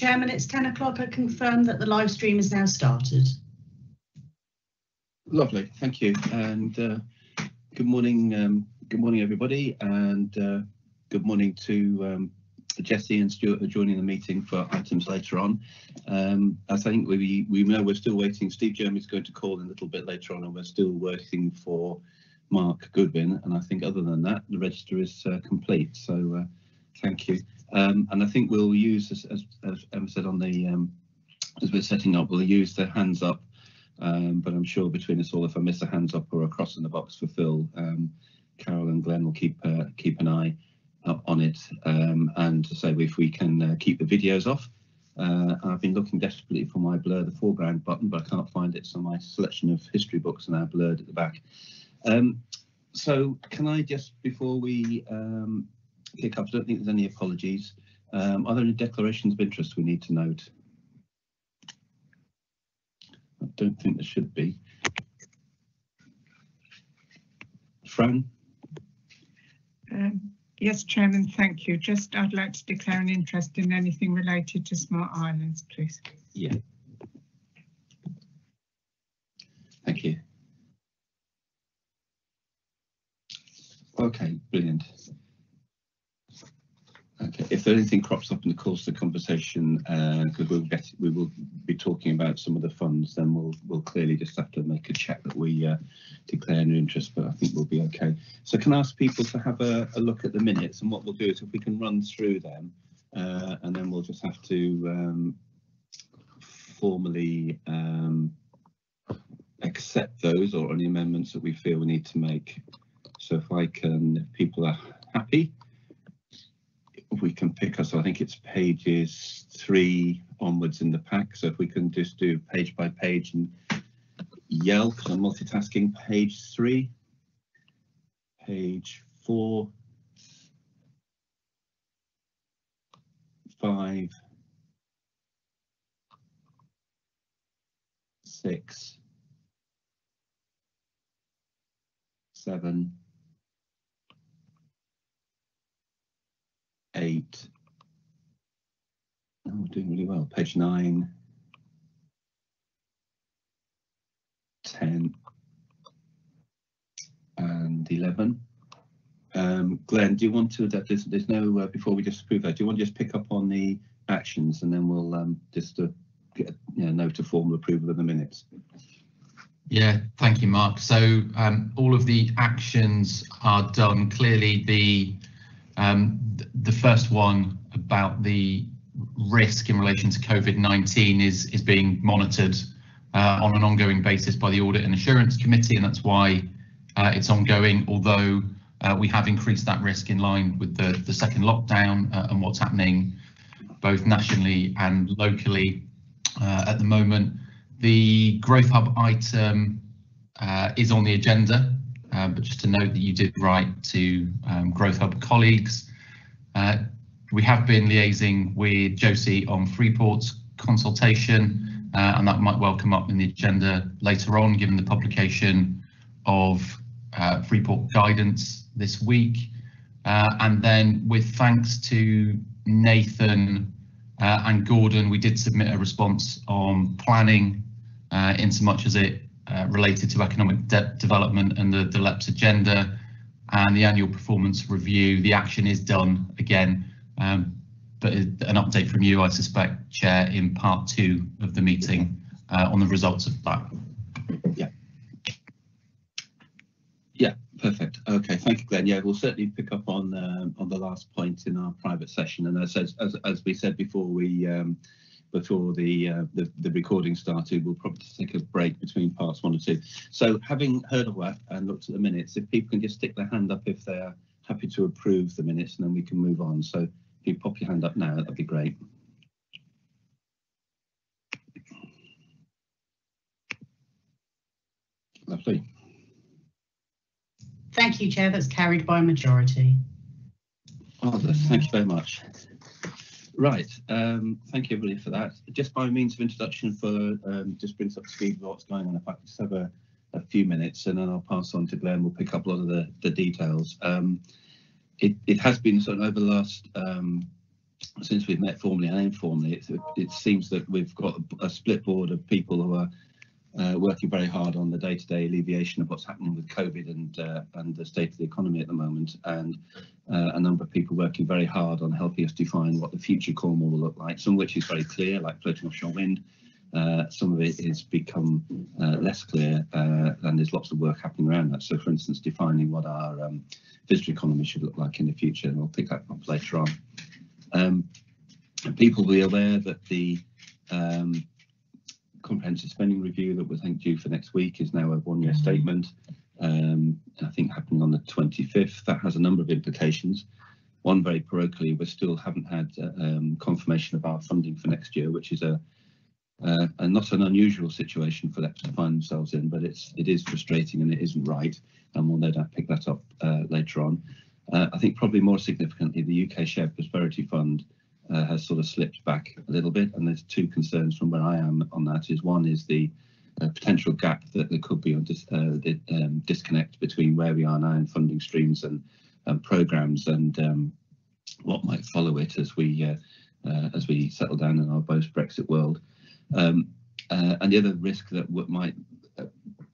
Chairman, it's 10 o'clock. I confirm that the live stream is now started. Lovely, thank you. And uh, good morning, um, good morning, everybody, and uh, good morning to um, Jesse and Stuart are joining the meeting for items later on. Um, as I think we we know we're still waiting. Steve Jermy's going to call in a little bit later on, and we're still working for Mark Goodwin. And I think other than that, the register is uh, complete. So uh, thank you. Um, and I think we'll use, as, as, as Emma said on the, um, as we're setting up, we'll use the hands up. Um, but I'm sure between us all, if I miss a hands up or a cross in the box for Phil, um, Carol and Glenn will keep uh, keep an eye on it. Um, and to say if we can uh, keep the videos off. Uh, I've been looking desperately for my blur the foreground button, but I can't find it. So my selection of history books are now blurred at the back. Um, so can I just, before we kick I don't think there's any apologies. Um, are there any declarations of interest we need to note? I don't think there should be. Fran? Um, yes, Chairman, thank you. Just I'd like to declare an interest in anything related to Smart Islands, please. Yeah. Thank you. Okay, brilliant. Okay, if anything crops up in the course of the conversation, because uh, we'll get we will be talking about some of the funds, then we'll we'll clearly just have to make a check that we uh, declare an interest, but I think we'll be okay. So can I ask people to have a, a look at the minutes, and what we'll do is if we can run through them, uh, and then we'll just have to um, formally um, accept those or any amendments that we feel we need to make. So if I can, if people are happy, we can pick us, I think it's pages three onwards in the pack. So if we can just do page by page and yell, because I'm multitasking, page three, page four, five, six, seven, eight. Oh, we're doing really well. Page nine, 10, and 11. Um, Glenn, do you want to, there's, there's no, uh, before we just approve that, do you want to just pick up on the actions and then we'll um, just uh, get you know, note of formal approval of the minutes? Yeah, thank you, Mark. So um, all of the actions are done. Clearly, the um, the first one about the risk in relation to COVID-19 is is being monitored uh, on an ongoing basis by the Audit and Assurance Committee, and that's why uh, it's ongoing. Although uh, we have increased that risk in line with the the second lockdown uh, and what's happening both nationally and locally uh, at the moment. The Growth Hub item uh, is on the agenda, but just to note that you did write to um, Growth Hub colleagues. Uh, we have been liaising with Josie on Freeport's consultation, uh, and that might well come up in the agenda later on, given the publication of uh, Freeport guidance this week. And then with thanks to Nathan uh, and Gordon, we did submit a response on planning uh, in so much as it uh, related to economic de development and the, the LEP's agenda and the annual performance review. The action is done again, um, but an update from you, I suspect, Chair, in part two of the meeting uh, on the results of that. Yeah. Yeah, perfect. Okay, thank you, Glenn. Yeah, we'll certainly pick up on um, on the last point in our private session. And as as, as we said before, we um, before the, uh, the, the recording started, we'll probably take a break between parts one and two. So having heard of that and looked at the minutes, if people can just stick their hand up if they're happy to approve the minutes, and then we can move on. So if you pop your hand up now, that'd be great. Lovely. Thank you, Chair. That's carried by majority. Marvellous. Thank you very much. Right, um, thank you everybody for that. Just by means of introduction for, um, just brings up speed what's going on, if I could just have a, a, few minutes and then I'll pass on to Glenn, we'll pick up a lot of the, the details. Um, it, it, has been sort of over the last um, since we've met formally and informally, it, it seems that we've got a, a split board of people who are uh, working very hard on the day-to-day alleviation of what's happening with COVID and uh, and the state of the economy at the moment, and uh, a number of people working very hard on helping us define what the future Cornwall will look like. Some of which is very clear, like floating offshore wind. Uh, some of it is become uh, less clear, uh, and there's lots of work happening around that. So, for instance, defining what our um, visitor economy should look like in the future, and we'll pick that up later on. Um, people will be aware that the um, comprehensive spending review that was I think due for next week is now a one-year statement. Um, I think happening on the 25th. That has a number of implications. One very parochially, we still haven't had uh, um, confirmation of our funding for next year, which is a, uh, a not an unusual situation for LEPs to find themselves in, but it's it is frustrating and it isn't right, and we'll no doubt pick that up uh, later on. Uh, I think probably more significantly, the UK Shared Prosperity Fund uh, has sort of slipped back a little bit, and there's two concerns from where I am on that. Is one is the uh, potential gap that there could be on dis uh, the um, disconnect between where we are now in funding streams and, and programs, and um, what might follow it as we uh, uh, as we settle down in our post-Brexit world. Um, and the other risk that might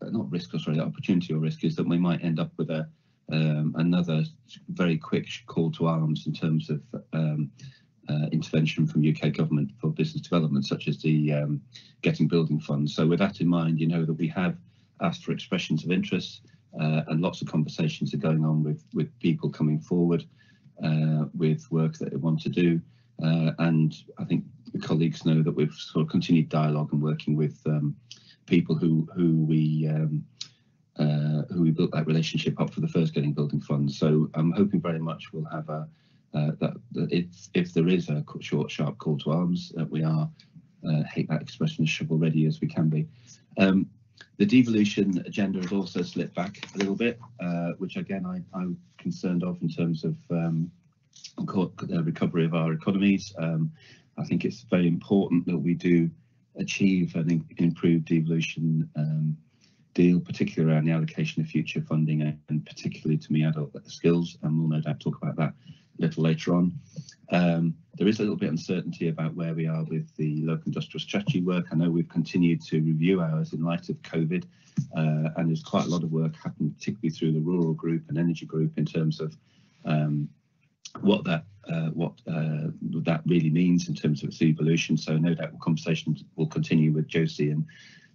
not risk or sorry opportunity or risk is that we might end up with a um, another very quick call to arms in terms of um, uh, intervention from UK government for business development, such as the um, Getting Building Fund. So with that in mind, you know that we have asked for expressions of interest uh, and lots of conversations are going on with, with people coming forward uh, with work that they want to do. Uh, and I think the colleagues know that we've sort of continued dialogue and working with um, people who, who we um, uh, who we built that relationship up for the first Getting Building Fund. So I'm hoping very much we'll have a uh, that, that if, if there is a short, sharp call to arms, that we are, uh, hate that expression, as shovel ready as we can be. Um, the devolution agenda has also slipped back a little bit, uh, which again I, I'm concerned of in terms of um, the recovery of our economies. Um, I think it's very important that we do achieve an improved devolution um, deal, particularly around the allocation of future funding and particularly to me adult skills, and we'll no doubt talk about that little later on. Um, there is a little bit uncertainty about where we are with the local industrial strategy work. I know we've continued to review ours in light of COVID, uh, and there's quite a lot of work happening, particularly through the rural group and energy group, in terms of um, what that uh, what uh, that really means in terms of its evolution. So no doubt conversations will continue with Josie and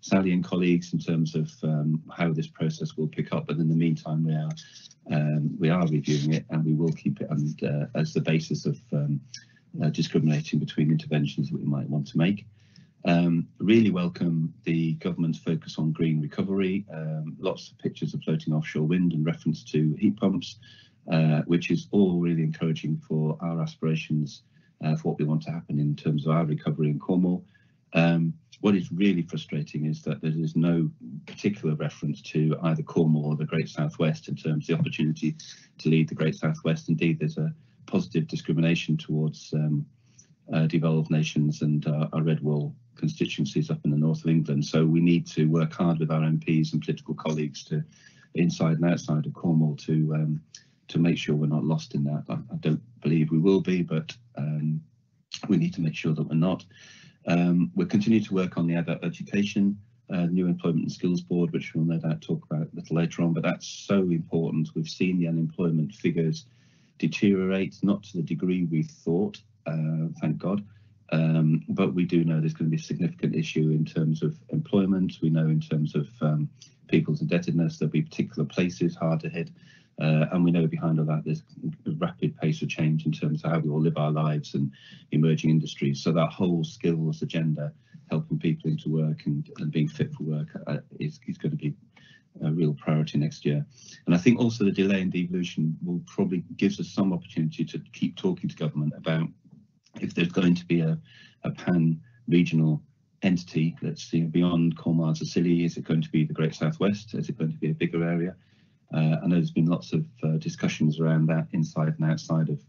Sally and colleagues in terms of um, how this process will pick up. But in the meantime, we are um, we are reviewing it and we will keep it and, uh, as the basis of um, uh, discriminating between interventions that we might want to make. Um, really welcome the government's focus on green recovery. Um, lots of pictures of floating offshore wind and reference to heat pumps, uh, which is all really encouraging for our aspirations uh, for what we want to happen in terms of our recovery in Cornwall. Um, what is really frustrating is that there is no particular reference to either Cornwall or the Great Southwest in terms of the opportunity to lead the Great Southwest. Indeed, there's a positive discrimination towards um, uh, devolved nations and uh, our red wall constituencies up in the north of England. So we need to work hard with our MPs and political colleagues to inside and outside of Cornwall to um, to make sure we're not lost in that. I, I don't believe we will be, but um, we need to make sure that we're not. Um, we're continuing to work on the adult education, uh, new employment and skills board, which we'll no doubt talk about a little later on, but that's so important. We've seen the unemployment figures deteriorate, not to the degree we thought, uh, thank God, um, but we do know there's going to be a significant issue in terms of employment. We know in terms of um, people's indebtedness, there'll be particular places hard to hit. Uh, and we know behind all that there's a rapid pace of change in terms of how we all live our lives and emerging industries. So that whole skills agenda, helping people into work and, and being fit for work uh, is, is going to be a real priority next year. And I think also the delay in devolution will probably gives us some opportunity to keep talking to government about if there's going to be a, a pan regional entity, let's see, beyond Cornwall and Scilly, is it going to be the Great Southwest? Is it going to be a bigger area? Uh, I know there's been lots of uh, discussions around that inside and outside of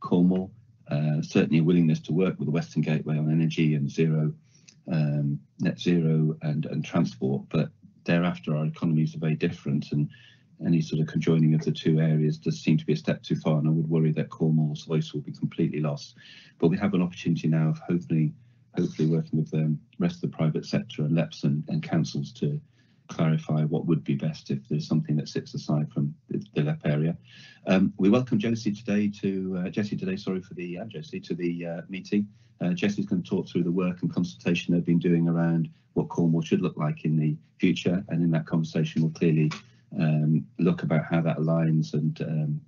Cornwall. Uh, certainly a willingness to work with the Western Gateway on energy and zero, um, net zero and, and transport, but thereafter our economies are very different and any sort of conjoining of the two areas does seem to be a step too far, and I would worry that Cornwall's voice will be completely lost. But we have an opportunity now of hopefully, hopefully working with the rest of the private sector and LEPs and, and councils to clarify what would be best if there's something that sits aside from the, the LEP area. Um, we welcome Josie today to uh, today, sorry for the and Josie to the uh, meeting. Uh, Jessie's going to talk through the work and consultation they've been doing around what Cornwall should look like in the future, and in that conversation we'll clearly um, look about how that aligns and um,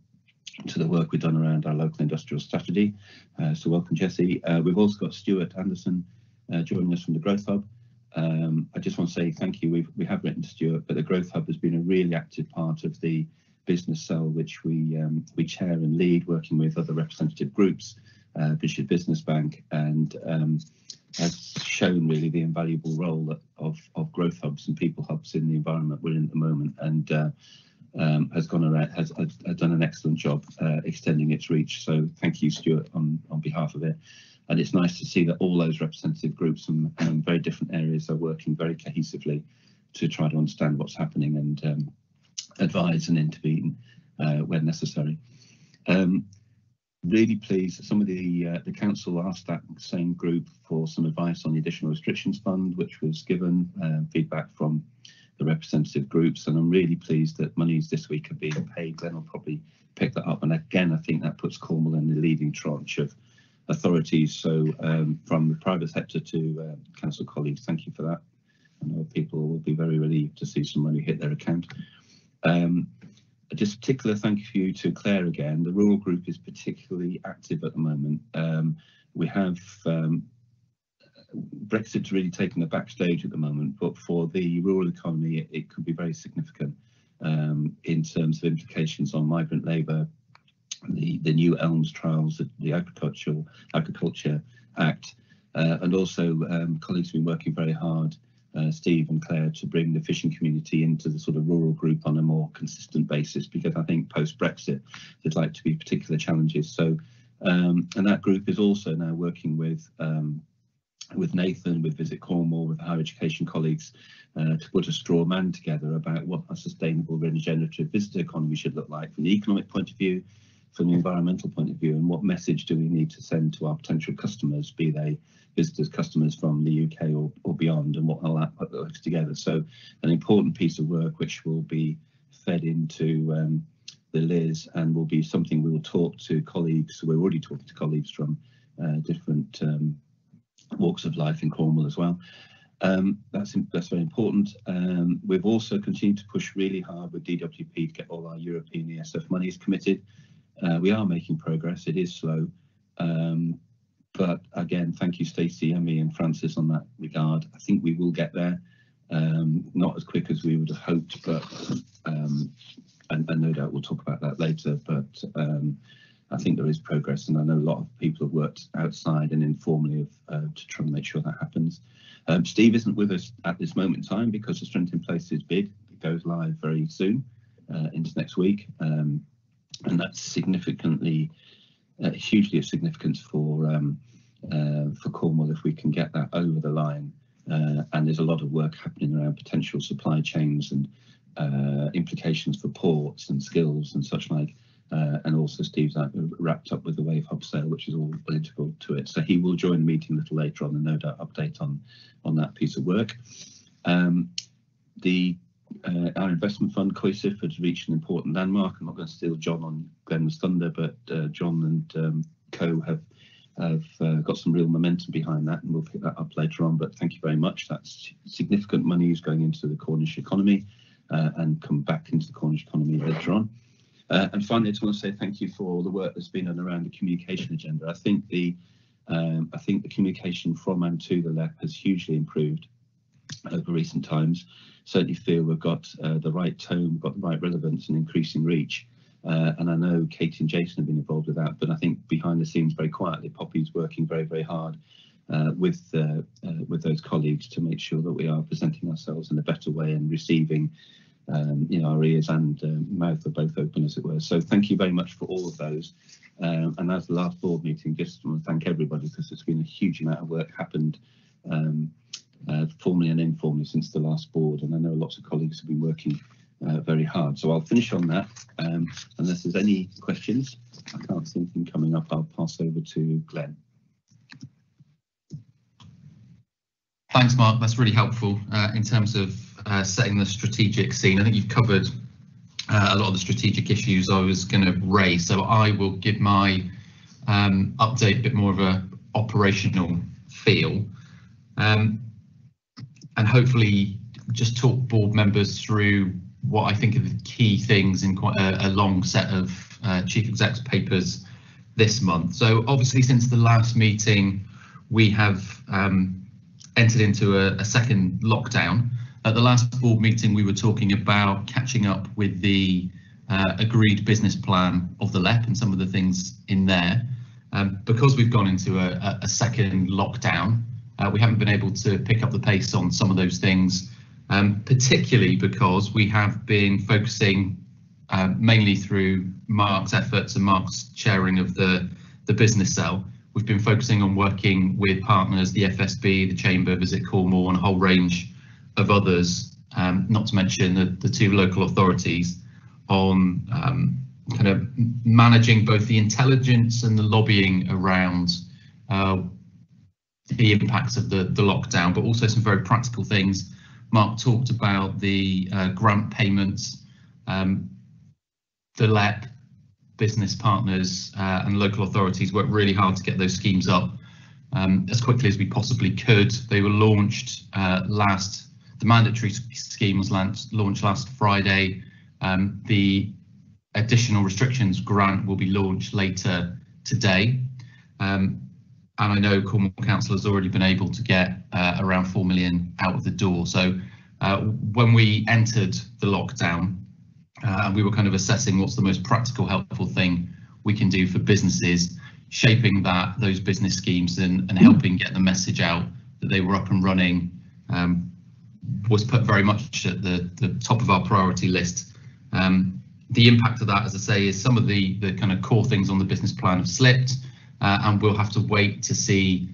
to the work we've done around our local industrial strategy. Uh, so welcome, Jessie. Uh, we've also got Stuart Anderson uh, joining us from the Growth Hub. Um, I just want to say thank you. We've, we have written to Stuart, but the Growth Hub has been a really active part of the business cell, which we um, we chair and lead, working with other representative groups, uh, Business Bank, and um, has shown really the invaluable role of, of growth hubs and people hubs in the environment we're in at the moment and uh, um, has gone around has, has, has, done an excellent job uh, extending its reach so thank you Stuart on on behalf of it and it's nice to see that all those representative groups from um, very different areas are working very cohesively to try to understand what's happening and um, advise and intervene uh, when necessary. Um, really pleased some of the uh, the council asked that same group for some advice on the additional restrictions fund which was given uh, feedback from the representative groups. And I'm really pleased that monies this week are being paid. Then I'll probably pick that up. And again I think that puts Cornwall in the leading tranche of authorities so um, from the private sector to uh, council colleagues thank you for that I know people will be very relieved to see some money hit their account um, just particular thank you to Claire again. The rural group is particularly active at the moment. Um, we have um, Brexit's really taken the backstage at the moment, but for the rural economy, it, it could be very significant um, in terms of implications on migrant labour, the, the new ELMS trials, the, the Agricultural Agriculture Act, uh, and also um, colleagues have been working very hard uh, Steve and Claire to bring the fishing community into the sort of rural group on a more consistent basis because I think post Brexit there's like to be particular challenges. So um, and that group is also now working with um, with Nathan, with Visit Cornwall, with higher education colleagues uh, to put a straw man together about what a sustainable regenerative visitor economy should look like from the economic point of view, from the environmental point of view, and what message do we need to send to our potential customers, be they visitors, customers from the UK or, or beyond, and what all that works together. So, an important piece of work which will be fed into um, the LIS and will be something we will talk to colleagues. We're already talking to colleagues from uh, different um, walks of life in Cornwall as well. Um, that's that's very important. Um, we've also continued to push really hard with DWP to get all our European ESF monies committed. Uh, we are making progress. It is slow, um, but again, thank you, Stacey, Emmy, and Francis on that regard. I think we will get there. Um, not as quick as we would have hoped, but um, and, and, no doubt we'll talk about that later. But um, I think there is progress, and I know a lot of people have worked outside and informally of, uh, to try and make sure that happens. Um, Steve isn't with us at this moment in time because the Strength in Places bid it goes live very soon uh, into next week, um, and that's significantly uh, hugely of significance for um, uh, for Cornwall if we can get that over the line. Uh, and there's a lot of work happening around potential supply chains and uh, implications for ports and skills and such like. Uh, and also Steve's wrapped up with the Wave Hub sale, which is all integral to it. So he will join the meeting a little later on and no doubt update on, on that piece of work. Um, the uh, our investment fund, CIoSIF, has reached an important landmark. I'm not going to steal John on Glenn's thunder, but uh, John and um, Co have have uh, got some real momentum behind that, and we'll pick that up later on. But thank you very much. That's significant money is going into the Cornish economy uh, and come back into the Cornish economy later on. Uh, and finally, I just want to say thank you for all the work that's been done around the communication agenda. I think the um, I think the communication from and to the LEP has hugely improved over recent times. Certainly feel we've got uh, the right tone, we've got the right relevance and increasing reach. Uh, and I know Katie and Jason have been involved with that, but I think behind the scenes, very quietly, Poppy's working very, very hard uh, with uh, uh with those colleagues to make sure that we are presenting ourselves in a better way and receiving, um, you know, our ears and uh, mouth are both open, as it were. So thank you very much for all of those. Um, and as the last board meeting, just want to thank everybody because it's been a huge amount of work happened um, uh, formally and informally since the last board. And I know lots of colleagues have been working uh, very hard. So I'll finish on that. Um, unless there's any questions, I can't see anything coming up. I'll pass over to Glenn. Thanks, Mark. That's really helpful uh, in terms of uh, setting the strategic scene. I think you've covered uh, a lot of the strategic issues I was going to raise. So I will give my um, update a bit more of a operational feel, um, and hopefully just talk board members through what I think are the key things in quite a, a long set of uh, chief execs papers this month. So obviously, since the last meeting, we have um, entered into a, a second lockdown. At the last board meeting, we were talking about catching up with the uh, agreed business plan of the LEP and some of the things in there. Um, because we've gone into a, a second lockdown, uh, we haven't been able to pick up the pace on some of those things, um, particularly because we have been focusing uh, mainly through Mark's efforts and Mark's chairing of the, the business cell. We've been focusing on working with partners, the FSB, the Chamber, Visit Cornwall, and a whole range of others, um, not to mention the, the two local authorities, on um, kind of managing both the intelligence and the lobbying around uh, the impacts of the, the lockdown, but also some very practical things. Mark talked about the uh, grant payments, um, the LEP, business partners uh, and local authorities worked really hard to get those schemes up um, as quickly as we possibly could. They were launched uh, last, the mandatory scheme was launched last Friday. Um, the additional restrictions grant will be launched later today. Um, and I know Cornwall Council has already been able to get uh, around 4 million out of the door. So uh, when we entered the lockdown, uh, and we were kind of assessing what's the most practical, helpful thing we can do for businesses, shaping that those business schemes and, and helping get the message out that they were up and running um, was put very much at the, the top of our priority list. Um, the impact of that, as I say, is some of the, the kind of core things on the business plan have slipped, and we'll have to wait to see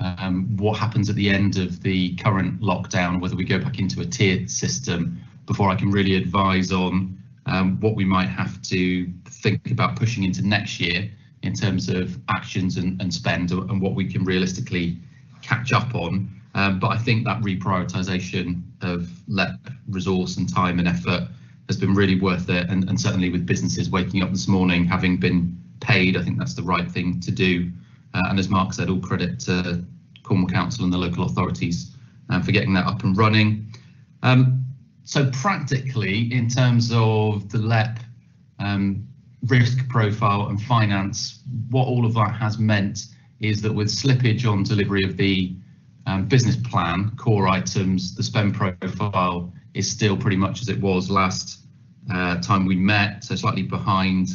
um, what happens at the end of the current lockdown, whether we go back into a tiered system before I can really advise on um, what we might have to think about pushing into next year in terms of actions and, and spend and what we can realistically catch up on. Um, but I think that reprioritisation of LEP resource and time and effort has been really worth it. And, and, certainly with businesses waking up this morning having been paid, I think that's the right thing to do. Uh, and as Mark said, all credit to Cornwall Council and the local authorities um, for getting that up and running. Um, so practically, in terms of the LEP um, risk profile and finance, what all of that has meant is that with slippage on delivery of the um, business plan, core items, the spend profile is still pretty much as it was last uh, time we met, so slightly behind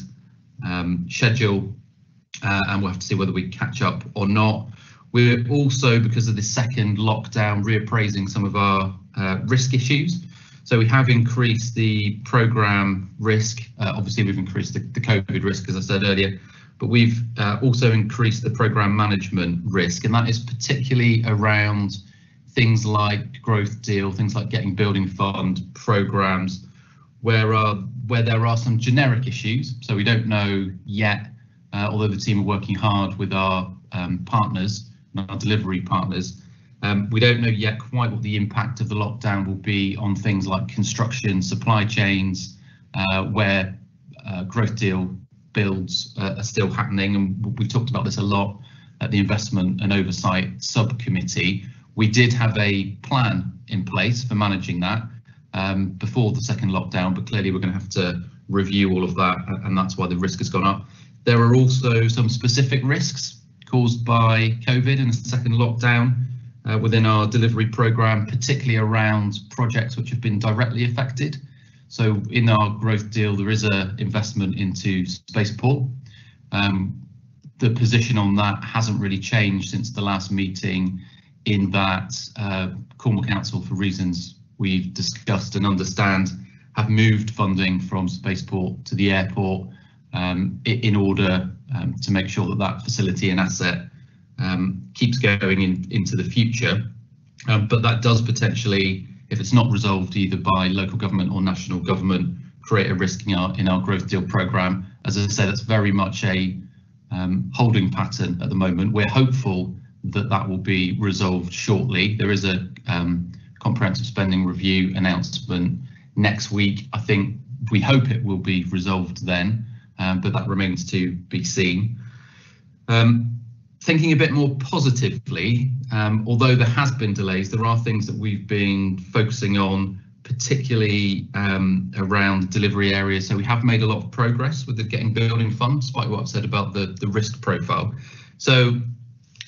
um, schedule, uh, and we'll have to see whether we catch up or not. We're also, because of the second lockdown, reappraising some of our uh, risk issues. So we have increased the program risk. Uh, obviously, we've increased the, the, COVID risk, as I said earlier, but we've uh, also increased the program management risk, and that is particularly around things like growth deal, things like getting building fund programs, where uh, where there are some generic issues. So we don't know yet, uh, although the team are working hard with our um, partners, our delivery partners, um, we don't know yet quite what the impact of the lockdown will be on things like construction, supply chains, uh, where uh, growth deal builds uh, are still happening. And we've talked about this a lot at the investment and oversight subcommittee. We did have a plan in place for managing that um, before the second lockdown, but clearly we're going to have to review all of that, and that's why the risk has gone up. There are also some specific risks caused by COVID and the second lockdown uh, within our delivery program, particularly around projects which have been directly affected. So in our growth deal, there is a investment into spaceport. Um, the position on that hasn't really changed since the last meeting in that uh, Cornwall Council, for reasons we've discussed and understand, have moved funding from spaceport to the airport um, in order um, to make sure that that facility and asset um, keeps going in, into the future. Um, but that does potentially if it's not resolved either by local government or national government, create a risk in our in our growth deal programme. As I said, it's very much a um, holding pattern at the moment. We're hopeful that that will be resolved shortly. There is a um, comprehensive spending review announcement next week. I think we hope it will be resolved then, um, but that remains to be seen. Um, thinking a bit more positively, um, although there has been delays, there are things that we've been focusing on, particularly um, around delivery areas. So we have made a lot of progress with the Getting Building Fund, despite what I've said about the, the risk profile. So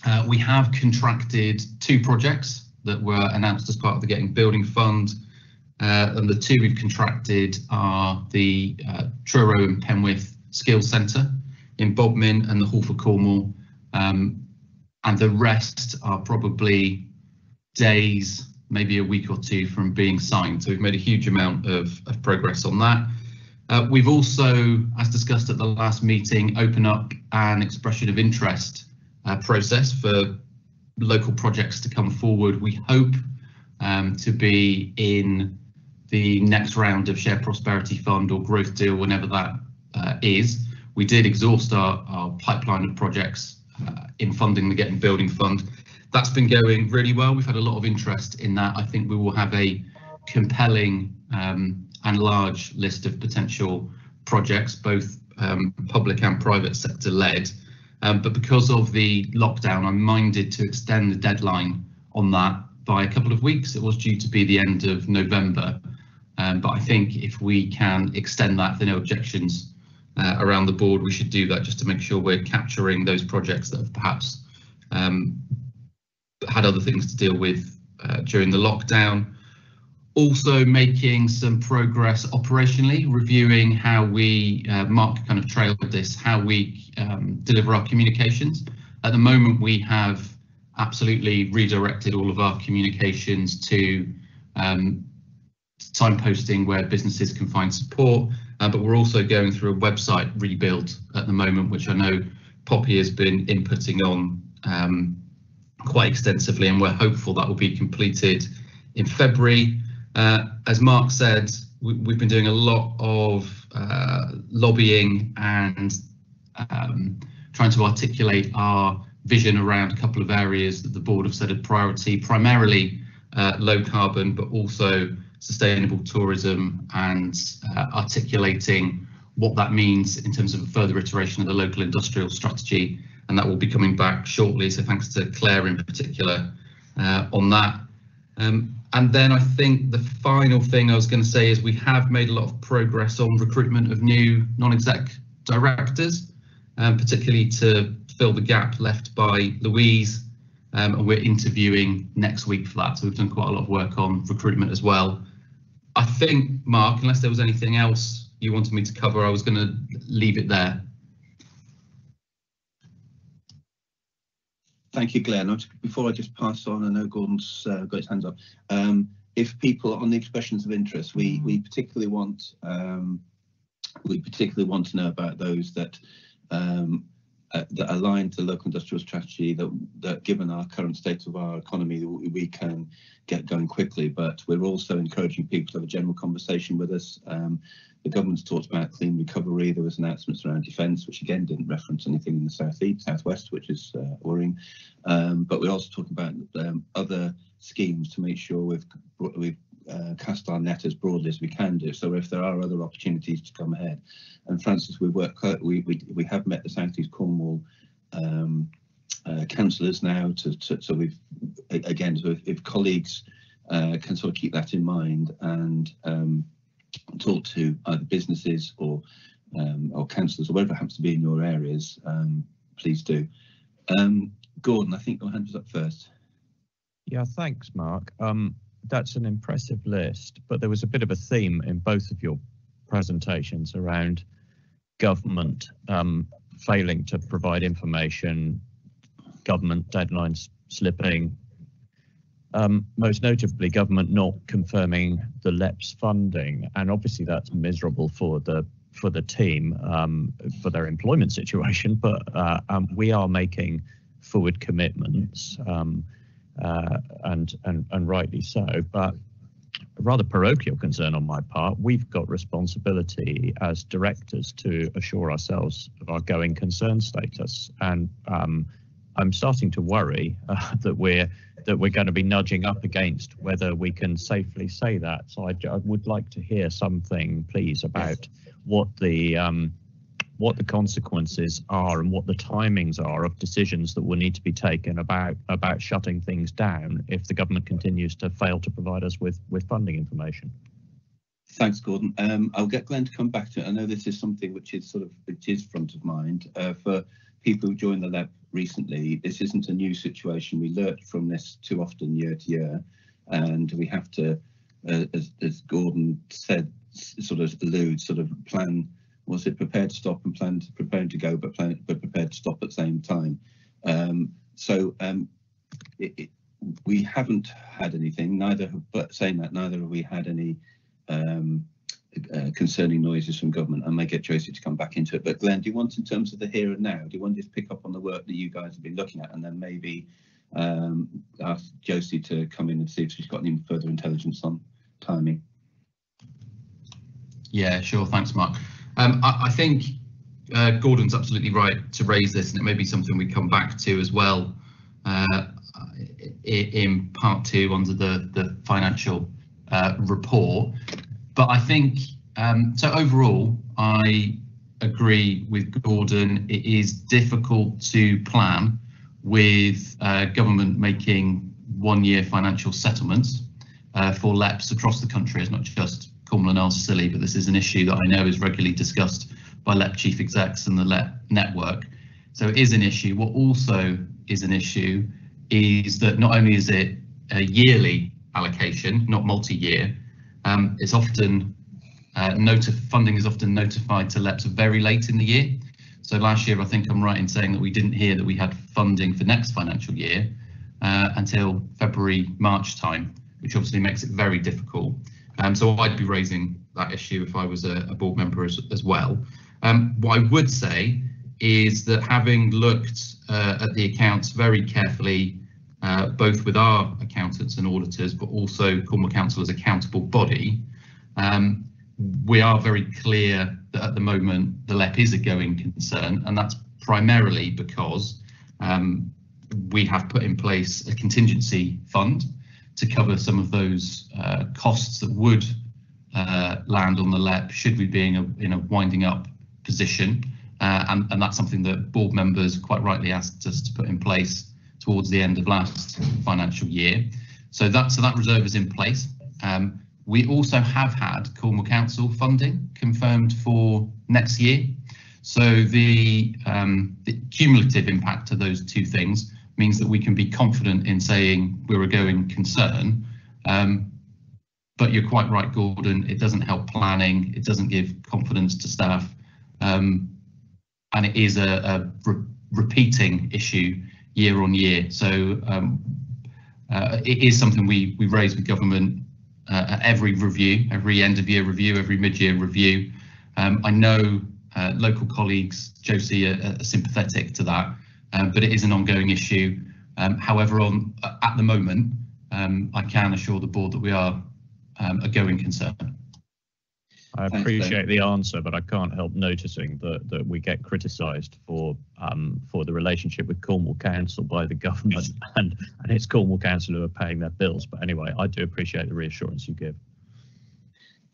uh, we have contracted two projects that were announced as part of the Getting Building Fund. Uh, and the two we've contracted are the uh, Truro and Penwith Skills Centre in Bodmin and the Hall for Cornwall. Um, and the rest are probably days, maybe a week or two from being signed. So we've made a huge amount of, of progress on that. Uh, we've also, as discussed at the last meeting, opened up an expression of interest uh, process for local projects to come forward. We hope um, to be in the next round of Shared Prosperity Fund or Growth Deal, whenever that uh, is. We did exhaust our, our pipeline of projects uh, in funding the Getting Building Fund. That's been going really well. We've had a lot of interest in that. I think we will have a compelling um, and large list of potential projects, both um, public and private sector led. Um, but because of the lockdown, I'm minded to extend the deadline on that by a couple of weeks. It was due to be the end of November. Um, but I think if we can extend that, there are no objections uh, around the board, we should do that just to make sure we're capturing those projects that have perhaps um, had other things to deal with uh, during the lockdown. Also making some progress operationally, reviewing how we, uh, Mark kind of trailed this, how we um, deliver our communications. At the moment, we have absolutely redirected all of our communications to um, signposting where businesses can find support, uh, but we're also going through a website rebuild at the moment, which I know Poppy has been inputting on um, quite extensively, and we're hopeful that will be completed in February. Uh, as Mark said, we, have been doing a lot of uh, lobbying and um, trying to articulate our vision around a couple of areas that the board have set a priority, primarily uh, low carbon, but also sustainable tourism and uh, articulating what that means in terms of a further iteration of the local industrial strategy. And that will be coming back shortly. So thanks to Claire in particular uh, on that. Um, and then I think the final thing I was going to say is we have made a lot of progress on recruitment of new non-exec directors, um, particularly to fill the gap left by Louise. Um, and we're interviewing next week for that. So we've done quite a lot of work on recruitment as well. I think, Mark, unless there was anything else you wanted me to cover, I was going to leave it there. Thank you, Glenn. Before I just pass on, I know Gordon's uh, got his hands up. Um, if people on the expressions of interest, we we particularly want um, we particularly want to know about those that um, uh, that align to the local industrial strategy that, that given our current state of our economy we can get going quickly but we're also encouraging people to have a general conversation with us um, the government's talked about clean recovery there was announcements around defence which again didn't reference anything in the south southeast southwest which is uh, worrying um, but we're also talking about um, other schemes to make sure we've we've uh, cast our net as broadly as we can do. So if there are other opportunities to come ahead, and Francis, we work we we we have met the South East Cornwall um, uh, councillors now. To, to, so we've again, so if, if colleagues uh, can sort of keep that in mind and um, talk to either businesses or um, or councillors or whatever happens to be in your areas, um, please do. Um, Gordon, I think your hand was up first. Yeah, thanks, Mark. Um, that's an impressive list, but there was a bit of a theme in both of your presentations around government um, failing to provide information, government deadlines slipping, um, most notably government not confirming the LEP's funding, and obviously that's miserable for the for the team um, for their employment situation. But uh, um, we are making forward commitments. Um, uh, and, and and rightly so. But a rather parochial concern on my part. We've got responsibility as directors to assure ourselves of our going concern status, and um, I'm starting to worry uh, that we're that we're going to be nudging up against whether we can safely say that. So I, I would like to hear something, please, about what the um, what the consequences are and what the timings are of decisions that will need to be taken about about shutting things down if the government continues to fail to provide us with with funding information. Thanks, Gordon. Um, I'll get Glenn to come back to it. I know this is something which is sort of which is front of mind uh, for people who join the LEP recently. This isn't a new situation. We learnt from this too often year to year, and we have to, uh, as, as Gordon said, sort of allude, sort of plan was it prepared to stop and plan to preparing to go, but plan, but prepared to stop at the same time. Um, so um, it, it, we haven't had anything. Neither, but saying that, neither have we had any um, uh, concerning noises from government. I may get Josie to come back into it. But Glenn, do you want, in terms of the here and now, do you want to just pick up on the work that you guys have been looking at, and then maybe um, ask Josie to come in and see if she's got any further intelligence on timing? Yeah, sure. Thanks, Mark. Um, I, I, think uh, Gordon's absolutely right to raise this, and it may be something we come back to as well uh, in part two under the, the financial uh, report. But I think, um, so overall, I agree with Gordon. It is difficult to plan with uh, government making one year financial settlements uh, for LEPs across the country. It's not just Cornwall and Scilly, but this is an issue that I know is regularly discussed by LEP chief execs and the LEP network. So it is an issue. What also is an issue is that not only is it a yearly allocation, not multi-year, um, it's often uh, funding is often notified to LEPs very late in the year. So last year, I think I'm right in saying that we didn't hear that we had funding for next financial year uh, until February, March time, which obviously makes it very difficult. Um, so I'd be raising that issue if I was a, a board member as, as well. Um, what I would say is that having looked uh, at the accounts very carefully, uh, both with our accountants and auditors, but also Cornwall Council as accountable body, um, we are very clear that at the moment the LEP is a going concern, and that's primarily because um, we have put in place a contingency fund to cover some of those uh, costs that would uh, land on the LEP should we be in a, in a winding up position. Uh, and, and that's something that board members quite rightly asked us to put in place towards the end of last financial year. So that, so that reserve is in place. Um, we also have had Cornwall Council funding confirmed for next year. So the, um, the cumulative impact of those two things means that we can be confident in saying we're a going concern. Um, but you're quite right, Gordon, it doesn't help planning, it doesn't give confidence to staff, um, and it is a, a re repeating issue year on year. So um, uh, it is something we, we raise with government uh, at every review, every end of year review, every mid year review. Um, I know uh, local colleagues, Josie, are, are sympathetic to that um, but it is an ongoing issue. Um, however, on at the moment, um, I can assure the board that we are um, a going concern. I appreciate the answer, but I can't help noticing that, that we get criticised for um, for the relationship with Cornwall Council by the government, and and it's Cornwall Council who are paying their bills. But anyway, I do appreciate the reassurance you give.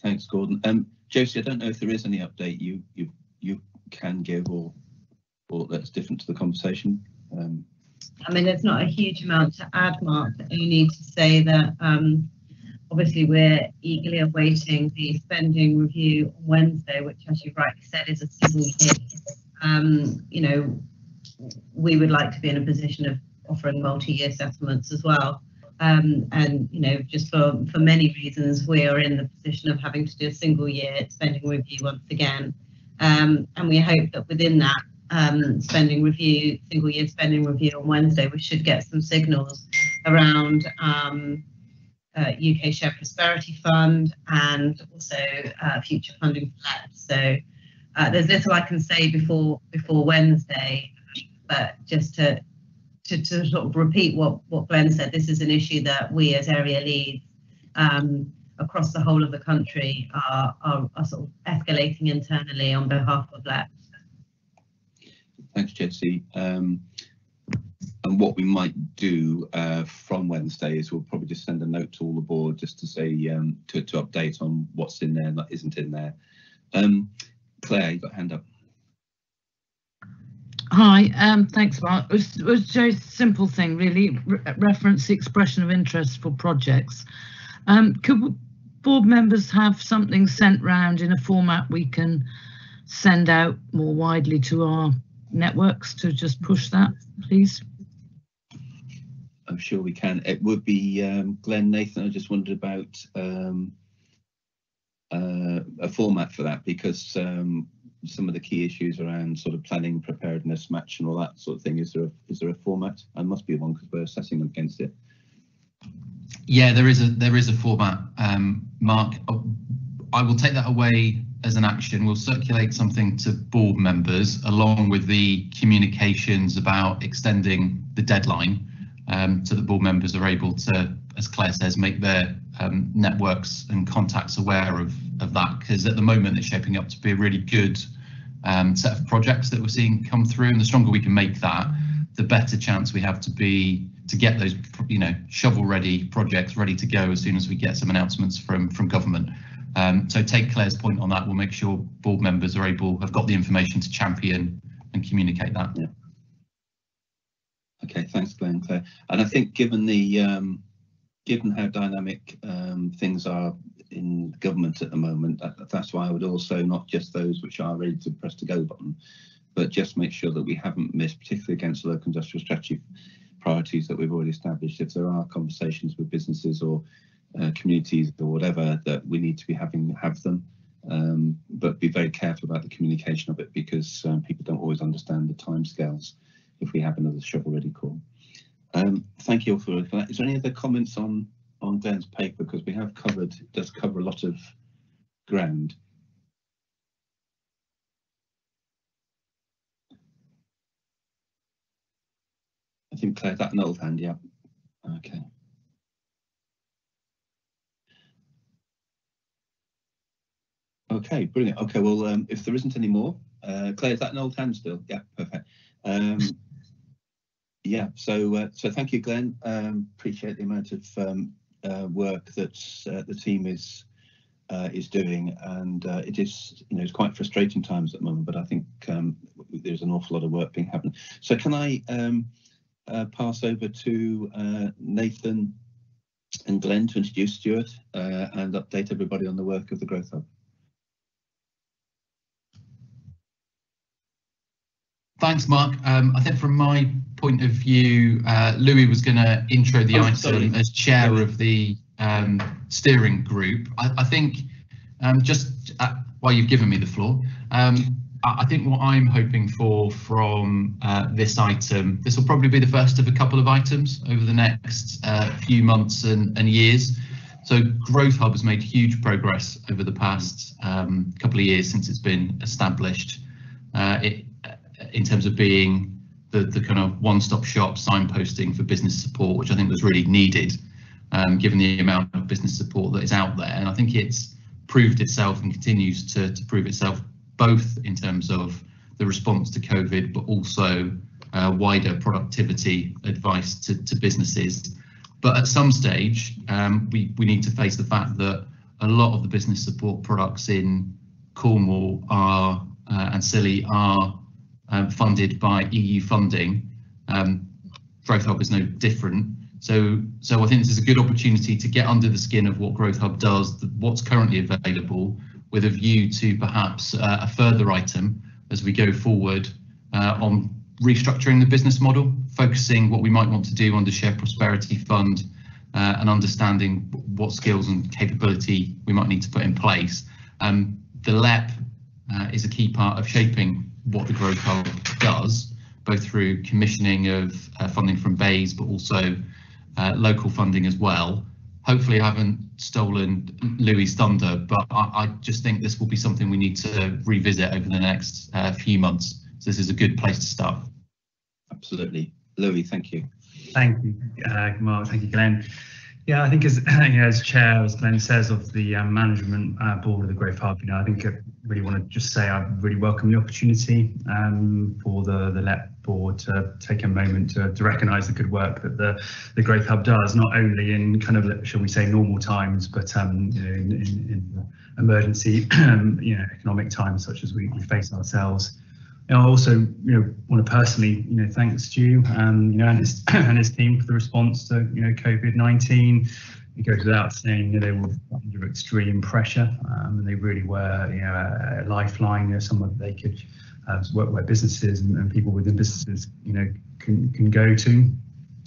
Thanks, Gordon. Um, Josie, I don't know if there is any update you you you can give or or that's different to the conversation? Um, I mean, there's not a huge amount to add, Mark, only to say that um, obviously we're eagerly awaiting the spending review on Wednesday, which, as you rightly said, is a single year. Um, you know, we would like to be in a position of offering multi-year settlements as well. Um, and you know, just for for many reasons, we are in the position of having to do a single year spending review once again. Um, and we hope that within that, um, spending review, single year spending review on Wednesday, we should get some signals around um, uh, UK Share Prosperity Fund and also uh, future funding for that. So uh, there's little I can say before before Wednesday, but just to, to, to sort of repeat what, what Glenn said, this is an issue that we as area leads um, across the whole of the country are, are, are sort of escalating internally on behalf of LEP. Thanks, Jesse. Um, and what we might do uh, from Wednesday is we'll probably just send a note to all the board just to say um, to, to update on what's in there and that isn't in there. Um, Claire, you got a hand up. Hi, um, thanks, Mark. It was, it was a very simple thing, really. Re reference the expression of interest for projects. Um, could board members have something sent round in a format we can send out more widely to our networks to just push that, please? I'm sure we can. It would be um, Glenn Nathan. I just wondered about um, uh, a format for that because um, some of the key issues around sort of planning, preparedness, match, and all that sort of thing. Is there a, is there a format? And must be one because we're assessing against it. Yeah, there is a there is a format, um, Mark. I will take that away as an action. We'll circulate something to board members along with the communications about extending the deadline um, so that board members are able to, as Claire says, make their um, networks and contacts aware of, of that because at the moment it's shaping up to be a really good um, set of projects that we're seeing come through. And the stronger we can make that the better chance we have to be to get those you know shovel ready projects ready to go as soon as we get some announcements from from government. Um, so take Claire's point on that. We'll make sure board members are able have got the information to champion and communicate that. Yeah okay thanks Glenn Claire and I think given the um, given how dynamic um, things are in government at the moment, that, that's why I would also not just those which are ready to press the go button, but just make sure that we haven't missed, particularly against the local industrial strategy priorities that we've already established. If there are conversations with businesses or uh, communities or whatever, that we need to be having have them, um, but be very careful about the communication of it because um, people don't always understand the timescales if we have another shovel ready call. Um, thank you all for that. Is there any other comments on on Glenn's paper because we have covered it does cover a lot of ground. I think Claire, that an old hand, yeah. Okay. Okay, brilliant. Okay, well, um, if there isn't any more, uh, Claire, is that an old hand still? Yeah, perfect. Um, yeah, so uh, so thank you, Glenn. Um, appreciate the amount of um, uh, work that uh, the team is uh, is doing, and uh, it is you know it's quite frustrating times at the moment. But I think um, there's an awful lot of work being happening. So can I um, uh, pass over to Nathan and Glenn to introduce Stuart and update everybody on the work of the Growth Hub. Thanks, Mark. Um, I think from my point of view, uh, Louis was going to intro the oh, item as chair of the um, steering group. I, I think um, just uh, while you've given me the floor, um, I think what I'm hoping for from uh, this item, this will probably be the first of a couple of items over the next uh, few months and, and, years. So Growth Hub has made huge progress over the past um, couple of years since it's been established. Uh, it, in terms of being the, the kind of one-stop shop signposting for business support, which I think was really needed, um, given the amount of business support that is out there. And I think it's proved itself and continues to, to prove itself both in terms of the response to COVID, but also uh, wider productivity advice to, to businesses. But at some stage, um, we, we need to face the fact that a lot of the business support products in Cornwall are uh, and Scilly are um, funded by EU funding. Um, Growth Hub is no different. So, so I think this is a good opportunity to get under the skin of what Growth Hub does, what's currently available, with a view to perhaps uh, a further item as we go forward uh, on restructuring the business model, focusing what we might want to do under Shared Prosperity Fund uh, and understanding what skills and capability we might need to put in place. Um, the LEP uh, is a key part of shaping what the Growth Hub does, both through commissioning of uh, funding from BEIS, but also uh, local funding as well. Hopefully, I haven't stolen Louis' thunder, but I, I, just think this will be something we need to revisit over the next uh, few months. So this is a good place to start. Absolutely. Louis, thank you. Thank you, uh, Mark. Thank you, Glenn. Yeah, I think as you know, as chair, as Glenn says, of the um, management uh, board of the Growth Hub, you know, I think I really want to just say I really welcome the opportunity um, for the the LEP board to take a moment to, to recognise the good work that the the Growth Hub does, not only in kind of shall we say normal times, but um, you know, in, in, in emergency, you know, economic times such as we, we face ourselves. I also, you know, want to personally, you know, thank Stu, um, you know, and his and his team for the response to, you know, COVID-19. It goes without saying, know, they were under extreme pressure, um, and they really were, you know, a lifeline, you know, someone they could uh, work where businesses and, and, people within businesses, you know, can can go to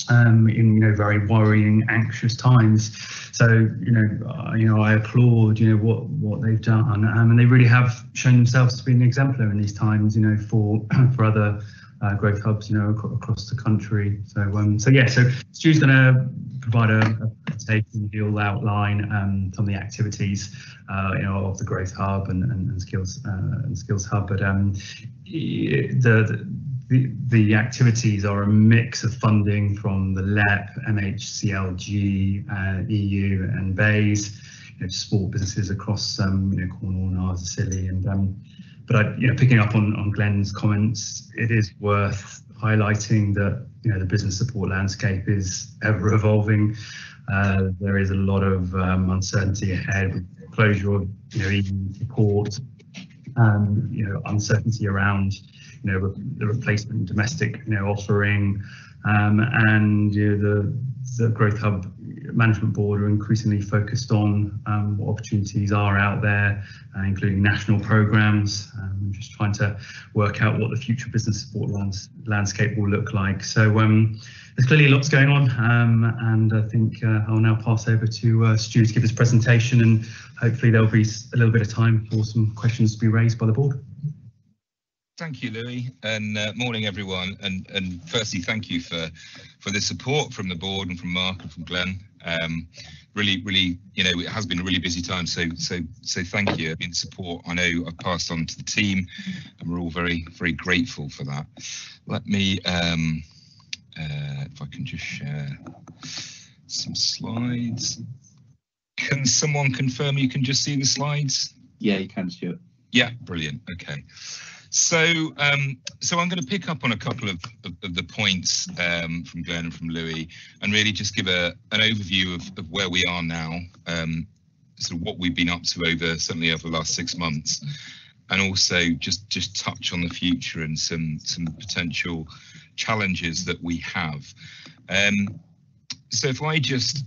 um, in you know very worrying, anxious times. So you know, uh, you know, I applaud you know what what they've done, um, and they really have shown themselves to be an exemplar in these times. You know, for for other uh, growth hubs, you know, ac across the country. So um, so yeah, so Stu's going to provide a, a and he'll outline um, some of the activities, uh, you know, of the growth hub and, and, and skills uh, and skills hub. But um, the, the the, activities are a mix of funding from the LEP, MHCLG, uh, EU and BEIS, you know, support businesses across um, you know, Cornwall, Naas, Scilly, and um, but I, you know, picking up on, on Glenn's comments, it is worth highlighting that you know the business support landscape is ever evolving. Uh, there is a lot of um, uncertainty ahead with closure of you know EU support, and you know uncertainty around you know, the replacement domestic, you know, offering, um, and you know, the the Growth Hub Management Board are increasingly focused on um, what opportunities are out there, uh, including national programs, um, just trying to work out what the future business support lands, landscape will look like. So um, there's clearly lots going on, um, and I think uh, I'll now pass over to uh, Stu to give his presentation, and hopefully there'll be a little bit of time for some questions to be raised by the board. Thank you, Louis, and uh, morning, everyone. And and firstly, thank you for for the support from the board and from Mark and from Glenn. Um, really, really, you know, it has been a really busy time. So so so thank you. I mean, support I know I've passed on to the team, and we're all very very grateful for that. Let me, um, uh, if I can just share some slides. Can someone confirm you can just see the slides? Yeah, you can, Stuart. Yeah, brilliant. Okay. So, um, so I'm going to pick up on a couple of, of, of the points um, from Glenn and from Louis, and really just give a an overview of, of where we are now, um, sort of what we've been up to over certainly over the last six months, and also just just touch on the future and some some potential challenges that we have. Um, so if I just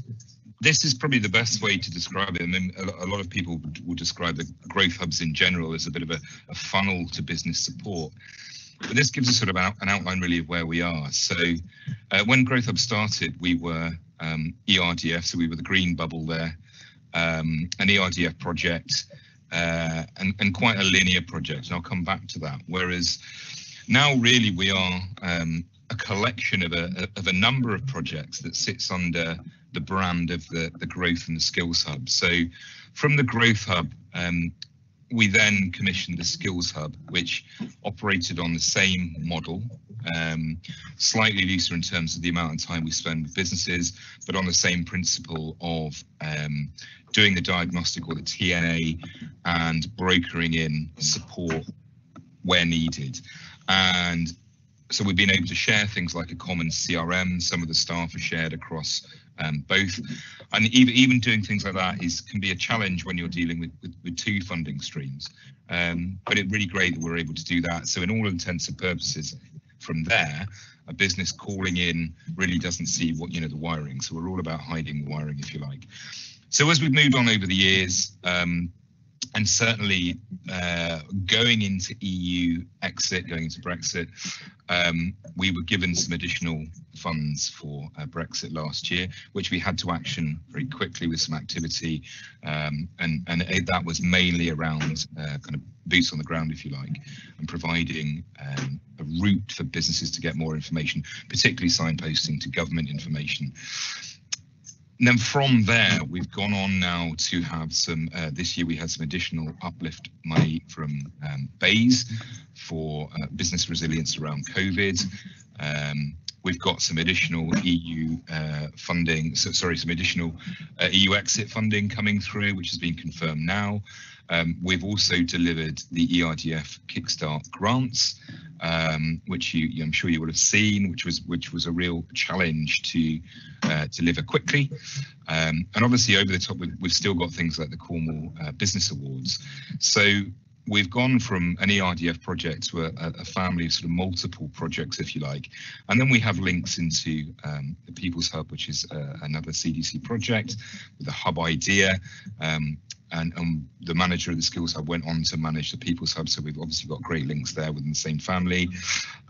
this is probably the best way to describe it. I mean, a, lot of people will describe the growth hubs in general as a bit of a, a funnel to business support. But this gives us sort of an outline really of where we are. So uh, when Growth Hub started, we were um, ERDF, so we were the green bubble there, um, an ERDF project uh, and, and quite a linear project. And I'll come back to that. Whereas now really we are um, a collection of a, of a number of projects that sits under the brand of the, the growth and the skills hub. So from the growth hub, um, we then commissioned the skills hub, which operated on the same model, um, slightly looser in terms of the amount of time we spend with businesses, but on the same principle of um, doing the diagnostic or the TNA and brokering in support where needed. And so we've been able to share things like a common CRM. Some of the staff are shared across um, both. And even, even doing things like that is can be a challenge when you're dealing with, with, with two funding streams. Um, but it's really great that we're able to do that. So in all intents and purposes, from there, a business calling in really doesn't see what, you know, the wiring. So we're all about hiding the wiring, if you like. So as we've moved on over the years, um, and certainly uh, going into EU exit, going into Brexit, um, we were given some additional funds for uh, Brexit last year, which we had to action very quickly with some activity, um, and and it, that was mainly around uh, kind of boots on the ground, if you like, and providing um, a route for businesses to get more information, particularly signposting to government information. And then from there, we've gone on now to have some, uh, this year we had some additional uplift money from um, for uh, business resilience around COVID. Um, we've got some additional EU uh, funding, so, sorry, some additional uh, EU exit funding coming through, which has been confirmed now. Um, we've also delivered the ERDF Kickstart grants, um, which you, I'm sure you will have seen, which was which was a real challenge to uh, deliver quickly. Um, and obviously, over the top, we've, we've, still got things like the Cornwall uh, Business Awards. So we've gone from an ERDF project to a, a, family of sort of multiple projects, if you like. And then we have links into um, the People's Hub, which is uh, another CDC project with a hub idea. Um, and, and the manager of the Skills Hub went on to manage the People's Hub. So we've obviously got great links there within the same family.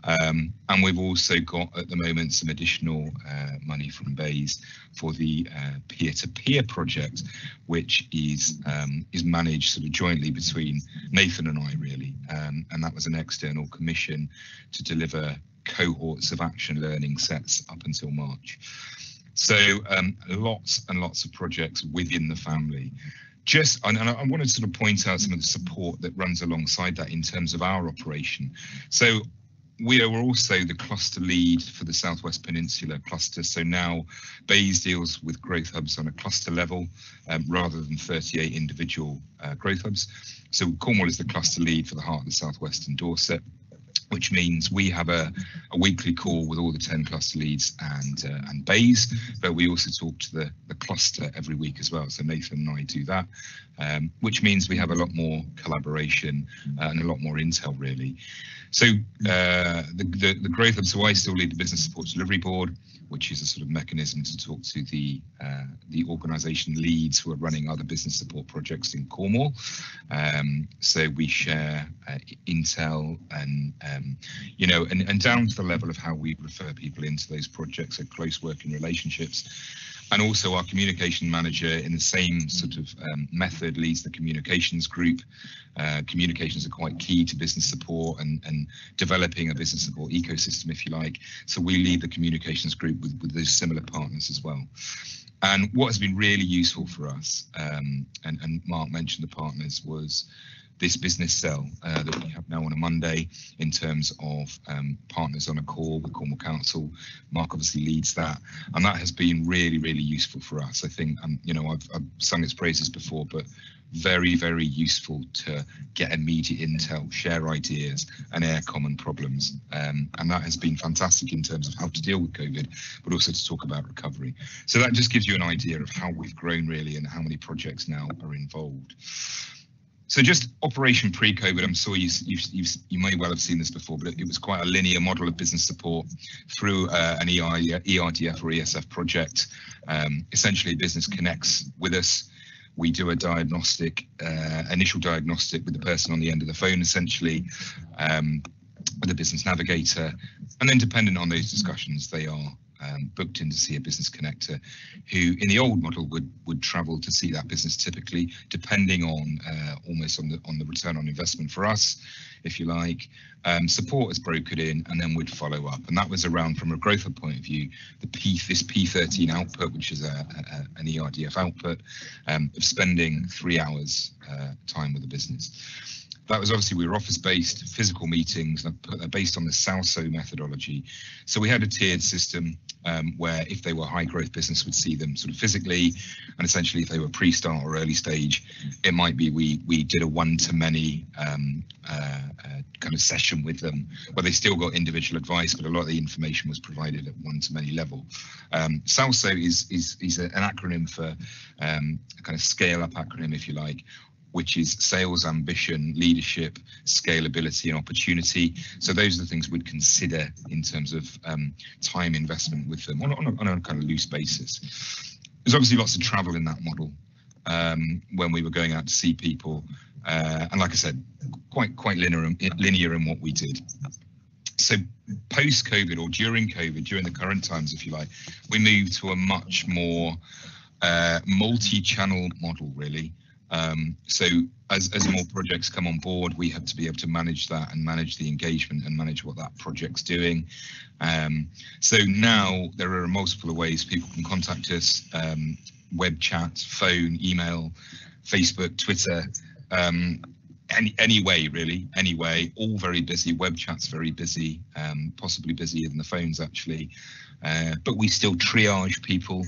Um, and we've also got at the moment some additional uh, money from BEIS for the uh, peer-to-peer project, which is um, is managed sort of jointly between Nathan and I really. Um, and that was an external commission to deliver cohorts of action learning sets up until March. So um, lots and lots of projects within the family just and, I want to sort of point out some of the support that runs alongside that in terms of our operation. So we are also the cluster lead for the Southwest Peninsula cluster. So now BEIS deals with growth hubs on a cluster level um, rather than 38 individual uh, growth hubs. So Cornwall is the cluster lead for the heart of the Southwest and Dorset which means we have a, a, weekly call with all the 10 cluster leads and uh, and BEIS, but we also talk to the, the cluster every week as well. So Nathan and I do that, um, which means we have a lot more collaboration uh, and a lot more intel really. So uh, the, the, the growth of, so I still lead the business support delivery board, which is a sort of mechanism to talk to the uh, the organisation leads who are running other business support projects in Cornwall. Um, so we share uh, intel and um, you know and, and down to the level of how we refer people into those projects, so close working relationships and also our communication manager in the same sort of um, method leads the communications group. Uh, communications are quite key to business support and, and developing a business support ecosystem, if you like. So we lead the communications group with, with those similar partners as well. And what has been really useful for us, um, and, and Mark mentioned the partners, was this business cell uh, that we have now on a Monday in terms of um, partners on a call with Cornwall Council. Mark obviously leads that, and that has been really, really useful for us. I think, um, you know, I've, I've sung its praises before, but very, very useful to get immediate intel, share ideas, and air common problems. Um, and that has been fantastic in terms of how to deal with COVID, but also to talk about recovery. So that just gives you an idea of how we've grown really and how many projects now are involved. So just operation pre-COVID, I'm sure you, you, you, may well have seen this before, but it was quite a linear model of business support through uh, an EI, ERDF or ESF project. Um, essentially, business connects with us. We do a diagnostic, uh, initial diagnostic with the person on the end of the phone, essentially, um, with a business navigator. And then depending on those discussions, they are um, booked in to see a business connector who in the old model would would travel to see that business typically depending on uh, almost on the on the return on investment for us if you like. Um, support is brokered in and then we'd follow up. And that was around from a growth point of view the P this P13 output which is a, a an ERDF output um, of spending three hours uh, time with the business that was obviously we were office based physical meetings based on the SALSO methodology. So we had a tiered system um, where if they were high growth business would see them sort of physically and essentially if they were pre-start or early stage it might be we we did a one to many um, uh, uh, kind of session with them where they still got individual advice but a lot of the information was provided at one to many level. Um, SALSO is is, is a, an acronym for um, a kind of scale up acronym if you like which is sales ambition, leadership, scalability, and opportunity. So those are the things we'd consider in terms of um, time investment with them on, on, a, on, a, kind of loose basis. There's obviously lots of travel in that model um, when we were going out to see people. Uh, and like I said, quite quite linear, linear in what we did. So post COVID or during COVID, during the current times, if you like, we moved to a much more uh, multi-channel model, really. Um, so as, as more projects come on board, we have to be able to manage that and manage the engagement and manage what that project's doing. Um, so now there are multiple ways people can contact us, um, web chat, phone, email, Facebook, Twitter. Um, any any way really any way all very busy web chats very busy um, possibly busier than the phones actually uh, but we still triage people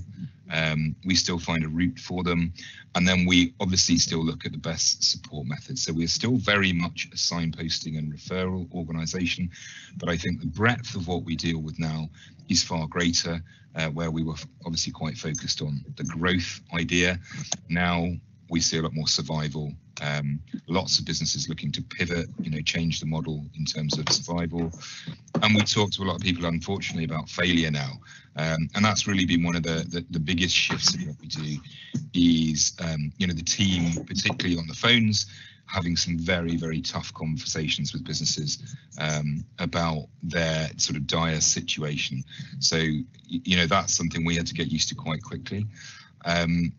um, we still find a route for them. And then we obviously still look at the best support methods. So we're still very much a signposting and referral organization. But i think the breadth of what we deal with now is far greater uh, where we were obviously quite focused on the growth idea. Now we see a lot more survival. Um, lots of businesses looking to pivot, you know, change the model in terms of survival. And we talk to a lot of people, unfortunately, about failure now. Um, and that's really been one of the, the, the biggest shifts in what we do is, um, you know, the team, particularly on the phones, having some very, very tough conversations with businesses um, about their sort of dire situation. So, you know, that's something we had to get used to quite quickly. Um,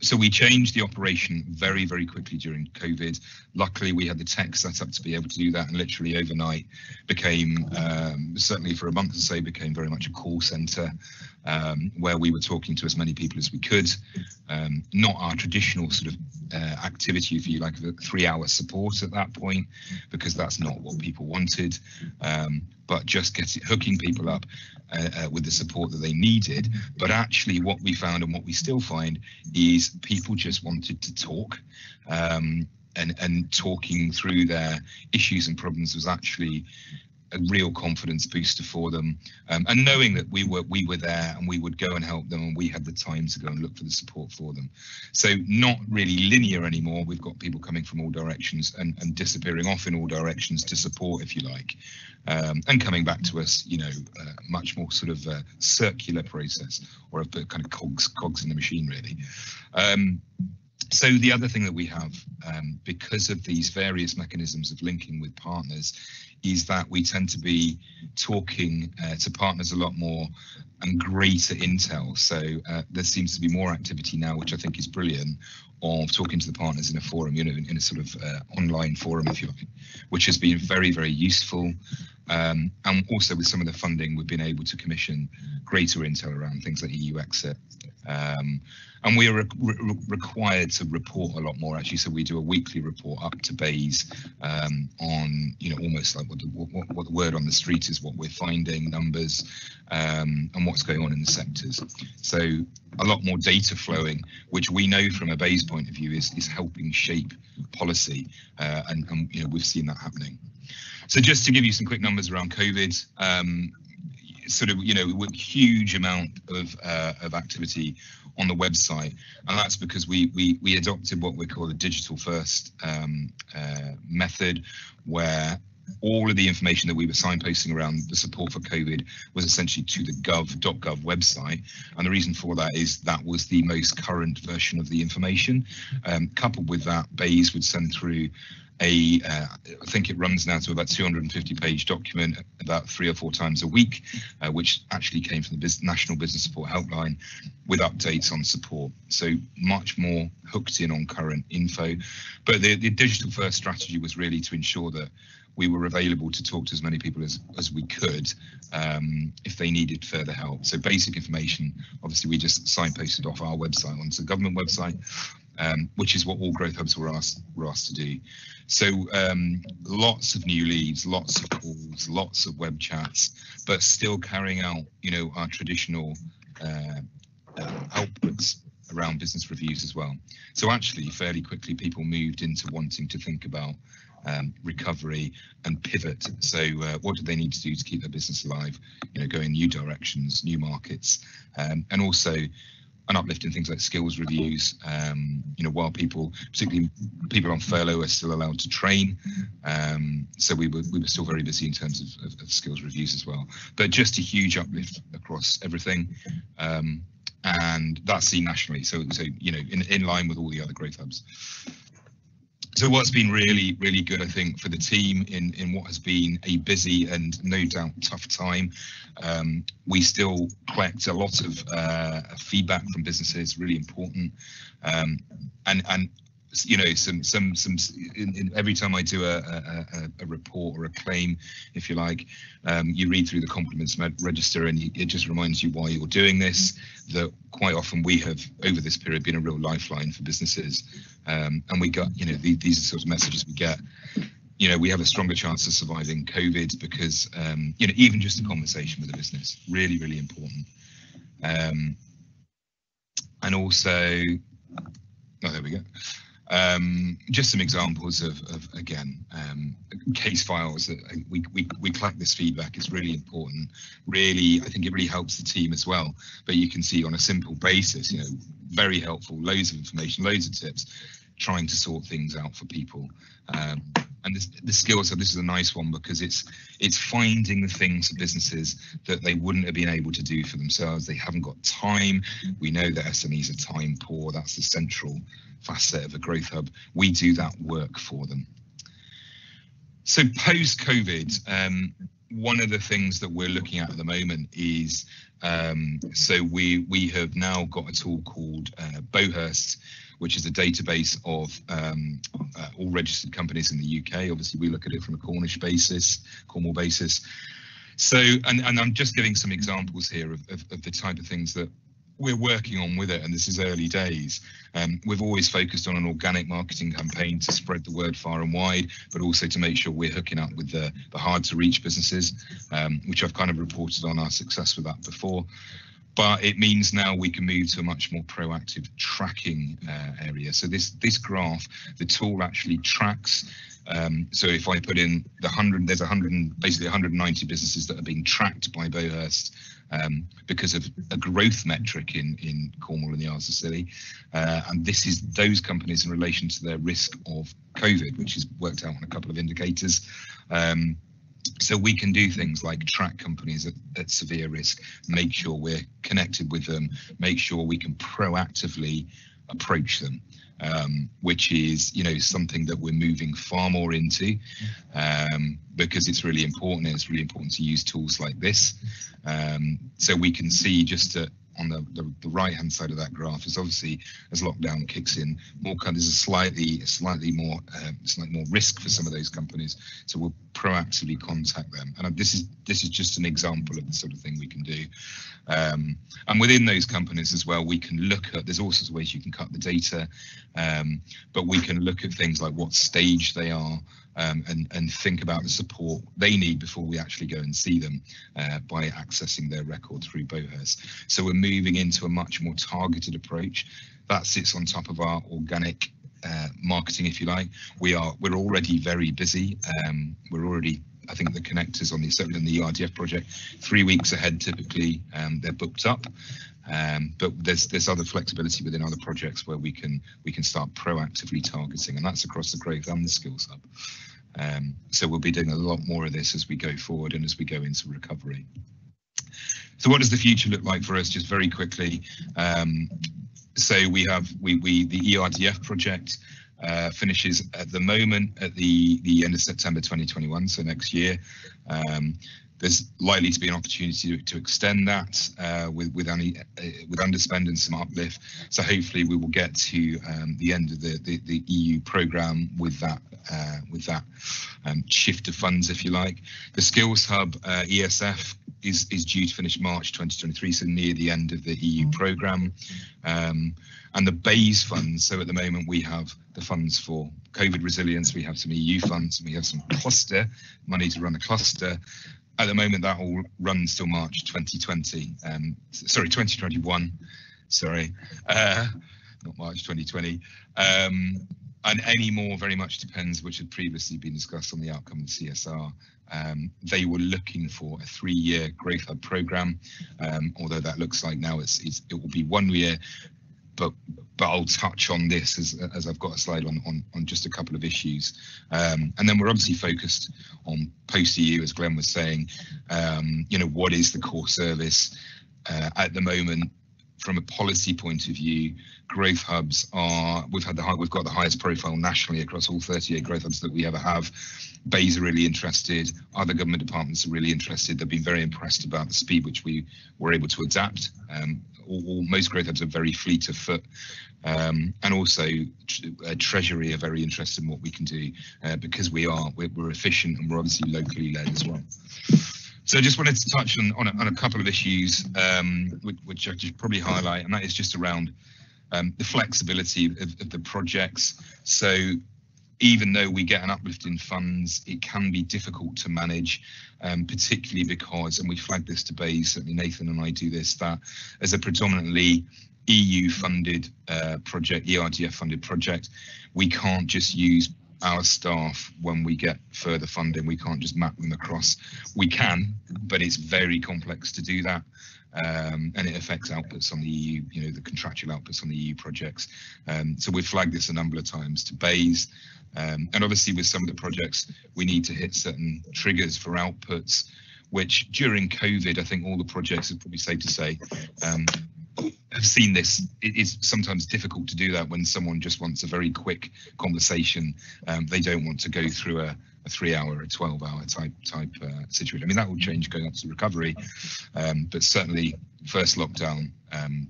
so we changed the operation very very quickly during covid. Luckily we had the tech set up to be able to do that and literally overnight became um, certainly for a month or so became very much a call center um, where we were talking to as many people as we could um, not our traditional sort of uh, activity if you like a three hour support at that point because that's not what people wanted um, but just getting hooking people up uh, uh, with the support that they needed. But actually, what we found and what we still find is people just wanted to talk. Um, and, and talking through their issues and problems was actually a real confidence booster for them um, and knowing that we were we were there and we would go and help them and we had the time to go and look for the support for them. So not really linear anymore. We've got people coming from all directions and, and disappearing off in all directions to support if you like um, and coming back to us you know uh, much more sort of a circular process or a kind of cogs cogs in the machine really. Um, so the other thing that we have, um, because of these various mechanisms of linking with partners, is that we tend to be talking uh, to partners a lot more and greater intel. So uh, there seems to be more activity now, which I think is brilliant, of talking to the partners in a forum, you know, in, in a sort of uh, online forum, if you like, which has been very, very useful. Um, and also with some of the funding, we've been able to commission greater intel around things like EU exit. Um, and we are re re required to report a lot more actually so we do a weekly report up to BEIS um, on you know almost like what the, what, what, the word on the street is what we're finding numbers um, and what's going on in the sectors. So a lot more data flowing which we know from a BEIS point of view is is helping shape policy uh, and, and you know we've seen that happening. So just to give you some quick numbers around covid um, sort of you know with huge amount of uh, of activity on the website, and that's because we we we adopted what we call a digital first um, uh, method, where all of the information that we were signposting around the support for COVID was essentially to the gov.gov website. And the reason for that is that was the most current version of the information. Um, coupled with that, BEIS would send through a, uh, I think it runs now to about 250 page document about three or four times a week, uh, which actually came from the Bus National Business Support Helpline with updates on support. So much more hooked in on current info. But the, the digital first strategy was really to ensure that we were available to talk to as many people as, as we could um, if they needed further help. So basic information, obviously we just signposted off our website onto the government website, um, which is what all growth hubs were asked, were asked to do. So um, lots of new leads, lots of calls, lots of web chats, but still carrying out, you know, our traditional uh, uh, outputs around business reviews as well. So actually, fairly quickly, people moved into wanting to think about um, recovery and pivot. So uh, what do they need to do to keep their business alive? You know, go in new directions, new markets, um, and also an uplift in things like skills reviews. Um, you know, while people, particularly people on furlough, are still allowed to train, um, so we were we were still very busy in terms of, of, of, skills reviews as well. But just a huge uplift across everything, um, and that's seen nationally. So so you know, in in line with all the other growth hubs so what's been really really good i think for the team in in what has been a busy and no doubt tough time um, we still collect a lot of uh, feedback from businesses really important. Um, and and you know some some some in, in every time I do a, a, a, report or a claim, if you like, um, you read through the compliments register and it just reminds you why you're doing this. That quite often we have over this period been a real lifeline for businesses, um, and we got you know the, these are sort of messages we get. You know, we have a stronger chance of surviving COVID because um, you know even just a conversation with a business really really important. Um, and also, oh there we go. Um, just some examples of, of again, um, case files that we, we, we collect this feedback is really important. Really, I think it really helps the team as well. But you can see on a simple basis, you know, very helpful, loads of information, loads of tips, trying to sort things out for people. Um, and this, the skills so this is a nice one because it's it's finding the things for businesses that they wouldn't have been able to do for themselves they haven't got time we know that smes are time poor that's the central facet of a growth hub. We do that work for them. So post COVID, um, one of the things that we're looking at at the moment is um, so we we have now got a tool called uh, Beauhurst, which is a database of um, uh, all registered companies in the UK. Obviously, we look at it from a Cornish basis, Cornwall basis. So, and, and I'm just giving some examples here of, of, of the type of things that we're working on with it, and this is early days. Um, we've always focused on an organic marketing campaign to spread the word far and wide, but also to make sure we're hooking up with the, the hard to reach businesses, um, which I've kind of reported on our success with that before. But it means now we can move to a much more proactive tracking uh, area. So this this graph, the tool actually tracks um, so if I put in the 100, there's 100, basically 190 businesses that are being tracked by Beauhurst um, because of a growth metric in, in Cornwall and the Isles of Scilly. Uh, and this is those companies in relation to their risk of COVID, which is worked out on a couple of indicators. Um, so we can do things like track companies at, at, severe risk, make sure we're connected with them, make sure we can proactively approach them um, which is you know something that we're moving far more into um, because it's really important. and It's really important to use tools like this, um, so we can see just to, on the, the, the, right hand side of that graph is obviously as lockdown kicks in, more there's a slightly slightly more um, slightly more risk for some of those companies. So we'll proactively contact them. And this is this is just an example of the sort of thing we can do. Um, and within those companies as well, we can look at there's all sorts of ways you can cut the data, um, but we can look at things like what stage they are um, and, and think about the support they need before we actually go and see them uh, by accessing their record through Beauhurst. So we're moving into a much more targeted approach that sits on top of our organic uh, marketing, if you like. We are we're already very busy. Um, we're already I think the connectors on the certainly on the ERDF project three weeks ahead typically um, they're booked up. Um, but there's there's other flexibility within other projects where we can we can start proactively targeting, and that's across the growth and the skills hub. Um, so we'll be doing a lot more of this as we go forward and as we go into recovery. So what does the future look like for us? Just very quickly. Um, so we have we we the ERDF project uh, finishes at the moment at the the end of September 2021, so next year. Um, there's likely to be an opportunity to, to extend that uh, with with any uh, with underspend and some uplift. So hopefully we will get to um, the end of the, the, the EU program with that uh, with that um, shift of funds, if you like. The Skills Hub uh, ESF is is due to finish March 2023, so near the end of the EU program. Um, and the BEIS funds. So at the moment we have the funds for COVID resilience, we have some EU funds, and we have some cluster money to run a cluster, at the moment that all runs till March 2020. Um, sorry, 2021. Sorry, uh, not March 2020. Um, and any more very much depends, which had previously been discussed on the outcome of the CSR. Um, they were looking for a three-year growth hub program, um, although that looks like now it's, it's, it will be one year but but I'll touch on this as as I've got a slide on on, on just a couple of issues, um, and then we're obviously focused on post EU, as Glenn was saying. Um, you know, what is the core service uh, at the moment? From a policy point of view, growth hubs are we've had the high, we've got the highest profile nationally across all 38 growth hubs that we ever have. BEIS are really interested. Other government departments are really interested. They've been very impressed about the speed which we were able to adapt. Um, all, most growth hubs are very fleet of foot, um, and also uh, Treasury are very interested in what we can do uh, because we are we're, we're, efficient and we're obviously locally led as well. So I just wanted to touch on on a, on a couple of issues um, which, which I should probably highlight, and that is just around um, the flexibility of, of, the projects. So even though we get an uplift in funds, it can be difficult to manage, um, particularly because, and we flagged this to BEIS, certainly Nathan and I do this, that as a predominantly EU funded uh, project, ERDF funded project, we can't just use our staff when we get further funding. We can't just map them across. We can, but it's very complex to do that um, and it affects outputs on the EU, you know, the contractual outputs on the EU projects. Um, so we've flagged this a number of times to BEIS, um, and obviously with some of the projects, we need to hit certain triggers for outputs, which during COVID, I think all the projects, is probably safe to say, um, have seen this. It is sometimes difficult to do that when someone just wants a very quick conversation. Um, they don't want to go through a, a three hour or 12 hour type type uh, situation. I mean, that will change going up to recovery, um, but certainly first lockdown, um,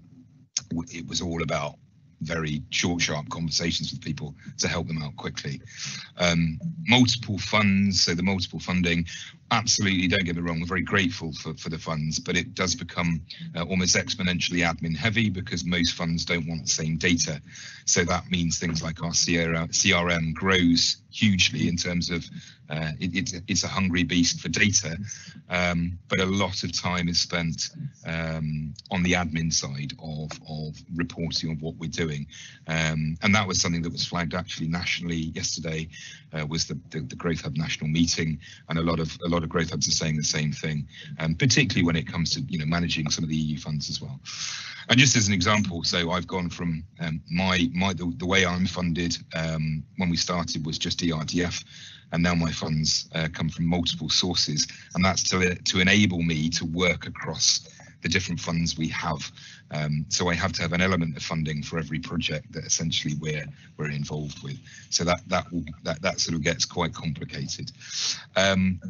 it was all about very short, sharp conversations with people to help them out quickly. Um, multiple funds, so the multiple funding, absolutely, don't get me wrong, we're very grateful for, for the funds, but it does become uh, almost exponentially admin heavy because most funds don't want the same data. So that means things like our CRM grows hugely in terms of uh, it, it's, a hungry beast for data, um, but a lot of time is spent um, on the admin side of, of reporting of what we're doing. Um, and that was something that was flagged actually nationally yesterday uh, was the, the, the, Growth Hub national meeting. And a lot of a lot of growth hubs are saying the same thing, um, particularly when it comes to you know managing some of the EU funds as well. And just as an example, so I've gone from um, my my the, the, way I'm funded um, when we started was just ERDF and now my funds uh, come from multiple sources. And that's to, to enable me to work across the different funds we have. Um, so I have to have an element of funding for every project that essentially we're we're involved with. So that that will that, that sort of gets quite complicated. Um,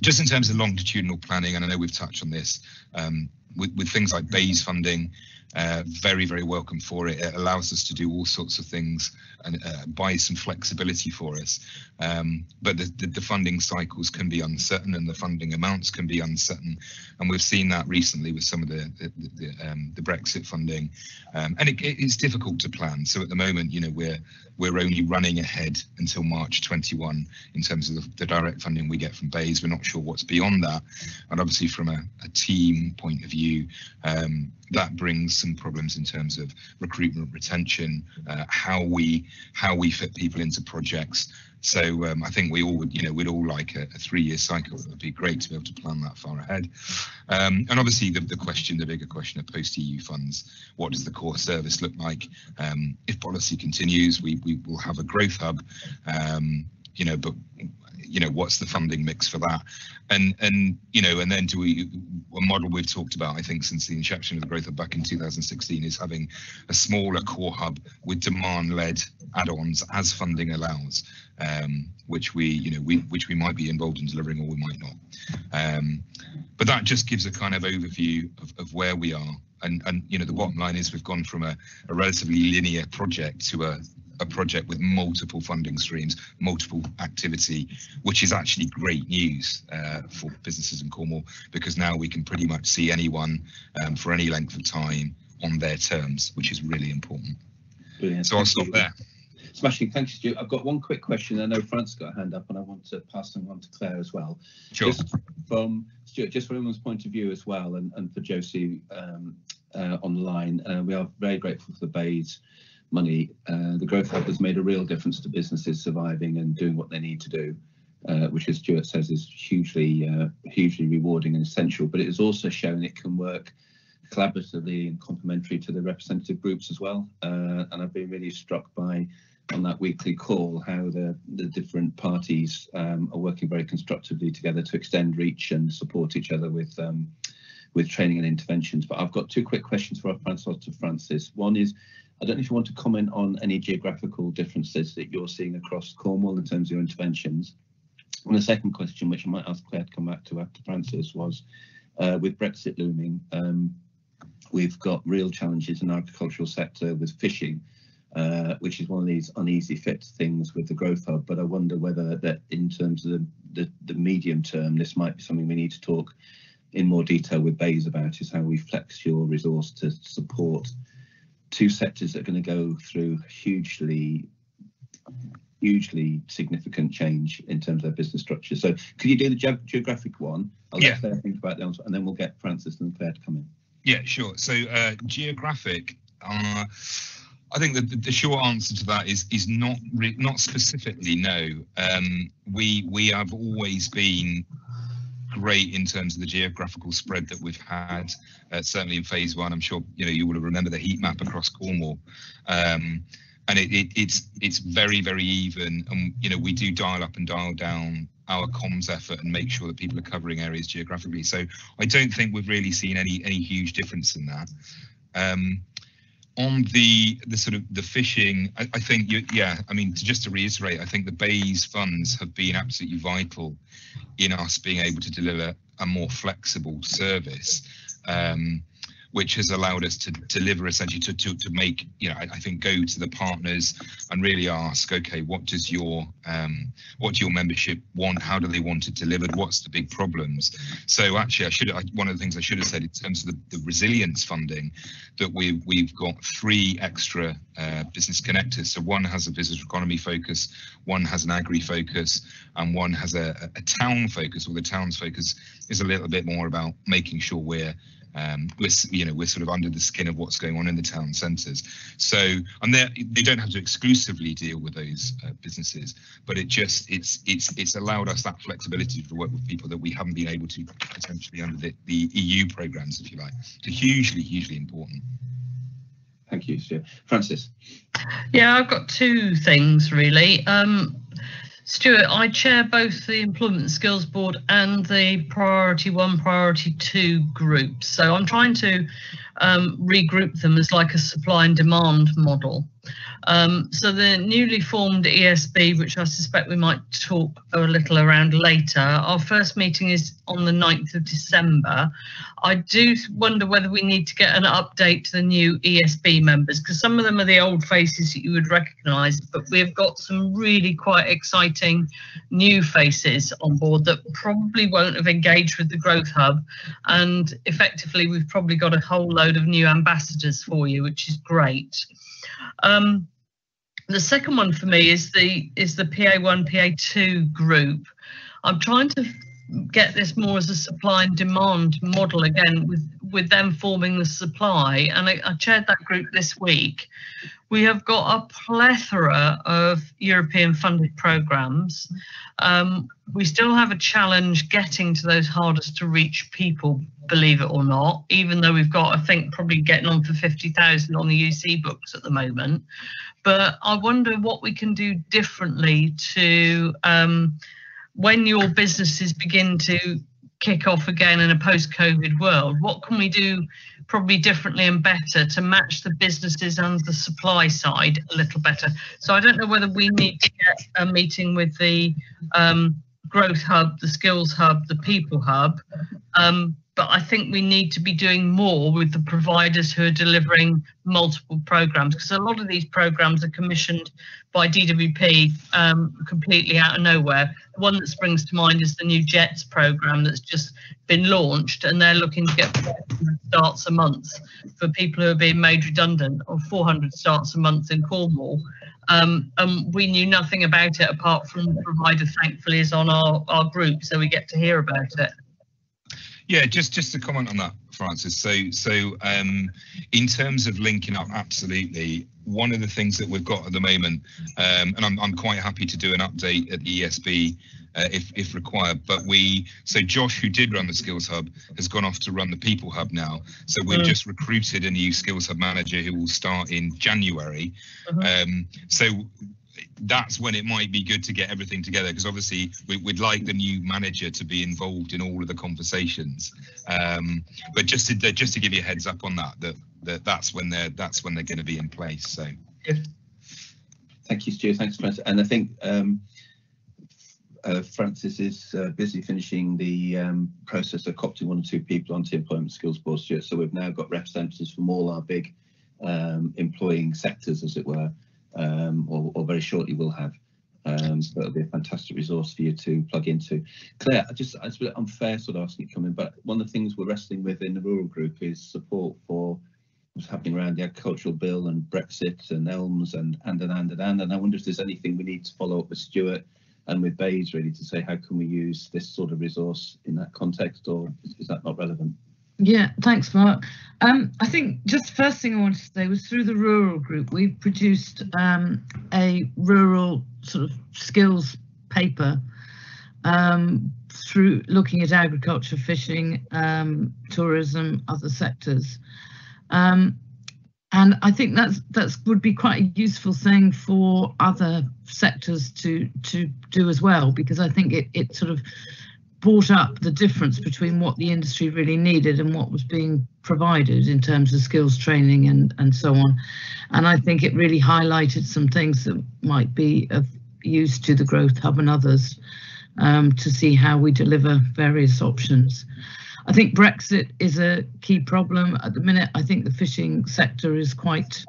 just in terms of longitudinal planning and I know we've touched on this um, with, with things like BEIS funding uh, very, very welcome for it. It allows us to do all sorts of things and uh, buy some flexibility for us. Um, but the, the, the, funding cycles can be uncertain and the funding amounts can be uncertain. And we've seen that recently with some of the the, the, um, the Brexit funding. Um, and it, it's difficult to plan. So at the moment, you know, we're we're only running ahead until March 21 in terms of the, the direct funding we get from BEIS. We're not sure what's beyond that. And obviously from a, a team point of view, um, that brings some problems in terms of recruitment, retention, uh, how we how we fit people into projects. So um, I think we all would, you know, we'd all like a, a three-year cycle. It would be great to be able to plan that far ahead. Um, and obviously, the, the question, the bigger question of post-EU funds: what does the core service look like? Um, if policy continues, we we will have a growth hub. Um, you know, but you know what's the funding mix for that? And and you know and then do we a model we've talked about i think since the inception of the growth hub back in 2016 is having a smaller core hub with demand led add-ons as funding allows um, which we you know we which we might be involved in delivering or we might not. Um, but that just gives a kind of overview of, of where we are. And and you know the bottom line is we've gone from a, a relatively linear project to a a project with multiple funding streams, multiple activity, which is actually great news uh, for businesses in Cornwall because now we can pretty much see anyone um, for any length of time on their terms, which is really important. Brilliant. So I'll stop there. Smashing, thanks, Stu. I've got one quick question. I know Fran's got a hand up, and I want to pass them on to Claire as well. Sure. Just from Stuart, just from everyone's point of view as well, and, and for Josie um, uh, on the line, uh, we are very grateful for the BEIS money, uh, the Growth Hub has made a real difference to businesses surviving and doing what they need to do, uh, which, as Stuart says, is hugely, uh, hugely rewarding and essential. But it has also shown it can work collaboratively and complementary to the representative groups as well. Uh, and I've been really struck by on that weekly call how the, the different parties um, are working very constructively together to extend reach and support each other with um, with training and interventions. But I've got two quick questions for Francois to Francis. One is I don't know if you want to comment on any geographical differences that you're seeing across Cornwall in terms of your interventions. And the second question, which I might ask Claire to come back to after Francis, was uh, with Brexit looming, um, we've got real challenges in our agricultural sector with fishing, uh, which is one of these uneasy fit things with the growth hub. But I wonder whether that in terms of the, the, the medium term, this might be something we need to talk in more detail with BEIS about is how we flex your resource to support two sectors that are going to go through hugely hugely significant change in terms of their business structure. So could you do the ge geographic one? I'll Yeah. let Claire think about that, and then we'll get Francis and Claire to come in. Yeah, sure. So uh, geographic, uh, I think the, the short answer to that is is not re- not specifically no. Um, we we have always been great in terms of the geographical spread that we've had. Uh, certainly in phase one, I'm sure you know you will remember the heat map across Cornwall. Um, and it, it, it's it's very very even and you know we do dial up and dial down our comms effort and make sure that people are covering areas geographically so i don't think we've really seen any any huge difference in that um, on the the sort of the fishing i, I think you, yeah i mean just to reiterate i think the BEIS funds have been absolutely vital in us being able to deliver a more flexible service. Um, which has allowed us to deliver essentially to, to, to make, you know, I, I, think go to the partners and really ask, okay, what does your um, what do your membership want? How do they want it delivered? What's the big problems? So actually, I should I, one of the things I should have said in terms of the, the resilience funding that we we've got three extra uh, business connectors. So one has a visitor economy focus, one has an agri focus, and one has a, a town focus. Or the town's focus is a little bit more about making sure we're um, we're you know we're sort of under the skin of what's going on in the town centres. So and they they don't have to exclusively deal with those uh, businesses, but it just it's it's it's allowed us that flexibility to work with people that we haven't been able to potentially under the, the EU programs, if you like. So hugely hugely important. Thank you, Stuart. Francis. Yeah, I've got two things really. Um, Stuart, I chair both the Employment Skills Board and the Priority One, Priority Two groups. So I'm trying to um, regroup them as like a supply and demand model. Um, so the newly formed ESB, which I suspect we might talk a little around later, our first meeting is on the 9th of December. I do wonder whether we need to get an update to the new ESB members because some of them are the old faces that you would recognise, but we've got some really quite exciting new faces on board that probably won't have engaged with the Growth Hub. And effectively, we've probably got a whole load of new ambassadors for you, which is great. Um, the second one for me is the is the PA1 PA2 group. I'm trying to get this more as a supply and demand model again with with them forming the supply and I, I chaired that group this week we have got a plethora of European funded programs. Um, we still have a challenge getting to those hardest to reach people, believe it or not, even though we've got, I think, probably getting on for 50,000 on the UC books at the moment. But I wonder what we can do differently to um, when your businesses begin to kick off again in a post-COVID world, what can we do probably differently and better to match the businesses and the supply side a little better? So I don't know whether we need to get a meeting with the um, growth hub, the skills hub, the people hub, um, but I think we need to be doing more with the providers who are delivering multiple programs because a lot of these programs are commissioned by DWP um, completely out of nowhere. One that springs to mind is the new JETS program that's just been launched and they're looking to get 400 starts a month for people who are being made redundant or 400 starts a month in Cornwall. Um, and we knew nothing about it apart from the provider thankfully is on our, our group so we get to hear about it. Yeah, just just to comment on that, Francis. So so um, in terms of linking up, absolutely. One of the things that we've got at the moment, um, and I'm I'm quite happy to do an update at the ESB uh, if if required. But we so Josh, who did run the Skills Hub, has gone off to run the People Hub now. So we've Mm. just recruited a new Skills Hub manager who will start in January. Mhm. Um, so that's when it might be good to get everything together because obviously we, would like the new manager to be involved in all of the conversations um, but just to just to give you a heads up on that that, that that's when they're that's when they're going to be in place so Good. Thank you, Stuart. Thanks, Francis. And I think um, uh, Francis is uh, busy finishing the um, process of copting one or two people onto employment skills board, Stuart. So we've now got representatives from all our big um, employing sectors, as it were, um, or, or, very shortly we'll have. Um, so it'll be a fantastic resource for you to plug into. Claire, I just it's a bit unfair sort of asking you to come in, but one of the things we're wrestling with in the rural group is support for what's happening around the agricultural bill and Brexit and ELMS and and and and and. And I wonder if there's anything we need to follow up with Stuart and with BEIS really to say how can we use this sort of resource in that context, or is, is that not relevant? Yeah, thanks, Mark. Um, I think just first thing I wanted to say was through the rural group, we've produced um, a rural sort of skills paper um, through looking at agriculture, fishing, um, tourism, other sectors. Um, and I think that's that's would be quite a useful thing for other sectors to to do as well, because I think it, it sort of brought up the difference between what the industry really needed and what was being provided in terms of skills training and, and so on. And I think it really highlighted some things that might be of use to the Growth Hub and others um, to see how we deliver various options. I think Brexit is a key problem at the minute. I think the fishing sector is quite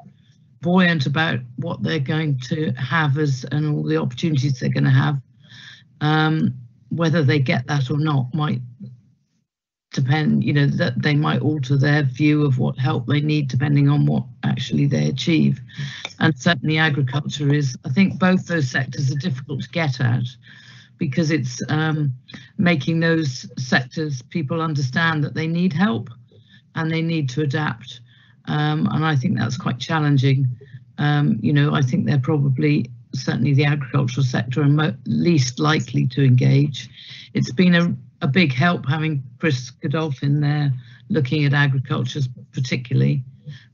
buoyant about what they're going to have as and all the opportunities they're going to have. Um, whether they get that or not might depend, you know, that they might alter their view of what help they need depending on what actually they achieve. And certainly agriculture is, I think both those sectors are difficult to get at because it's um, making those sectors people understand that they need help and they need to adapt. Um, and I think that's quite challenging. Um, you know, I think they're probably certainly the agricultural sector are least likely to engage. It's been a, a big help having Chris Godolphin there looking at agriculture particularly.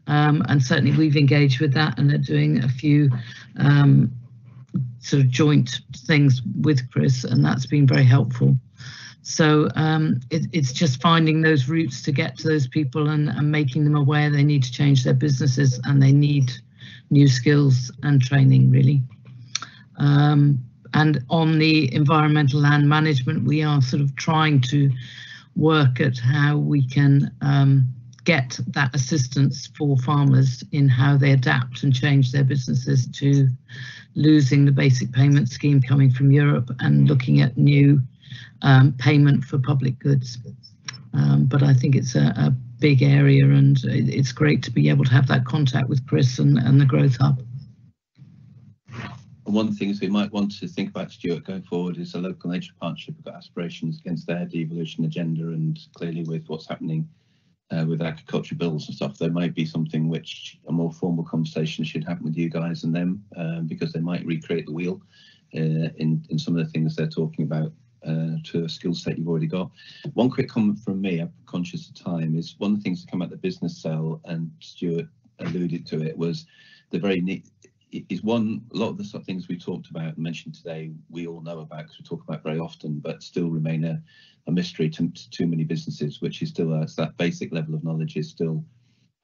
Um, and certainly we've engaged with that and they're doing a few um, sort of joint things with Chris and that's been very helpful. So um, it, it's just finding those routes to get to those people and, and making them aware they need to change their businesses and they need new skills and training really. Um, and on the environmental land management, we are sort of trying to work at how we can um, get that assistance for farmers in how they adapt and change their businesses to losing the basic payment scheme coming from Europe and looking at new um, payment for public goods. Um, but I think it's a, a, big area and it's great to be able to have that contact with Chris and, and the Growth Hub. And one of the things we might want to think about, Stuart, going forward is a local nature partnership. We've got aspirations against their devolution agenda, and clearly with what's happening uh, with agriculture bills and stuff, there might be something which a more formal conversation should happen with you guys and them, um, because they might recreate the wheel uh, in in some of the things they're talking about uh, to a skill set you've already got. One quick comment from me, I'm conscious of time, is one of the things that come out the business cell, and Stuart alluded to it, was the very neat is one a lot of the things we talked about and mentioned today we all know about because we talk about very often but still remain a, a mystery to, to, too many businesses which is still a, that basic level of knowledge is still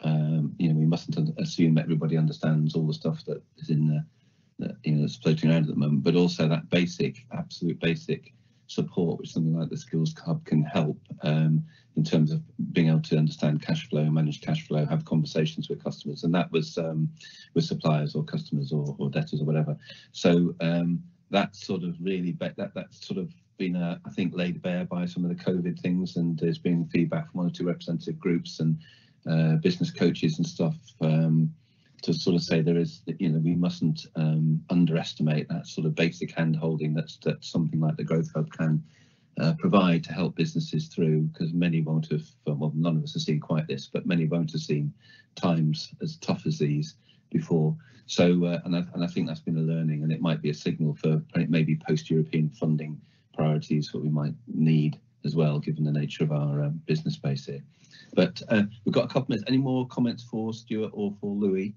um, you know we mustn't assume that everybody understands all the stuff that is in the that, you know that's floating around at the moment but also that basic absolute basic support which something like the skills hub can help um, in terms of being able to understand cash flow, manage cash flow, have conversations with customers, and that was um, with suppliers or customers or, or debtors or whatever. So um, that's sort of really that that's sort of been uh, I think laid bare by some of the COVID things, and there's been feedback from one or two representative groups and uh, business coaches and stuff um, to sort of say there is you know we mustn't um, underestimate that sort of basic handholding that something like the growth hub can uh, provide to help businesses through because many won't have, well, none of us have seen quite this, but many won't have seen times as tough as these before. So, uh, and, I, and I think that's been a learning and it might be a signal for maybe post-European funding priorities what we might need as well, given the nature of our um, business base here. But uh, we've got a couple minutes. Any more comments for Stuart or for Louis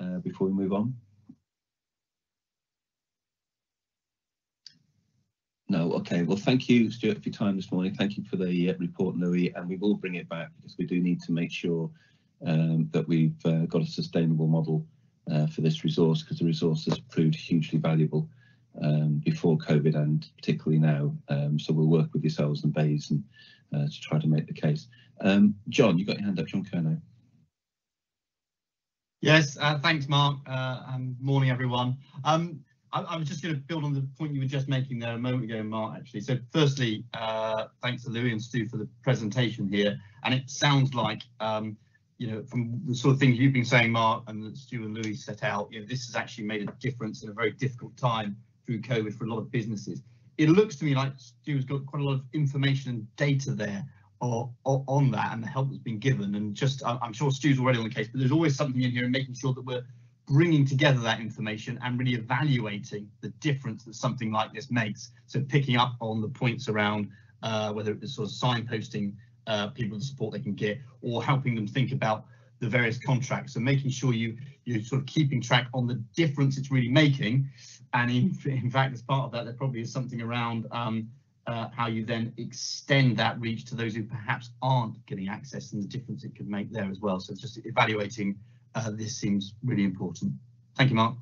uh, before we move on? No, okay. Well, thank you, Stuart, for your time this morning. Thank you for the uh, report, Louis, and we will bring it back because we do need to make sure um, that we've uh, got a sustainable model uh, for this resource because the resource has proved hugely valuable um, before COVID and particularly now. Um, so we'll work with yourselves and BEIS and uh, to try to make the case. Um, John, you got your hand up, John Kerno. Yes, uh, thanks, Mark. Uh, and morning, everyone. Um, I, I, was just going to build on the point you were just making there a moment ago, Mark, actually. So firstly, uh, thanks to Louis and Stu for the presentation here. And it sounds like, um, you know, from the sort of things you've been saying, Mark, and that Stu and Louis set out, you know, this has actually made a difference in a very difficult time through COVID for a lot of businesses. It looks to me like Stu's got quite a lot of information and data there or, on that and the help that's been given. And just, I'm sure Stu's already on the case, but there's always something in here and making sure that we're bringing together that information and really evaluating the difference that something like this makes. So picking up on the points around uh, whether it's sort of signposting uh, people the support they can get or helping them think about the various contracts and making sure you you're sort of keeping track on the difference it's really making and in, in fact as part of that there probably is something around um, uh, how you then extend that reach to those who perhaps aren't getting access and the difference it could make there as well. So just evaluating uh, this seems really important. Thank you, Mark.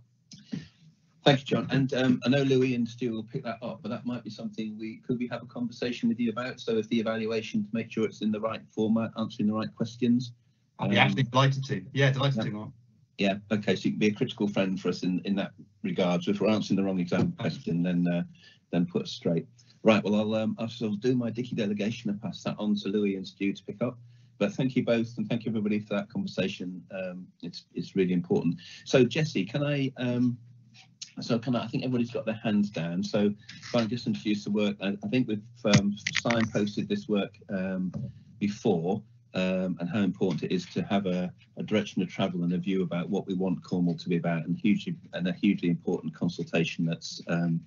Thank you, John. And um, I know Louis and Stu will pick that up, but that might be something we could we have a conversation with you about. So if the evaluation to make sure it's in the right format, answering the right questions. I'd be um, actually delighted to. Yeah, delighted yeah. to, Mark. Yeah. Okay. So you can be a critical friend for us in in that regard. So if we're answering the wrong exam question, then uh, then put us straight. Right, well, I'll, um, I'll do my Dicky delegation and pass that on to Louis and Stu to pick up. But thank you both and thank you everybody for that conversation. Um, it's it's really important. So Jesse, can I um, so can I, I think everybody's got their hands down. So if I just introduce the work, I, I think we've um, signposted this work um, before um, and how important it is to have a, a, direction of travel and a view about what we want Cornwall to be about and hugely and a hugely important consultation that's um,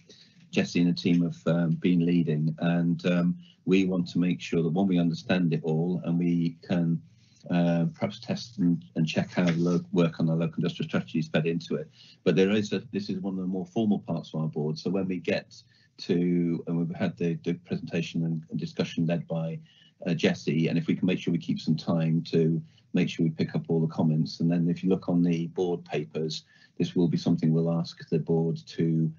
Jesse and a team have um, been leading. And um, we want to make sure that when we understand it all and we can uh, perhaps test and, and, check how the work on the local industrial strategy is fed into it. But there is a, this is one of the more formal parts of our board. So when we get to, and we've had the, the presentation and, and, discussion led by uh, Jesse, and if we can make sure we keep some time to make sure we pick up all the comments. And then if you look on the board papers, this will be something we'll ask the board to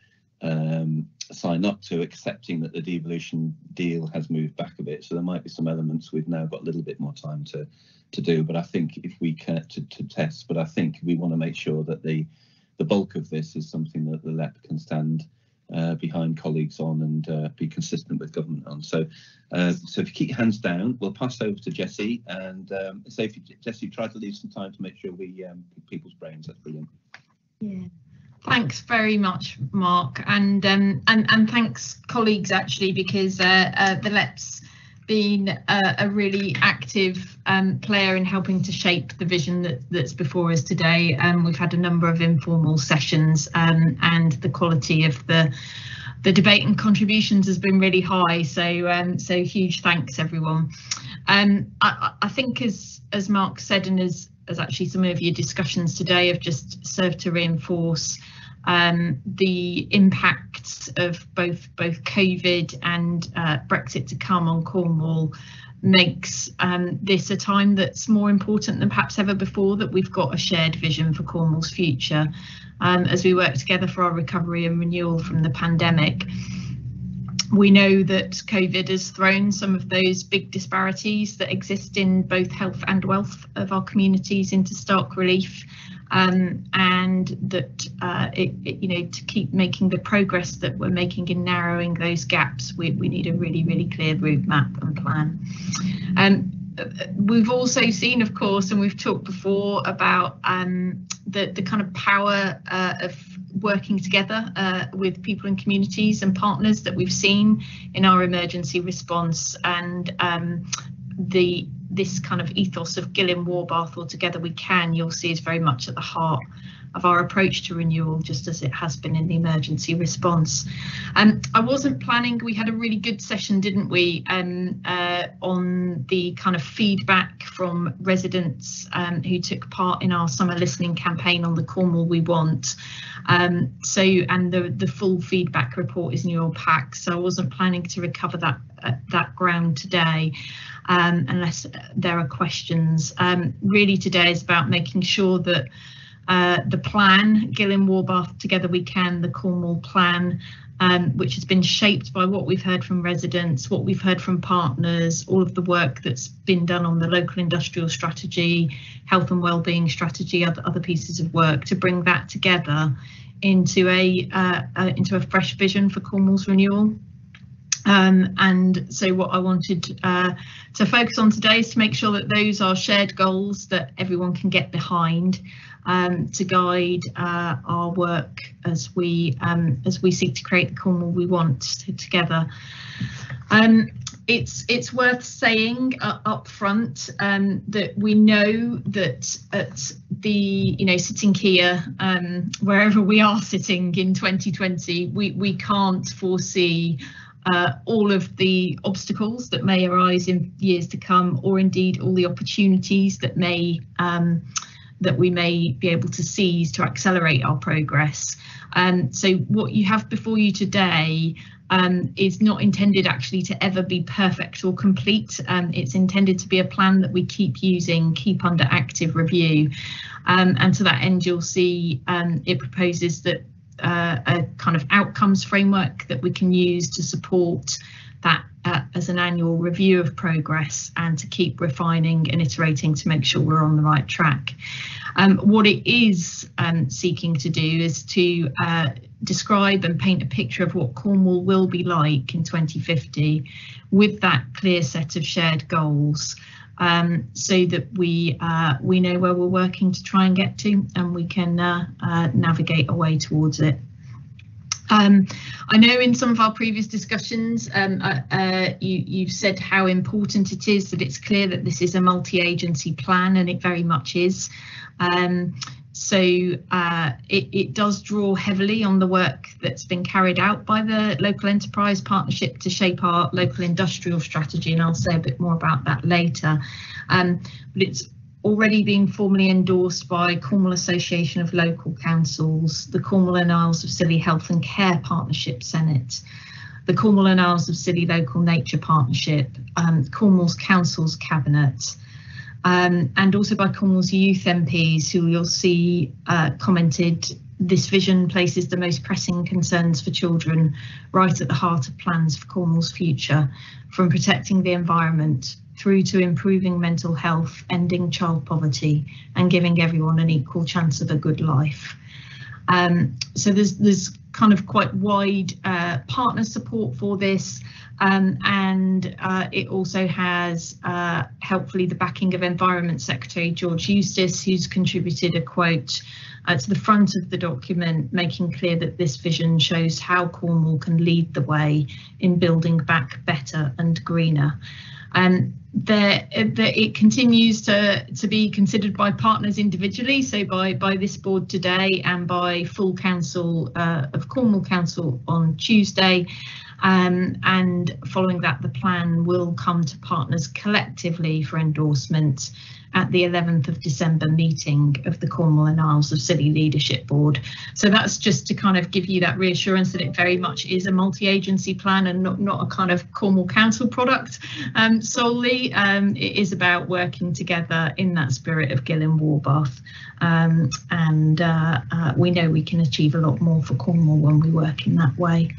um, sign up to accepting that the devolution deal has moved back a bit. So there might be some elements we've now got a little bit more time to to do. But I think if we can to, to test, but I think we want to make sure that the the bulk of this is something that the LEP can stand uh, behind colleagues on and uh, be consistent with government on. So, uh, so if you keep hands down, we'll pass over to Jesse and um, so if you, Jesse, try to leave some time to make sure we um, people's brains. That's brilliant. Yeah. Thanks very much, Mark, and um, and and thanks colleagues actually because uh, uh, the LEP's been a, a really active um, player in helping to shape the vision that, that's before us today. Um, we've had a number of informal sessions um, and the quality of the the debate and contributions has been really high. So um, so huge thanks everyone. Um, I, I think as as Mark said and as as actually some of your discussions today have just served to reinforce um, the impacts of both both COVID and uh, Brexit to come on Cornwall makes um, this a time that's more important than perhaps ever before that we've got a shared vision for Cornwall's future um, as we work together for our recovery and renewal from the pandemic. We know that COVID has thrown some of those big disparities that exist in both health and wealth of our communities into stark relief um, and that uh, it, it, you know to keep making the progress that we're making in narrowing those gaps, we, we need a really really clear roadmap and plan. Um, we've also seen, of course, and we've talked before about um, the the kind of power uh, of working together uh, with people and communities and partners that we've seen in our emergency response and um, the this kind of ethos of Gillen Warbath or Together We Can, you'll see is very much at the heart of our approach to renewal, just as it has been in the emergency response. Um, I wasn't planning, we had a really good session, didn't we, um, uh, on the kind of feedback from residents um, who took part in our summer listening campaign on the Cornwall We Want. Um, so, and the, the full feedback report is in your pack, so I wasn't planning to recover that, uh, that ground today. Um, unless there are questions. Um, really today is about making sure that uh, the plan, Gillen Warbath Together We Can, the Cornwall plan, um, which has been shaped by what we've heard from residents, what we've heard from partners, all of the work that's been done on the local industrial strategy, health and wellbeing strategy, other, other pieces of work to bring that together into a uh, uh, into a fresh vision for Cornwall's renewal. Um, and so what I wanted uh, to focus on today is to make sure that those are shared goals that everyone can get behind um, to guide uh, our work as we um, as we seek to create the Cornwall we want together. Um, it's it's worth saying uh, up front um, that we know that at the you know sitting here um, wherever we are sitting in 2020 we we can't foresee uh, all of the obstacles that may arise in years to come, or indeed all the opportunities that may um, that we may be able to seize to accelerate our progress. Um, so what you have before you today um, is not intended actually to ever be perfect or complete. Um, it's intended to be a plan that we keep using, keep under active review. Um, and to that end, you'll see um, it proposes that uh, a kind of outcomes framework that we can use to support that uh, as an annual review of progress and to keep refining and iterating to make sure we're on the right track. Um, what it is um, seeking to do is to uh, describe and paint a picture of what Cornwall will be like in 2050 with that clear set of shared goals um, so that we uh, we know where we're working to try and get to and we can uh, uh, navigate a way towards it. Um, I know in some of our previous discussions, um, uh, uh, you, have said how important it is that it's clear that this is a multi-agency plan, and it very much is. Um, so uh, it, it, does draw heavily on the work that's been carried out by the local enterprise partnership to shape our local industrial strategy, and I'll say a bit more about that later. Um, but it's already been formally endorsed by Cornwall Association of Local Councils, the Cornwall and Isles of Scilly Health and Care Partnership Senate, the Cornwall and Isles of Scilly Local Nature Partnership, um, Cornwall's Council's Cabinet, um, and also by Cornwall's youth MPs, who you'll see uh, commented this vision places the most pressing concerns for children right at the heart of plans for Cornwall's future, from protecting the environment through to improving mental health, ending child poverty, and giving everyone an equal chance of a good life. Um, so there's there's kind of quite wide uh, partner support for this. Um, and uh, it also has uh, helpfully the backing of Environment Secretary George Eustice, who's contributed a quote uh, to the front of the document, making clear that this vision shows how Cornwall can lead the way in building back better and greener. And there, it continues to, to be considered by partners individually, so by, by this board today and by full council uh, of Cornwall Council on Tuesday. Um, and following that, the plan will come to partners collectively for endorsement at the 11th of December meeting of the Cornwall and Isles of Scilly Leadership Board. So that's just to kind of give you that reassurance that it very much is a multi-agency plan and not, not a kind of Cornwall Council product um, solely. Um, it is about working together in that spirit of Gillen Warbath. Um, and uh, uh, we know we can achieve a lot more for Cornwall when we work in that way.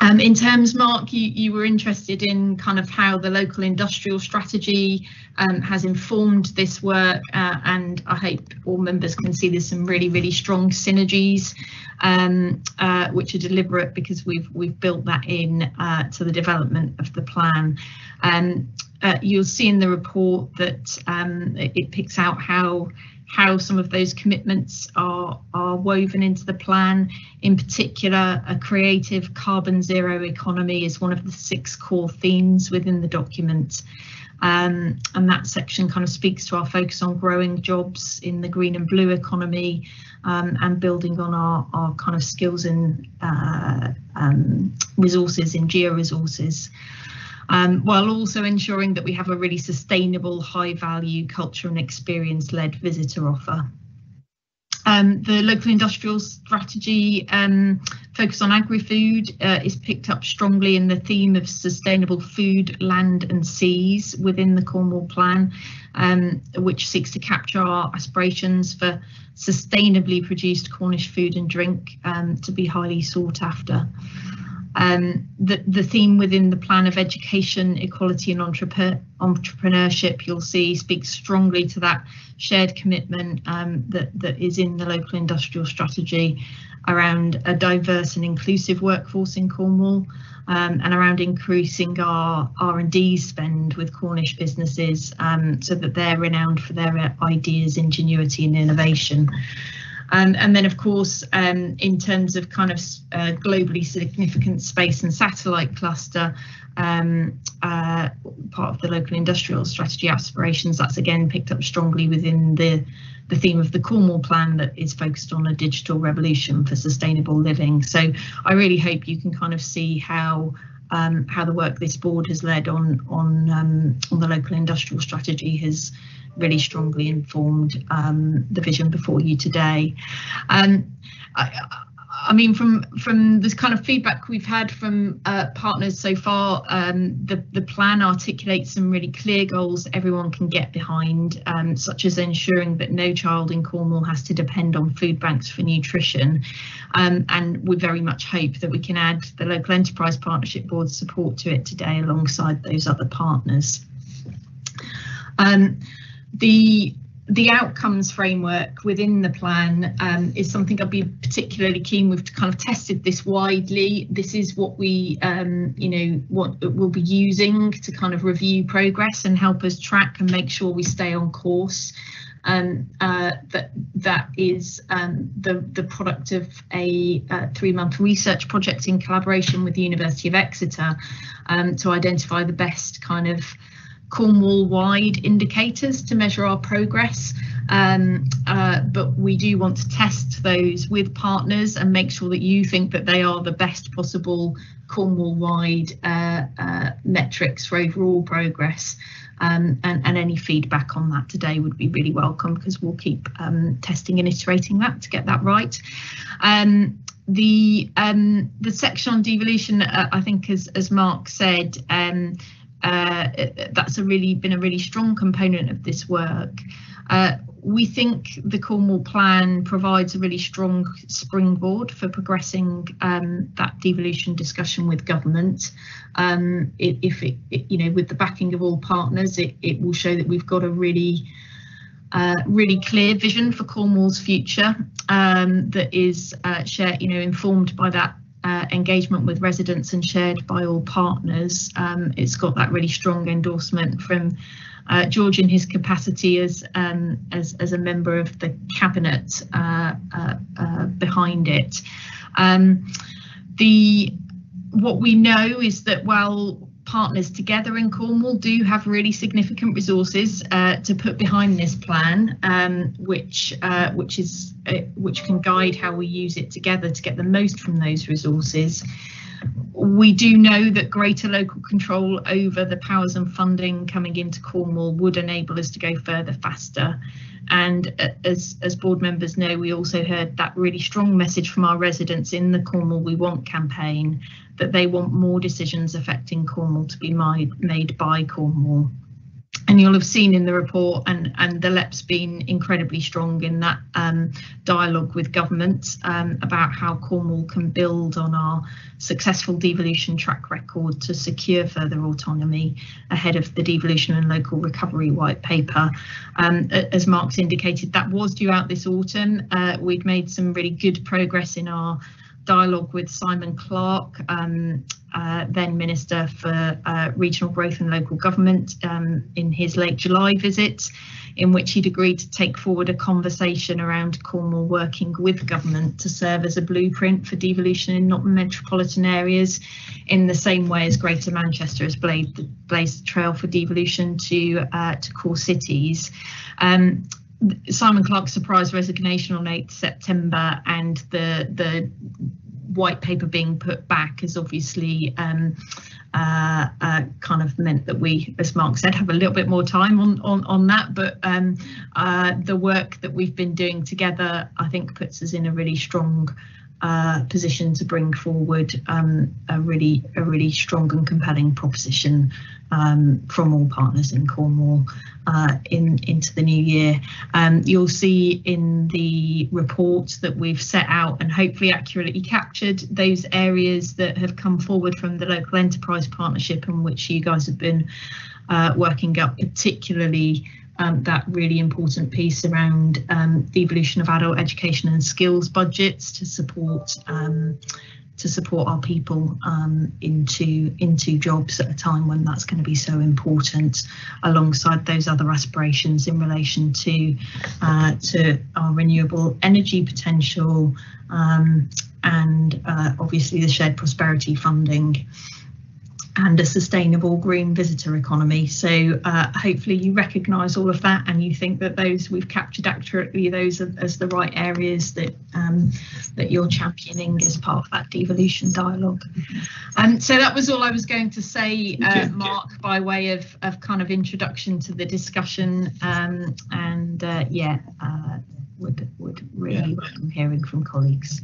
Um, in terms, Mark, you, you were interested in kind of how the local industrial strategy um, has informed this work, uh, and I hope all members can see there's some really, really strong synergies, um, uh, which are deliberate because we've we've built that in uh, to the development of the plan. Um, uh, you'll see in the report that um, it picks out how how some of those commitments are, are woven into the plan. In particular, a creative carbon zero economy is one of the six core themes within the document. Um, and that section kind of speaks to our focus on growing jobs in the green and blue economy um, and building on our, our kind of skills and uh, um, resources in geo-resources um, while also ensuring that we have a really sustainable, high value culture and experience led visitor offer. Um, the local industrial strategy um, focus on agri-food uh, is picked up strongly in the theme of sustainable food, land and seas within the Cornwall plan. um, which seeks to capture our aspirations for sustainably produced Cornish food and drink um, to be highly sought after. Um, the, the theme within the plan of education, equality and entrepreneur, entrepreneurship, you'll see, speaks strongly to that shared commitment um, that, that is in the local industrial strategy around a diverse and inclusive workforce in Cornwall um, and around increasing our R&D spend with Cornish businesses um, so that they're renowned for their ideas, ingenuity and innovation. And then, of course, um, in terms of kind of uh, globally significant space and satellite cluster, um, uh, part of the local industrial strategy aspirations, that's again picked up strongly within the the theme of the Cornwall plan that is focused on a digital revolution for sustainable living. So I really hope you can kind of see how um, how the work this board has led on on um, on the local industrial strategy has really strongly informed um, the vision before you today. Um, I, I mean, from from this kind of feedback we've had from uh, partners so far, um, the the plan articulates some really clear goals everyone can get behind, um, such as ensuring that no child in Cornwall has to depend on food banks for nutrition, um, and we very much hope that we can add the local enterprise partnership board support to it today alongside those other partners. Um, the the outcomes framework within the plan um, is something I'd be particularly keen. We've kind of tested this widely. This is what we, um, you know, what we'll be using to kind of review progress and help us track and make sure we stay on course. Um, uh, that that is um, the the product of a uh, three month research project in collaboration with the University of Exeter um, to identify the best kind of Cornwall wide indicators to measure our progress. Um, uh, but we do want to test those with partners and make sure that you think that they are the best possible Cornwall wide uh, uh, metrics for overall progress. Um, and, and, any feedback on that today would be really welcome because we'll keep um, testing and iterating that to get that right. Um, the um, the section on devolution, uh, I think, as as Mark said, um, uh, that's a really been a really strong component of this work. Uh, we think the Cornwall plan provides a really strong springboard for progressing um, that devolution discussion with government. Um, it, if it, it, you know, with the backing of all partners, it, it will show that we've got a really uh, really clear vision for Cornwall's future um, that is uh, shared, you know, informed by that uh, engagement with residents and shared by all partners. Um, it's got that really strong endorsement from uh, George in his capacity as um, as, as a member of the cabinet uh, uh, uh behind it. Um, the what we know is that while partners together in Cornwall do have really significant resources uh, to put behind this plan, um, which uh, which is uh, which can guide how we use it together to get the most from those resources. We do know that greater local control over the powers and funding coming into Cornwall would enable us to go further faster. And as, as board members know, we also heard that really strong message from our residents in the Cornwall We Want campaign that they want more decisions affecting Cornwall to be made by Cornwall. And you'll have seen in the report, and, and the LEP's been incredibly strong in that um, dialogue with government um, about how Cornwall can build on our successful devolution track record to secure further autonomy ahead of the devolution and local recovery white paper. Um, as Mark's indicated, that was due out this autumn. Uh, we've made some really good progress in our dialogue with Simon Clarke, um, uh, then Minister for uh, Regional Growth and Local Government, um, in his late July visit, in which he'd agreed to take forward a conversation around Cornwall working with government to serve as a blueprint for devolution in not metropolitan areas, in the same way as Greater Manchester has blazed, blazed the trail for devolution to uh, to core cities. Um, Simon Clarke's surprise resignation on 8th September and the the white paper being put back has obviously um, uh, uh, kind of meant that we, as Mark said, have a little bit more time on on, on that. But um, uh, the work that we've been doing together, I think, puts us in a really strong uh, position to bring forward um, a really a really strong and compelling proposition um, from all partners in Cornwall uh, in into the new year. Um, you'll see in the report that we've set out and hopefully accurately captured those areas that have come forward from the local enterprise partnership in which you guys have been uh, working up, particularly um, that really important piece around um, the evolution of adult education and skills budgets to support um, to support our people um, into into jobs at a time when that's going to be so important, alongside those other aspirations in relation to uh, to our renewable energy potential um, and uh, obviously the shared prosperity funding and a sustainable green visitor economy. So uh, hopefully you recognise all of that and you think that those we've captured accurately those as the right areas that um, that you're championing as part of that devolution dialogue. Um, so that was all I was going to say, uh, Mark, by way of, of kind of introduction to the discussion. Um, and uh, yeah, uh, would would really yeah. welcome hearing from colleagues.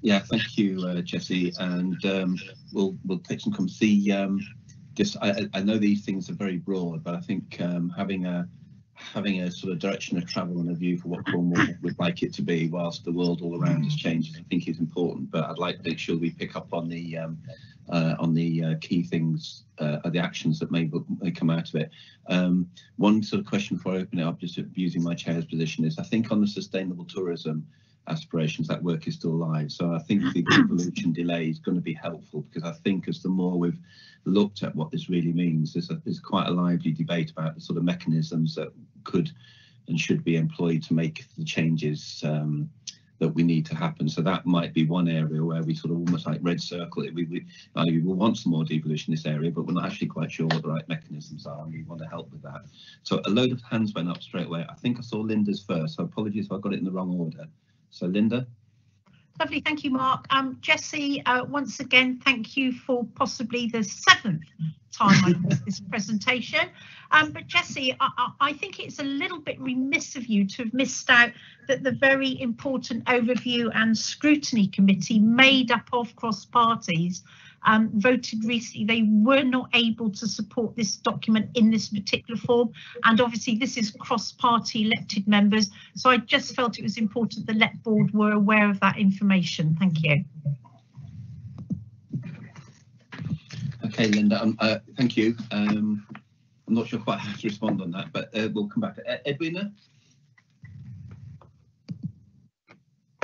Yeah, thank you, uh, Jesse, and um, we'll we'll take some comments. The um, just I, I know these things are very broad, but I think um, having a having a sort of direction of travel and a view for what Cornwall would like it to be, whilst the world all around is changing, I think is important. But I'd like to make sure we pick up on the um, uh, on the uh, key things, uh, the actions that may, may come out of it. Um, one sort of question before I open it up, just using my chair's position, is I think on the sustainable tourism aspirations, that work is still alive. So I think the evolution delay is going to be helpful because I think as the more we've looked at what this really means, there's, a, there's quite a lively debate about the sort of mechanisms that could and should be employed to make the changes um, that we need to happen. So that might be one area where we sort of almost like red circle it. We, we, uh, we will want some more devolution in this area, but we're not actually quite sure what the right mechanisms are, and we want to help with that. So a load of hands went up straight away. I think I saw Linda's first, so apologies if I got it in the wrong order. So Linda. Lovely, thank you, Mark. Um, Jesse, uh, once again, thank you for possibly the seventh time I did this presentation. Um, but Jesse, I, I, think it's a little bit remiss of you to have missed out that the very important overview and scrutiny committee made up of cross parties um, voted recently they were not able to support this document in this particular form and obviously this is cross-party elected members so I just felt it was important the LEP board were aware of that information. Thank you. Okay, Linda, um, uh, thank you. Um, I'm not sure quite how to respond on that, but uh, we'll come back to Edwina.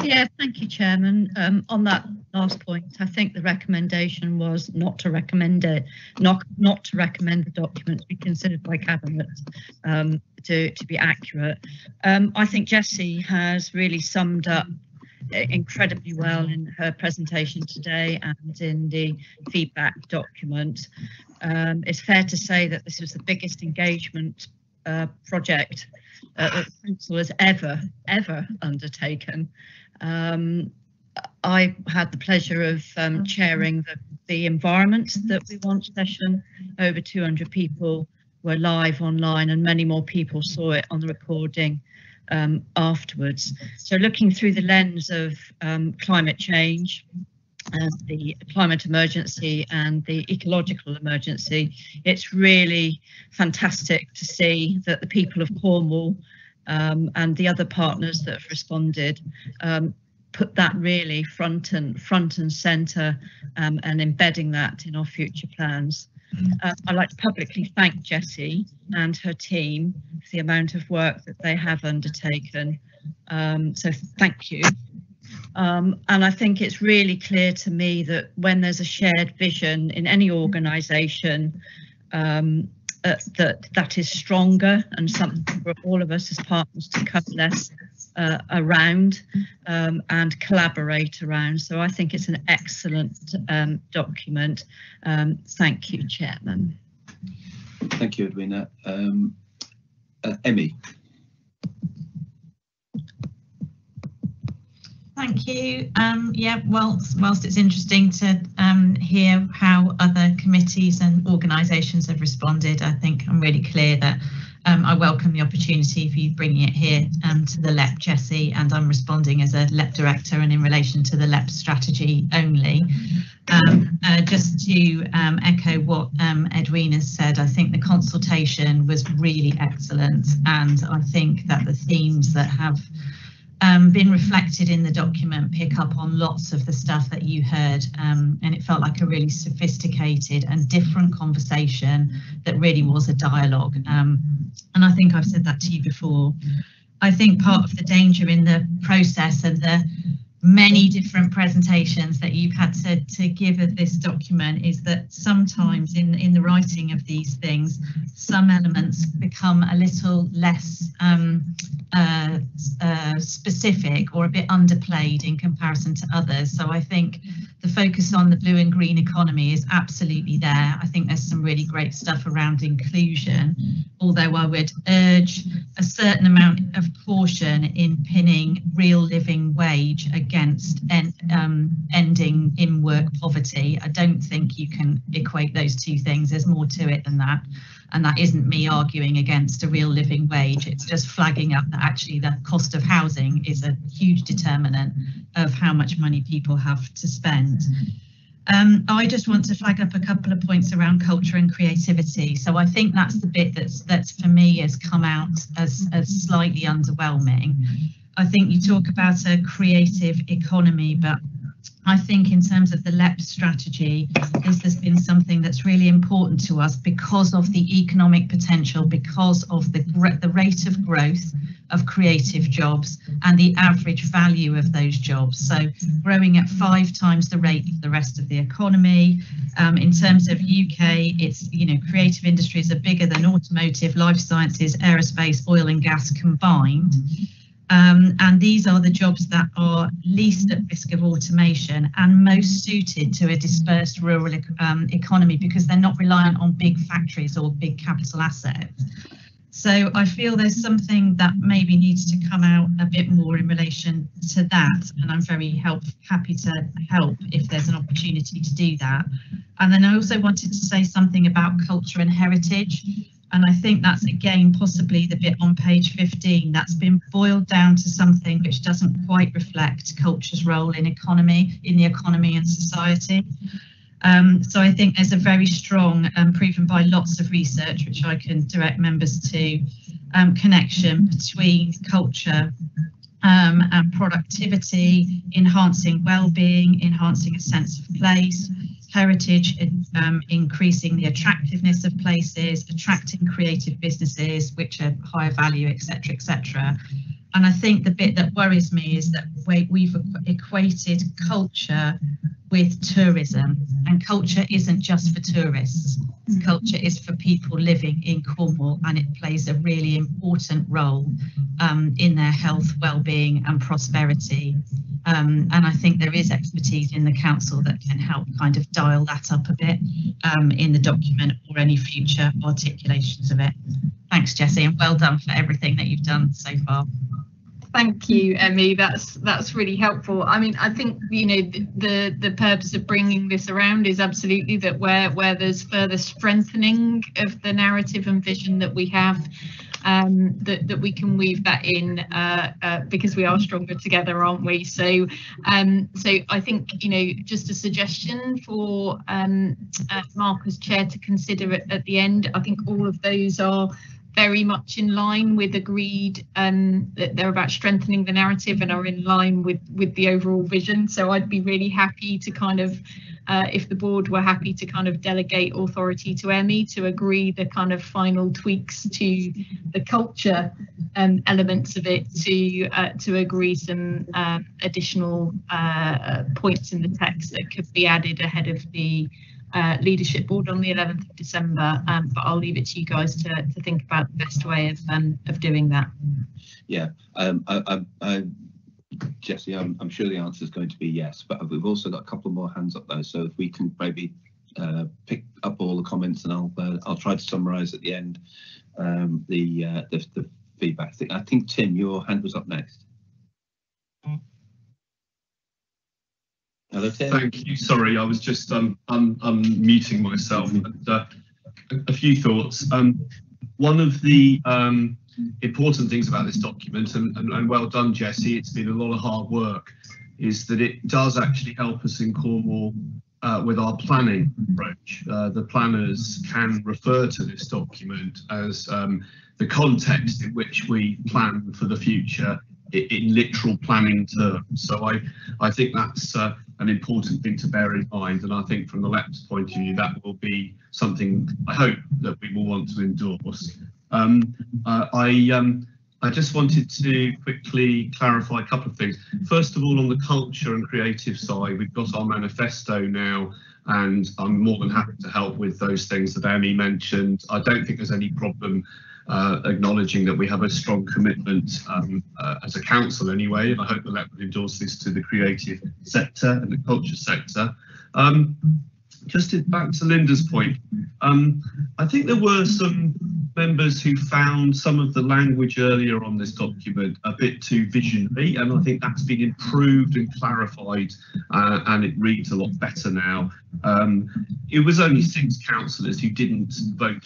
Yeah, thank you, Chairman. Um, on that last point, I think the recommendation was not to recommend it, not not to recommend the document to be considered by cabinet um, to to be accurate. Um, I think Jessie has really summed up incredibly well in her presentation today and in the feedback document. Um, it's fair to say that this was the biggest engagement uh, project uh, that the council has ever ever undertaken um, I had the pleasure of um, chairing the, the environment that we want session. Over 200 people were live online and many more people saw it on the recording um, afterwards. So looking through the lens of um, climate change, and the climate emergency and the ecological emergency, it's really fantastic to see that the people of Cornwall um, and the other partners that have responded um, put that really front and front and centre um, and embedding that in our future plans. Uh, I'd like to publicly thank Jessie and her team for the amount of work that they have undertaken. Um, so thank you. Um, and I think it's really clear to me that when there's a shared vision in any organisation, um, uh, that that is stronger and something for all of us as partners to coalesce uh, around um, and collaborate around. So I think it's an excellent um, document. Um, thank you, Chairman. Thank you, Edwina. Um, uh, Emmy. Thank you. Um, yeah, whilst, whilst it's interesting to um, hear how other committees and organisations have responded, I think I'm really clear that um, I welcome the opportunity for you bringing it here um, to the LEP, Jesse, and I'm responding as a LEP director and in relation to the LEP strategy only. Um, uh, just to um, echo what Edwina said, I think the consultation was really excellent, and I think that the themes that have um, been reflected in the document pick up on lots of the stuff that you heard um, and it felt like a really sophisticated and different conversation that really was a dialogue. Um, and I think I've said that to you before. I think part of the danger in the process and the many different presentations that you've had to, to give of this document is that sometimes in, in the writing of these things, some elements become a little less um, uh, uh, specific or a bit underplayed in comparison to others. So I think the focus on the blue and green economy is absolutely there. I think there's some really great stuff around inclusion, although I would urge a certain amount of caution in pinning real living wage against en um, ending in work poverty. I don't think you can equate those two things. There's more to it than that. And that isn't me arguing against a real living wage. It's just flagging up that actually the cost of housing is a huge determinant of how much money people have to spend. Um, I just want to flag up a couple of points around culture and creativity. So I think that's the bit that's that's for me has come out as, as slightly underwhelming. I think you talk about a creative economy, but I think in terms of the LEP strategy, this has been something that's really important to us because of the economic potential, because of the, the rate of growth of creative jobs and the average value of those jobs. So growing at five times the rate of the rest of the economy. Um, in terms of UK, it's, you know, creative industries are bigger than automotive, life sciences, aerospace, oil and gas combined. Um, and these are the jobs that are least at risk of automation and most suited to a dispersed rural um, economy because they're not reliant on big factories or big capital assets. So I feel there's something that maybe needs to come out a bit more in relation to that. And I'm very help, happy to help if there's an opportunity to do that. And then I also wanted to say something about culture and heritage. And I think that's again possibly the bit on page 15 that's been boiled down to something which doesn't quite reflect culture's role in economy, in the economy and society. Um, so I think there's a very strong, um, proven by lots of research, which I can direct members to, um, connection between culture um, and productivity, enhancing well-being, enhancing a sense of place, heritage, um, increasing the attractiveness of places, attracting creative businesses which are higher value, etc., etc. And I think the bit that worries me is that we, we've equated culture with tourism, and culture isn't just for tourists. Culture is for people living in Cornwall, and it plays a really important role um, in their health, well-being, and prosperity. Um, and I think there is expertise in the council that can help kind of dial that up a bit um, in the document or any future articulations of it. Thanks, Jesse, and well done for everything that you've done so far. Thank you, Emmy. That's that's really helpful. I mean, I think you know the, the the purpose of bringing this around is absolutely that where where there's further strengthening of the narrative and vision that we have, um, that that we can weave that in uh, uh, because we are stronger together, aren't we? So, um, so I think you know just a suggestion for um, uh, Mark as chair to consider at, at the end. I think all of those are very much in line with agreed um, that they're about strengthening the narrative and are in line with with the overall vision. So I'd be really happy to kind of, uh, if the board were happy to kind of delegate authority to Emmy to agree the kind of final tweaks to the culture um, elements of it to uh, to agree some uh, additional points in the text that could be added ahead of the uh, leadership board on the 11th of December, um, but I'll leave it to you guys to, to think about the best way of um, of doing that. Yeah, um, I, I, I, Jesse, I'm, I'm sure the answer is going to be yes, but we've also got a couple more hands up though, so if we can maybe uh, pick up all the comments and I'll uh, I'll try to summarise at the end um, the, uh, the, the feedback. I think, I think Tim, your hand was up next. Hello, Tim. Thank you. Sorry, I was just um, un unmuting myself. Uh, a, a, few thoughts. Um, one of the um, important things about this document, and, and, and well done, Jesse, it's been a lot of hard work, is that it does actually help us in Cornwall uh, with our planning approach. Uh, the planners can refer to this document as um, the context in which we plan for the future in, in literal planning terms. So I, I think that's uh, an important thing to bear in mind. And I think from the LEP's point of view, that will be something I hope that we will want to endorse. Um, uh, I, um, I just wanted to quickly clarify a couple of things. First of all, on the culture and creative side, we've got our manifesto now, and I'm more than happy to help with those things that Amy mentioned. I don't think there's any problem uh, acknowledging that we have a strong commitment um, uh, as a council anyway, and I hope the LEP would endorse this to the creative sector and the culture sector. Um, just to, back to Linda's point, um, I think there were some members who found some of the language earlier on this document a bit too visionary, and I think that's been improved and clarified, uh, and it reads a lot better now. Um, it was only six councillors who didn't vote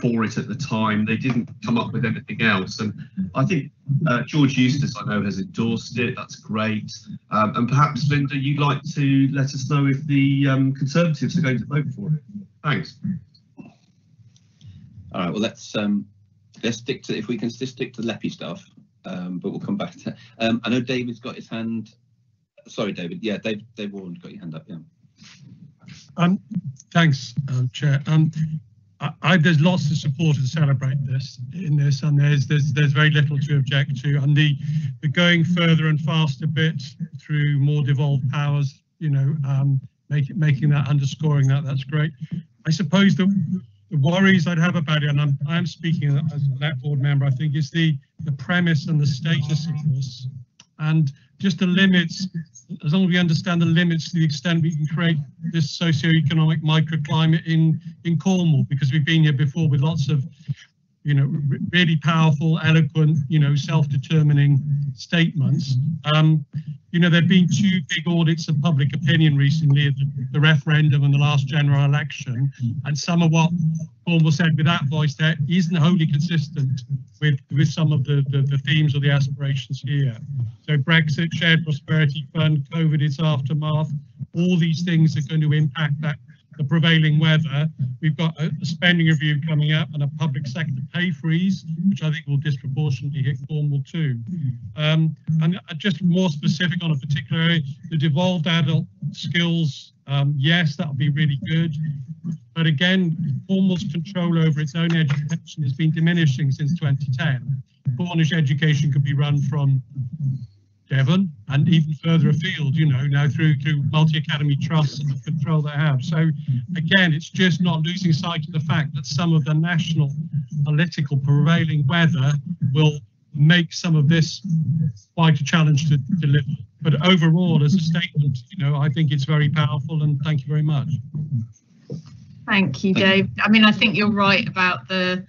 for it at the time. They didn't come up with anything else. And I think uh, George Eustice, I know, has endorsed it. That's great. Um, and perhaps, Linda, you'd like to let us know if the um, Conservatives are going to vote for it. Thanks. All right. Well, let's um, let's stick to if we can just stick to the Leppy stuff. Um, but we'll come back to. Um, I know David's got his hand. Sorry, David. Yeah, Dave. Dave Warren got your hand up. Yeah. Um, thanks, um, Chair. Um, I, I, there's lots of support to celebrate this in this, and there's there's there's very little to object to. And the the going further and faster bit through more devolved powers, you know, um, making that underscoring that that's great. I suppose the the worries I'd have about it, and I'm I'm speaking as a LEP board member, I think is the the premise and the status of this, and just the limits as long as we understand the limits to the extent we can create this socio-economic microclimate in in Cornwall, because we've been here before with lots of you know, really powerful, eloquent, you know, self-determining statements. Um, you know, there've been two big audits of public opinion recently, the, the referendum and the last general election, and some of what Cornwall said with that voice there isn't wholly consistent with, with some of the, the, the themes or the aspirations here. So Brexit, shared prosperity fund, COVID, its aftermath, all these things are going to impact that the prevailing weather. We've got a, spending review coming up and a public sector pay freeze, which I think will disproportionately hit Cornwall too. Um, and just more specific on a particular area, the devolved adult skills, um, yes, that'll be really good. But again, Cornwall's control over its own education has been diminishing since 2010. Cornish education could be run from Devon, and even further afield, you know, now through to multi-academy trusts and the control they have. So again, it's just not losing sight of the fact that some of the national political prevailing weather will make some of this quite a challenge to deliver. But overall, as a statement, you know, I think it's very powerful and thank you very much. Thank you, Dave. I mean, I think you're right about the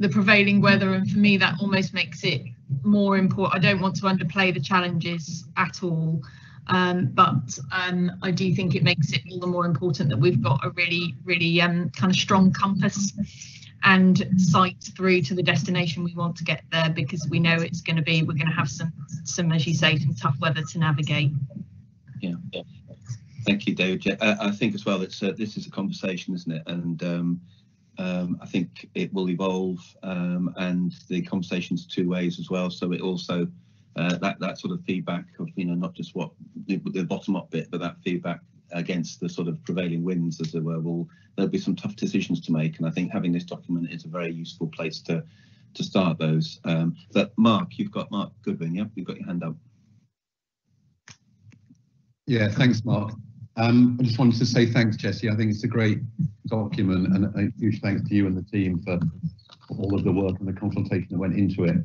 the prevailing weather, and for me, that almost makes it more important. I don't want to underplay the challenges at all, um, but um, I do think it makes it all the more important that we've got a really, really um, kind of strong compass and sight through to the destination we want to get there because we know it's going to be we're going to have some some as you say some tough weather to navigate. Yeah thank you david I, I think as well it's uh, this is a conversation isn't it? And um, I think it will evolve um, and the conversation's two ways as well. So it also uh, that that sort of feedback of you know not just what the, the, bottom up bit, but that feedback against the sort of prevailing winds, as it were. Will there'll be some tough decisions to make, and I think having this document is a very useful place to to start those. Um, but Mark, you've got Mark Goodwin, yeah, you've got your hand up. Yeah, thanks, Mark. Um, I just wanted to say thanks, Jesse. I think it's a great document and a huge thanks to you and the team for all of the work and the consultation that went into it.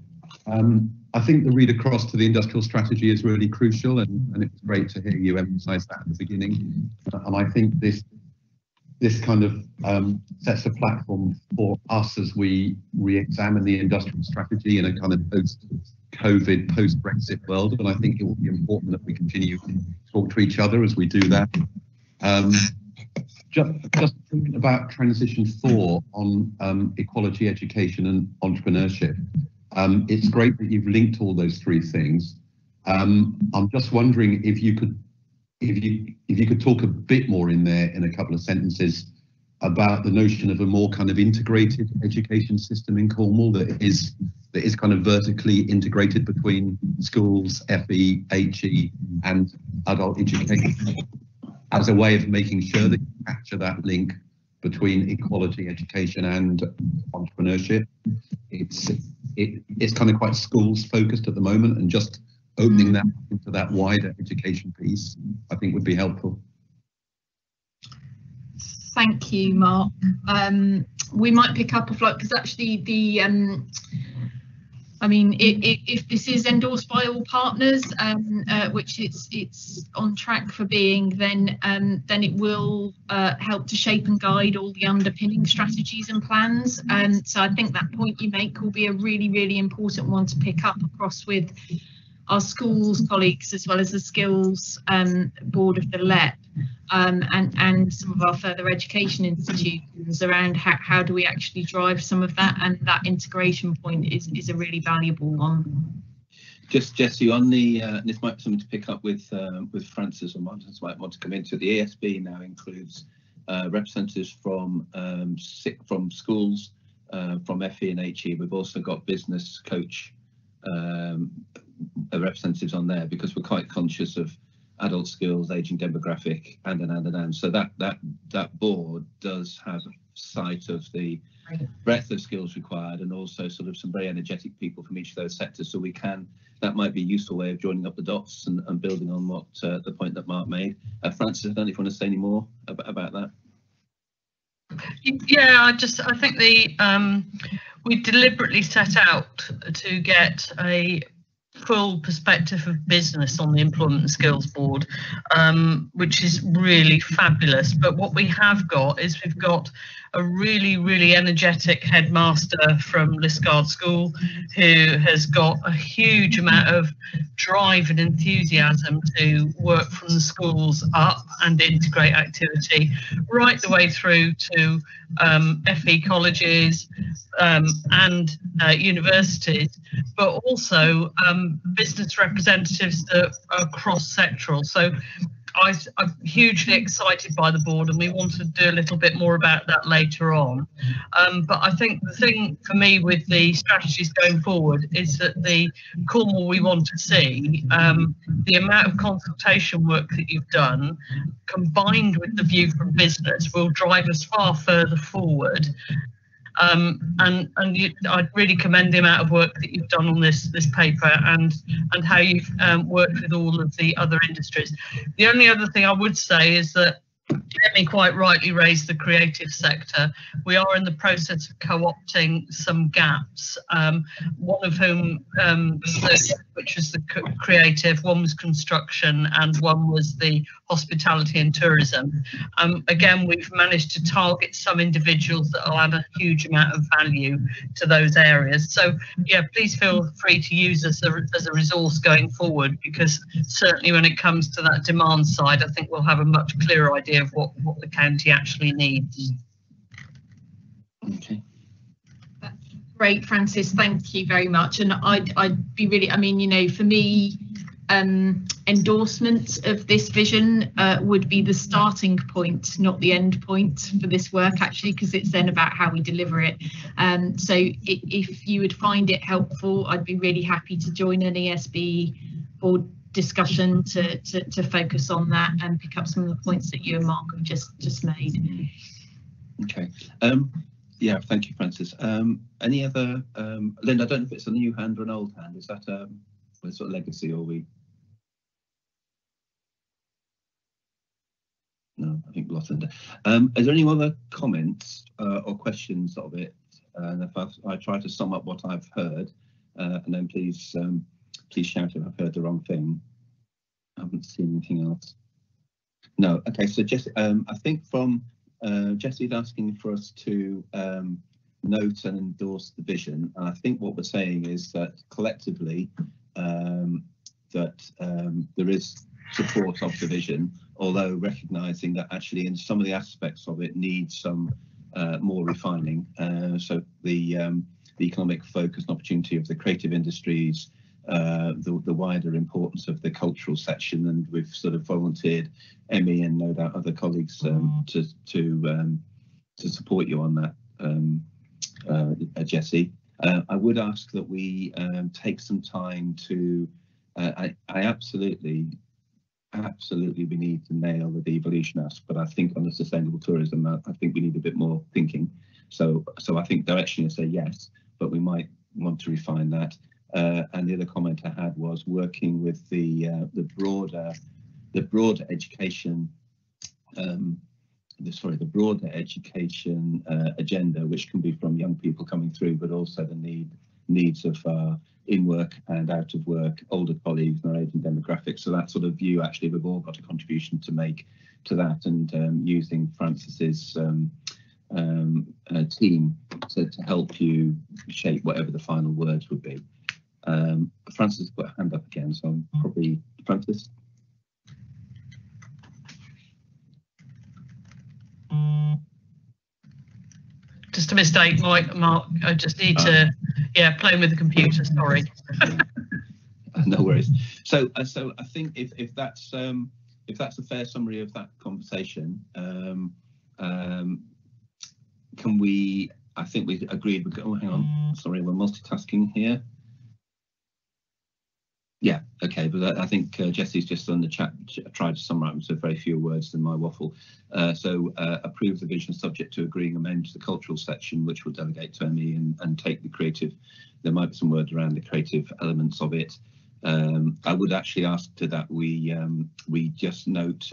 Um, I think the read across to the industrial strategy is really crucial and, and it's great to hear you emphasize that at the beginning. And I think this this kind of um, sets a platform for us as we re-examine the industrial strategy in a kind of post-COVID, post-Brexit world. And I think it will be important that we continue to talk to each other as we do that. Um, just, just thinking about transition four on um, equality, education, and entrepreneurship. Um, it's great that you've linked all those three things. Um, I'm just wondering if you could, if you if you could talk a bit more in there in a couple of sentences about the notion of a more kind of integrated education system in Cornwall that is that is kind of vertically integrated between schools, FE, HE, and adult education as a way of making sure that you capture that link between equality, education, and entrepreneurship. It's it, it's kind of quite schools focused at the moment, and just opening that into that wider education piece, I think would be helpful. Thank you, Mark. Um, we might pick up a flight because actually the um, I mean, it, it, if this is endorsed by all partners, um, uh, which it's it's on track for being, then um, then it will uh, help to shape and guide all the underpinning strategies and plans. And so I think that point you make will be a really really important one to pick up across with our schools colleagues as well as the skills um, board of the LEP um, and, and some of our further education institutions around how, how do we actually drive some of that and that integration point is, is a really valuable one. Just Jesse, on the uh, this might be something to pick up with uh, with Francis or Martins might want to come into. The ASB now includes uh, representatives from um, from schools, uh, from FE and HE. We've also got business coach um, representatives on there because we're quite conscious of adult skills, aging demographic, and and and and. and. So that that that board does have sight of the breadth of skills required, and also sort of some very energetic people from each of those sectors. So we can that might be a useful way of joining up the dots and, and building on what uh, the point that Mark made. Uh, Francis, I don't know if you want to say any more about, about that. Yeah, I just I think the um, we deliberately set out to get a full perspective of business on the Employment and Skills Board, um, which is really fabulous. But what we have got is we've got a really, really energetic headmaster from Liskeard School who has got a huge amount of drive and enthusiasm to work from the schools up and integrate activity right the way through to um, FE colleges um, and uh, universities, but also um, business representatives that are cross-sectoral. So I, am hugely excited by the board and we want to do a little bit more about that later on. Um, but I think the thing for me with the strategies going forward is that the Cornwall we want to see, um, the amount of consultation work that you've done combined with the view from business will drive us far further forward um, and and you, I'd really commend the amount of work that you've done on this this paper and and how you've um, worked with all of the other industries. The only other thing I would say is that Emmy quite rightly raised the creative sector. We are in the process of co-opting some gaps, um, one of whom, um, which was the creative, one was construction and one was the hospitality and tourism. Um, again, we've managed to target some individuals that will add a huge amount of value to those areas. So yeah, please feel free to use us as a resource going forward because certainly when it comes to that demand side, I think we'll have a much clearer idea of what, what the county actually needs. Okay. Great, Francis. Thank you very much. And I'd, I'd be really, I mean, you know, for me, um, endorsement of this vision uh, would be the starting point, not the end point for this work, actually, because it's then about how we deliver it. Um, so if you would find it helpful, I'd be really happy to join an ESB board discussion to, to, to focus on that and pick up some of the points that you and Mark have just just made. Okay. Um, yeah, thank you, Francis. Um, any other, um, Linda, I don't know if it's a new hand or an old hand. Is that um, a sort of legacy or we? No, I think lost Linda. Um, is there any other comments uh, or questions of it? And if I've, I try to sum up what I've heard, uh, and then please um, please shout if I've heard the wrong thing. I haven't seen anything else. No, okay, so Jesse, um, I think from uh, Jesse's asking for us to um, note and endorse the vision. And I think what we're saying is that collectively um, that um, there is support of the vision, although recognizing that actually in some of the aspects of it needs some uh, more refining. Uh, so the, um, the economic focus and opportunity of the creative industries, uh, the, the, wider importance of the cultural section, and we've sort of volunteered Emmy and no doubt other colleagues um, to to um, to support you on that, um, uh, Jesse. Uh, I would ask that we um, take some time to. Uh, I, I absolutely absolutely we need to nail the devolution ask, but I think on the sustainable tourism, I, I think we need a bit more thinking. So, so I think directionally I say yes, but we might want to refine that. Uh, and the other comment I had was working with the uh, the broader the broader education um, the, sorry the broader education uh, agenda, which can be from young people coming through, but also the need needs of uh, in work and out of work, older colleagues and our aging demographics. So that sort of view, actually, we've all got a contribution to make to that and um, using Francis's um, um, uh, team to, to help you shape whatever the final words would be. Um, Francis put a hand up again, so I'm probably Francis. Just a mistake, Mike, Mark. I just need to, yeah, playing with the computer. Sorry. no worries. So, uh, so I think if if that's um, if that's a fair summary of that conversation, um, um, can we? I think we agreed. We oh, hang on. Sorry, we're multitasking here. Yeah, okay, but I think uh, Jesse's just on the chat tried to summarise with very few words than my waffle. Uh, so uh, approve the vision subject to agreeing amend to the cultural section, which will delegate to ME and, and take the creative. There might be some words around the creative elements of it. Um, I would actually ask to that we um, we just note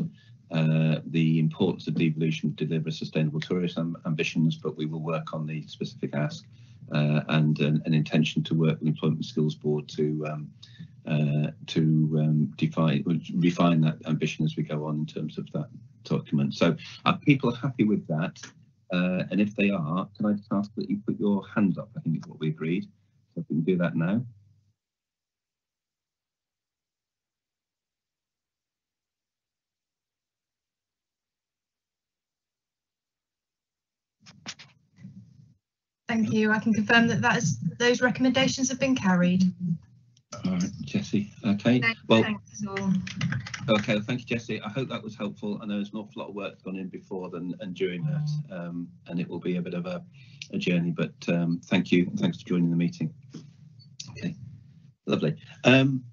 uh, the importance of devolution to deliver sustainable tourism ambitions, but we will work on the specific ask uh, and an, an, intention to work with Employment Skills Board to um, uh, to um, define refine that ambition as we go on in terms of that document. So are people happy with that? Uh, and if they are, can I just ask that you put your hands up? I think is what we agreed. So if we can do that now. Thank you. I can confirm that that is, those recommendations have been carried. All right, Jesse. Okay. Thanks, well, thanks okay. Thank you, Jesse. I hope that was helpful. I know there's an awful lot of work gone in before then and during that, um, and it will be a bit of a, a journey. But um, thank you. Thanks for joining the meeting. Okay, lovely. Um,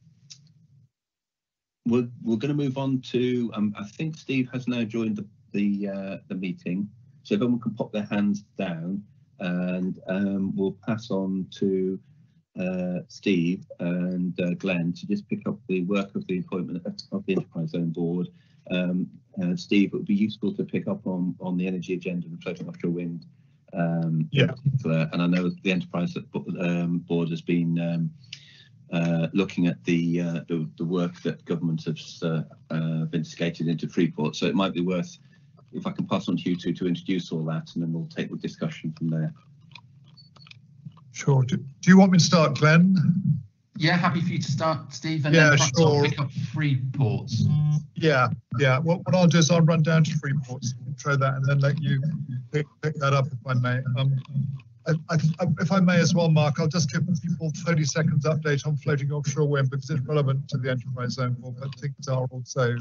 we're we're going to move on to. Um, I think Steve has now joined the the uh, the meeting. So if everyone can pop their hands down, and um, we'll pass on to uh, Steve and uh, Glenn to just pick up the work of the appointment of the Enterprise Zone Board. Um, uh, Steve, it would be useful to pick up on, on the energy agenda and floating offshore wind. Um, yeah. And I know the Enterprise um, Board has been um, uh, looking at the, uh, the, the work that government has uh, vindicated into Freeport. So it might be worth if I can pass on to you two to introduce all that, and then we'll take the discussion from there. Sure. Do, do you want me to start, Glenn? Yeah, happy for you to start, Steve, and yeah, then sure. I'll pick up Freeports. Yeah, yeah. What, what I'll do is I'll run down to Freeports, intro that, and then let you pick, pick that up if I may. Um, I, I, if I may as well, Mark, I'll just give people 30 seconds update on floating offshore wind because it's relevant to the enterprise zone board, but things are also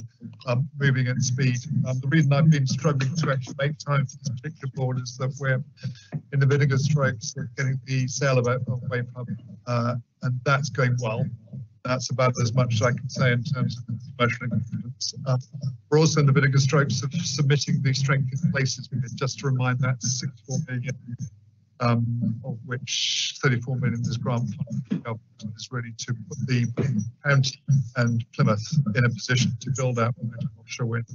um, moving at speed. Um, the reason I've been struggling to actually make time for this particular board is that we're in the vinegar strokes of getting the sale of, of Wave Hub, uh, and that's going well. That's about as much as I can say in terms of commercial agreements. Uh, we're also in the vinegar strokes of submitting the strength in places. Just to remind that 64 million um, of which 34 million is grant funding is really to put the county and Plymouth in a position to build out offshore wind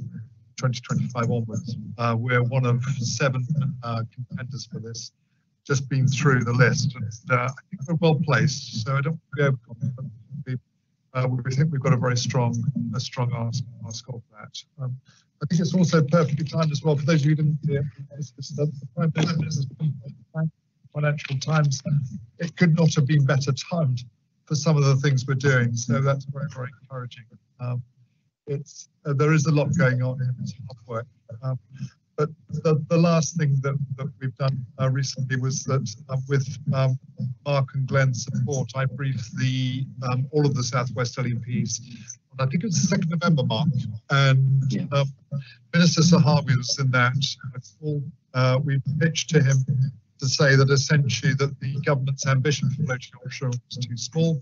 2025 onwards. Uh, we're one of seven uh, contenders for this, just been through the list, and uh, I think we're well placed. So I don't go. Uh, we think we've got a very strong, a strong ask, ask of that. Um, I think it's also perfectly timed as well. For those of you who didn't hear, the Prime Minister's financial times, it could not have been better timed for some of the things we're doing. So that's very, very encouraging. Um, it's uh, there is a lot going on it's hard work. Um, but the, the last thing that, that we've done uh, recently was that uh, with um, Mark and Glenn's support, I briefed the um, all of the Southwest LEPs. I think it was the 2nd November, Mark, and um, Minister Zahawi was in that. Uh, we pitched to him to say that essentially that the government's ambition for floating offshore was too small,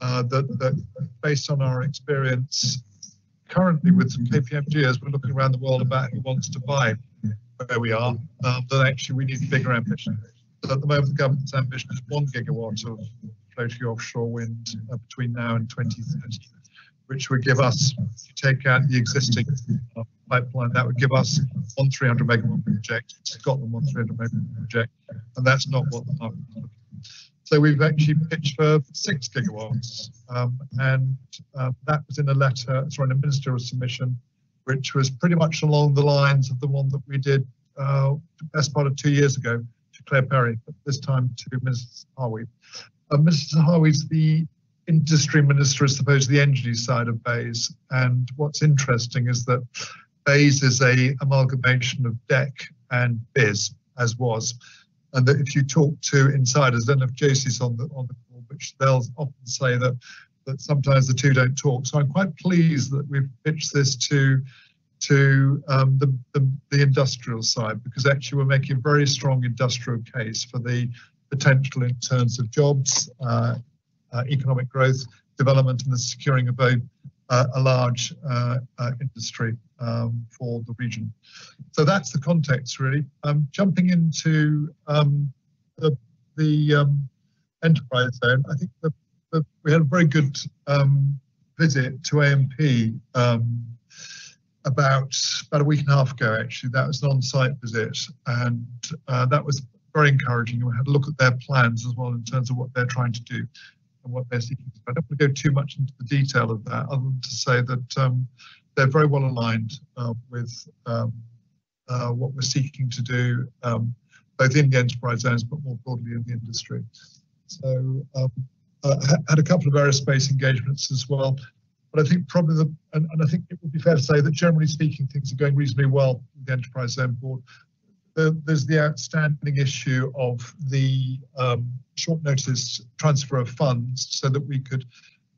uh, that, that based on our experience currently with KPMG as we're looking around the world about who wants to buy where we are, um, that actually we need bigger ambition. So at the moment, the government's ambition is one gigawatt of floating offshore wind uh, between now and 2030, which would give us, if you take out the existing pipeline, that would give us one 300 megawatt project, Scotland one 300 megawatt project, and that's not what the market is looking so we've actually pitched for six gigawatts, um, and uh, that was in a letter, sorry, in a ministerial submission, which was pretty much along the lines of the one that we did uh, best part of two years ago to Claire Perry, but this time to Mr. Zahawi. Uh, Mr. Zahawi's the industry minister, I to the energy side of BEIS. And what's interesting is that BEIS is a amalgamation of DECC and BIS, as was and that if you talk to insiders, then if JC's on the on the call, which they'll often say that that sometimes the two don't talk. So I'm quite pleased that we've pitched this to to um, the, the, the industrial side because actually we're making a very strong industrial case for the potential in terms of jobs, uh, economic growth, development, and the securing of a, uh, a large uh, uh, industry um, for the region. So that's the context really. Um, jumping into um, the, the um, enterprise zone, I think the, the, we had a very good um, visit to A&P um, about about a week and a half ago. Actually, that was an on-site visit, and uh, that was very encouraging. We had a look at their plans as well in terms of what they're trying to do and what they're seeking. I don't want to go too much into the detail of that, other than to say that um, they're very well aligned uh, with um, uh, what we're seeking to do, um, both in the enterprise zones, but more broadly in the industry. So um, uh, had a couple of aerospace engagements as well. But I think probably the, and, and, I think it would be fair to say that generally speaking, things are going reasonably well with the enterprise zone board. There's the outstanding issue of the um, short notice transfer of funds so that we could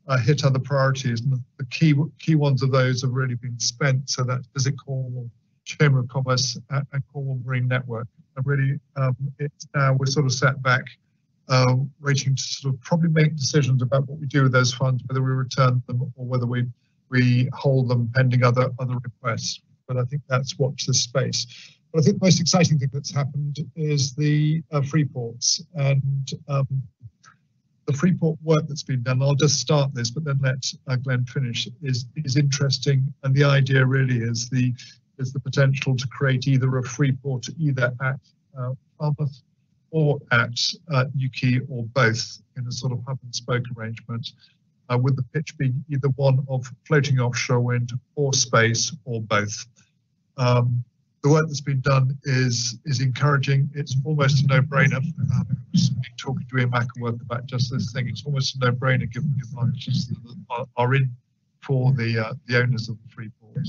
uh, hit other priorities. And the, the, key key ones of those have really been spent. So that's Visit Cornwall, Chamber of Commerce, and, and Cornwall Marine Network. And really, um, it's now we're sort of set back, uh, waiting to sort of probably make decisions about what we do with those funds, whether we return them or whether we we hold them pending other other requests. But I think that's watch this space. But I think the most exciting thing that's happened is the uh, free ports and um, the Freeport work that's been done, I'll just start this, but then let uh, Glenn finish, is, is interesting. And the idea really is the is the potential to create either a Freeport either at uh, or at uh, or both in a sort of hub and spoke arrangement, uh, with the pitch being either one of floating offshore wind or space or both. Um, the work that's been done is is encouraging. It's almost a no-brainer. Um, talking to Ian McElworth about just this thing. It's almost a no-brainer given the advantages that are, are in for the uh, the owners of the free port.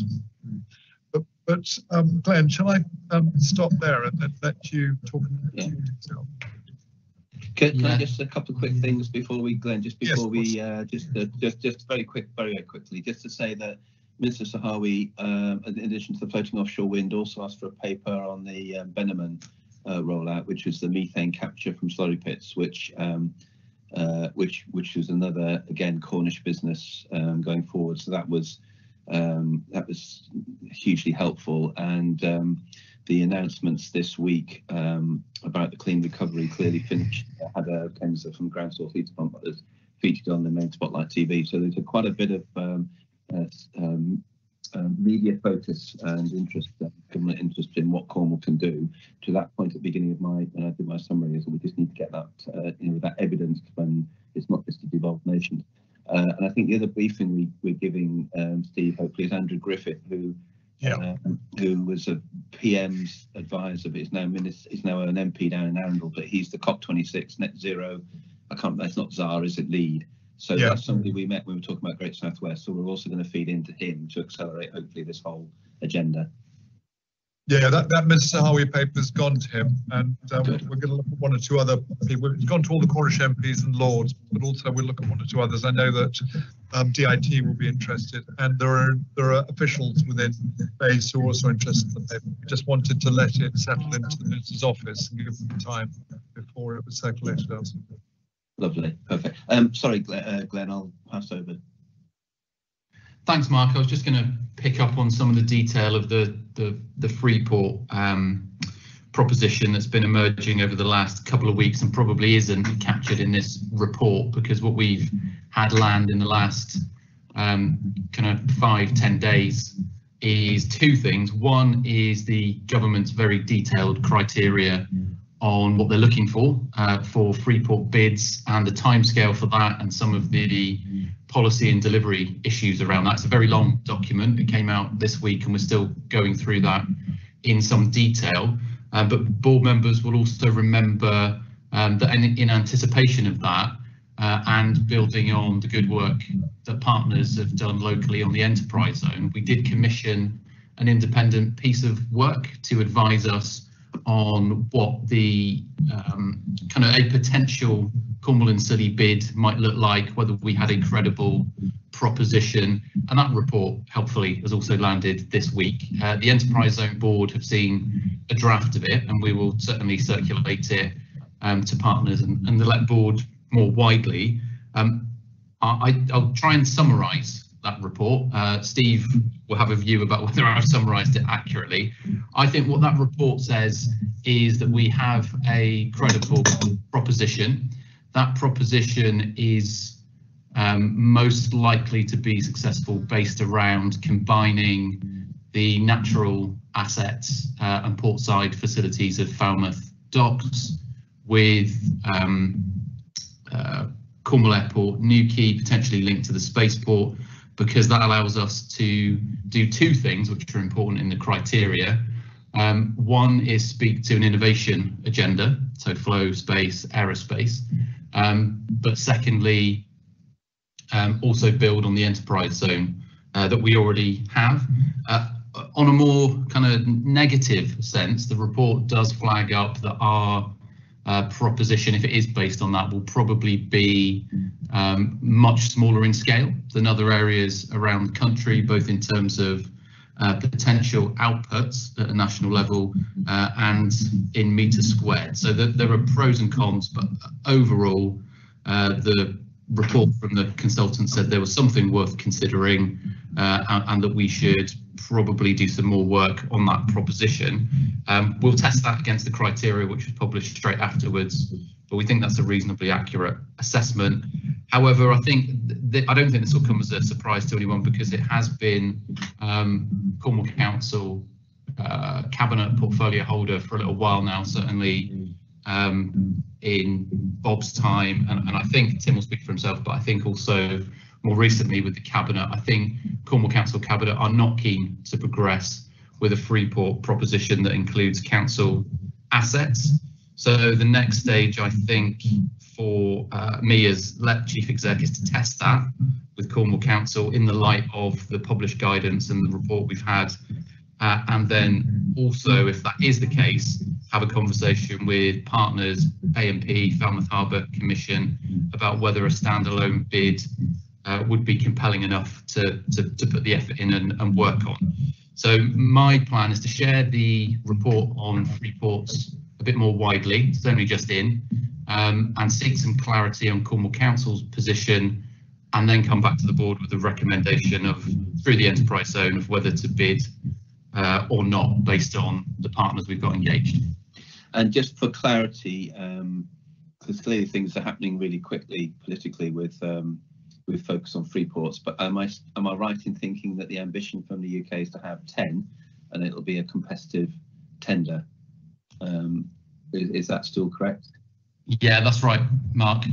But, but um, Glenn, shall I um, stop there and then let you talk yeah. Can, can yeah. I just a couple of quick things before we, Glenn? Just before yes, we, uh, just uh, just just very quick, very very quickly, just to say that Minister Zahawi, um, in addition to the floating offshore wind, also asked for a paper on the um, Bennamann uh, rollout, which is the methane capture from slurry pits, which um, uh, which which is another again Cornish business um, going forward. So that was um, that was hugely helpful, and um, the announcements this week about the clean recovery clearly finished. had a Kensa from Ground Source Heat Pump featured on the main Spotlight TV. So there's a, quite a bit of um, um, media focus and interest, uh, interest in what Cornwall can do. To that point at the beginning of my when I did my summary, is that we just need to get that uh, you know that evidence when it's not just a devolved nation. Uh, and I think the other briefing we, we're giving um, Steve, hopefully, is Andrew Griffith, who yeah. Um, who was a PM's advisor, but is now minister, is now an MP down in Arundel, but he's the COP26 net zero. I can't. That's not Czar, is it? Lead So Yeah. that's somebody we met when we were talking about Great Southwest. So we're also going to feed into him to accelerate hopefully this whole agenda. Yeah, that, that Mr. Zahawi paper's gone to him and uh, we're going to look at one or two other people. It's gone to all the Cornish MPs and Lords, but also we'll look at one or two others. I know that um, DIT will be interested and there are there are officials within BEIS who are also interested in the paper. We just wanted to let it settle into the minister's office and give them time before it was circulated elsewhere. Lovely, perfect. Um, sorry, Glenn, uh, Glenn, I'll pass over. Thanks, Mark. I was just going to pick up on some of the detail of the the, the Freeport um, proposition that's been emerging over the last couple of weeks and probably isn't captured in this report because what we've had land in the last um, kind of five ten days is two things. One is the government's very detailed criteria on what they're looking for uh, for Freeport bids and the timescale for that and some of the policy and delivery issues around that. It's a very long document. It came out this week and we're still going through that in some detail. Uh, but board members will also remember um, that in, in anticipation of that uh, and building on the good work that partners have done locally on the enterprise zone, we did commission an independent piece of work to advise us on what the um, kind of a potential Cornwall and Scilly bid might look like, whether we had a credible proposition. And that report, helpfully, has also landed this week. Uh, the Enterprise Zone Board have seen a draft of it, and we will certainly circulate it um, to partners and, and the LEP board more widely. Um, I, I'll try and summarise that report. Uh, Steve will have a view about whether I've summarised it accurately. I think what that report says is that we have a credible proposition. That proposition is um, most likely to be successful based around combining the natural assets uh, and portside facilities of Falmouth Docks with um, uh, Cornwall Airport, Newquay, potentially linked to the spaceport, because that allows us to do two things which are important in the criteria. Um, one is speak to an innovation agenda, so flow, space, aerospace. Um, but secondly, um, also build on the enterprise zone uh, that we already have. Uh, on a more kind of negative sense, the report does flag up that our uh, proposition, if it is based on that, will probably be um, much smaller in scale than other areas around the country, both in terms of uh, potential outputs at a national level uh, and in meters squared. So the, there are pros and cons, but overall, uh, the report from the consultant said there was something worth considering uh, and, and, that we should probably do some more work on that proposition. Um, we'll test that against the criteria which was published straight afterwards, but we think that's a reasonably accurate assessment. However, I think th I don't think this will come as a surprise to anyone because it has been um, Cornwall Council uh, cabinet portfolio holder for a little while now, certainly um, in Bob's time, and, and I think Tim will speak for himself, but I think also more recently with the cabinet, I think Cornwall Council cabinet are not keen to progress with a Freeport proposition that includes council assets. So the next stage, I think, for uh, me as LEP chief exec is to test that with Cornwall Council in the light of the published guidance and the report we've had. Uh, and then also, if that is the case, have a conversation with partners, A&P, Falmouth Harbour Commission, about whether a standalone bid uh, would be compelling enough to, to, to put the effort in and, and, work on. So my plan is to share the report on Freeports a bit more widely, it's only just in, um, and seek some clarity on Cornwall Council's position and then come back to the board with a recommendation of through the enterprise zone of whether to bid uh, or not based on the partners we've got engaged. And just for clarity, because um, clearly things are happening really quickly politically with um, with focus on free ports. But am I am I right in thinking that the ambition from the UK is to have ten, and it'll be a competitive tender? Um, is, is that still correct? Yeah, that's right, Mark.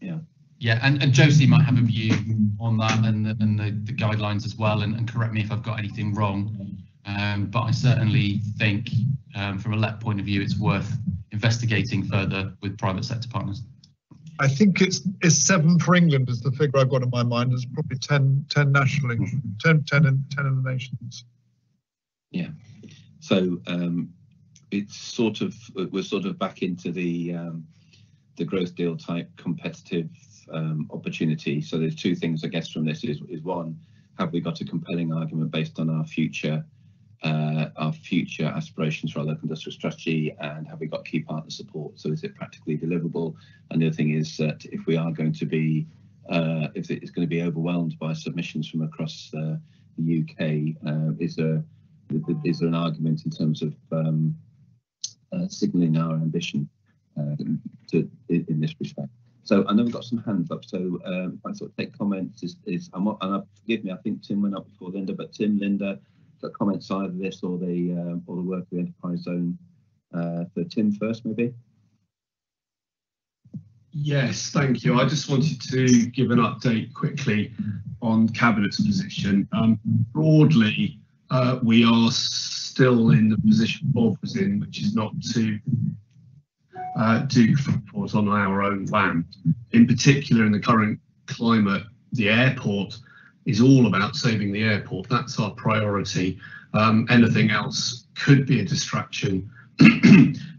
Yeah. Yeah, and, and Josie might have a view on that and the, and the, the guidelines as well, and, and correct me if I've got anything wrong. Um, but I certainly think, um, from a LEP point of view, it's worth investigating further with private sector partners. I think it's it's seven for England is the figure I've got in my mind. It's probably 10, 10 nationally, 10, 10, in, 10 in the nations. Yeah. So um, it's sort of we're sort of back into the um, the growth deal type competitive um, opportunity. So there's two things I guess from this is is one, have we got a compelling argument based on our future uh, our future aspirations for our local industrial strategy and have we got key partner support? So is it practically deliverable? And the other thing is that if we are going to be, uh, if it's going to be overwhelmed by submissions from across uh, the UK, uh, is there is there an argument in terms of um, uh, signalling our ambition uh, to, in, this respect? So I know we've got some hands up. So um, if I sort of take comments, is, is I'm, and forgive me, I think Tim went up before Linda, but Tim, Linda, got comments either this or the uh, or the work of the enterprise zone. Uh, for Tim first, maybe. Yes, thank you. I just wanted to give an update quickly on Cabinet's position. Um, broadly, uh, we are still in the position Bob was in, which is not to uh, do footport on our own land. In particular, in the current climate, the airport is all about saving the airport. That's our priority. Um, anything else could be a distraction.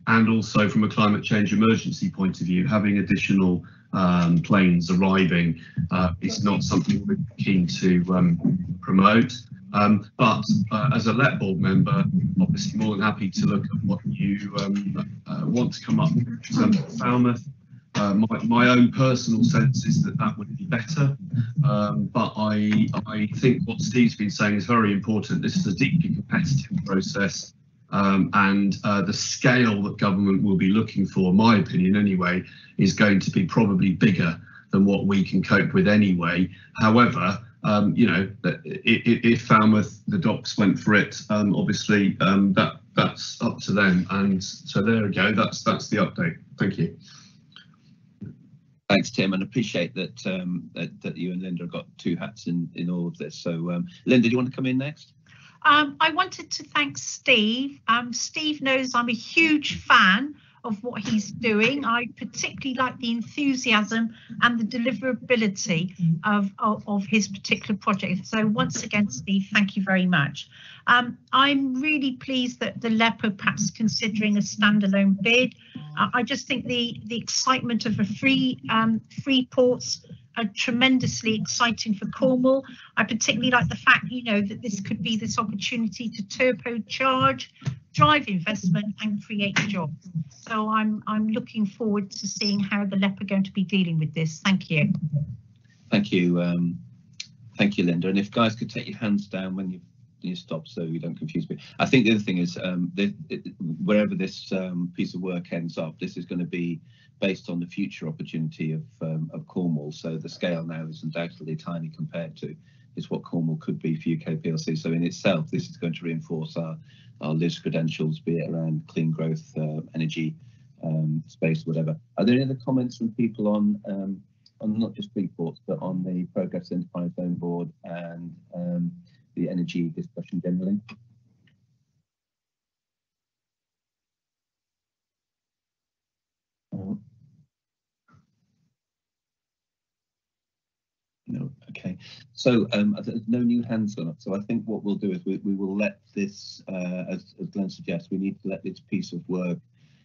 and also from a climate change emergency point of view, having additional um, planes arriving uh, is not something we're keen to um, promote. Um, but uh, as a LEP board member, obviously more than happy to look at what you um, uh, want to come up with in terms of Falmouth uh, my, my own personal sense is that that would be better, um, but I I think what Steve's been saying is very important. This is a deeply competitive process, um, and uh, the scale that government will be looking for, my opinion anyway, is going to be probably bigger than what we can cope with anyway. However, um, you know, if, Falmouth, the docks went for it, um, obviously um, that that's up to them. And so there we go. That's that's the update. Thank you. Thanks, Tim, and appreciate that, um, that, that you and Linda got two hats in in all of this. So, um, Linda, do you want to come in next? Um, I wanted to thank Steve. Um, Steve knows I'm a huge fan of what he's doing. I particularly like the enthusiasm and the deliverability of, of, of his particular project. So once again, Steve, thank you very much. Um, I'm really pleased that the LEPO perhaps considering a standalone bid. Uh, I just think the the excitement of a free um, free ports are tremendously exciting for Cornwall. I particularly like the fact, you know, that this could be this opportunity to turbocharge, drive investment and create jobs. So I'm I'm looking forward to seeing how the LEP are going to be dealing with this. Thank you. Thank you. Um, thank you, Linda. And if guys could take your hands down when you you stop so you don't confuse me. I think the other thing is um, it, wherever this um, piece of work ends up, this is going to be based on the future opportunity of um, of Cornwall. So the scale now is undoubtedly tiny compared to is what Cornwall could be for UK PLC. So in itself, this is going to reinforce our our LIS credentials, be it around clean growth, uh, energy, um, space, whatever. Are there any other comments from people on um, on not just Freeports, but on the Progress Enterprise Zone Board and um, the energy discussion generally? No, okay. So um, no new hands gone up. So I think what we'll do is we, we will LEP this, uh, as, as Glenn suggests, we need to let this piece of work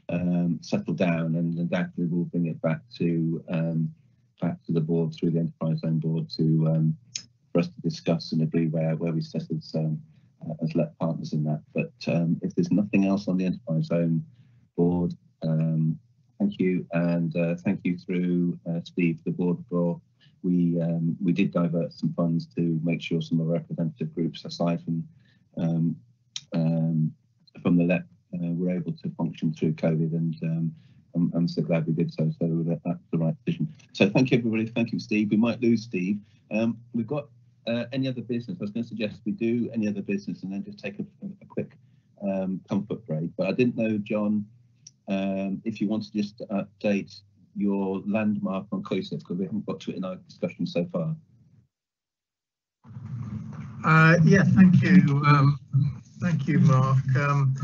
um, settle down and undoubtedly we'll bring it back to um, back to the board through the enterprise zone board to um, for us to discuss and agree where where we set as um, uh, as let partners in that. But um, if there's nothing else on the enterprise zone board, um, thank you and uh, thank you through uh, Steve, the board for we um, we did divert some funds to make sure some of our representative groups, aside from um, um, from the LEP, uh, were able to function through COVID, and um, I'm, I'm, so glad we did so. So that, that's the right decision. So thank you, everybody. Thank you, Steve. We might lose Steve. Um, we've got uh, any other business. I was going to suggest we do any other business and then just take a, a quick um, comfort break. But I didn't know, John, if you want to just update your landmark on CIoSIF because we haven't got to it in our discussion so far. Uh, yeah, thank you. Um, thank you, Mark. Um,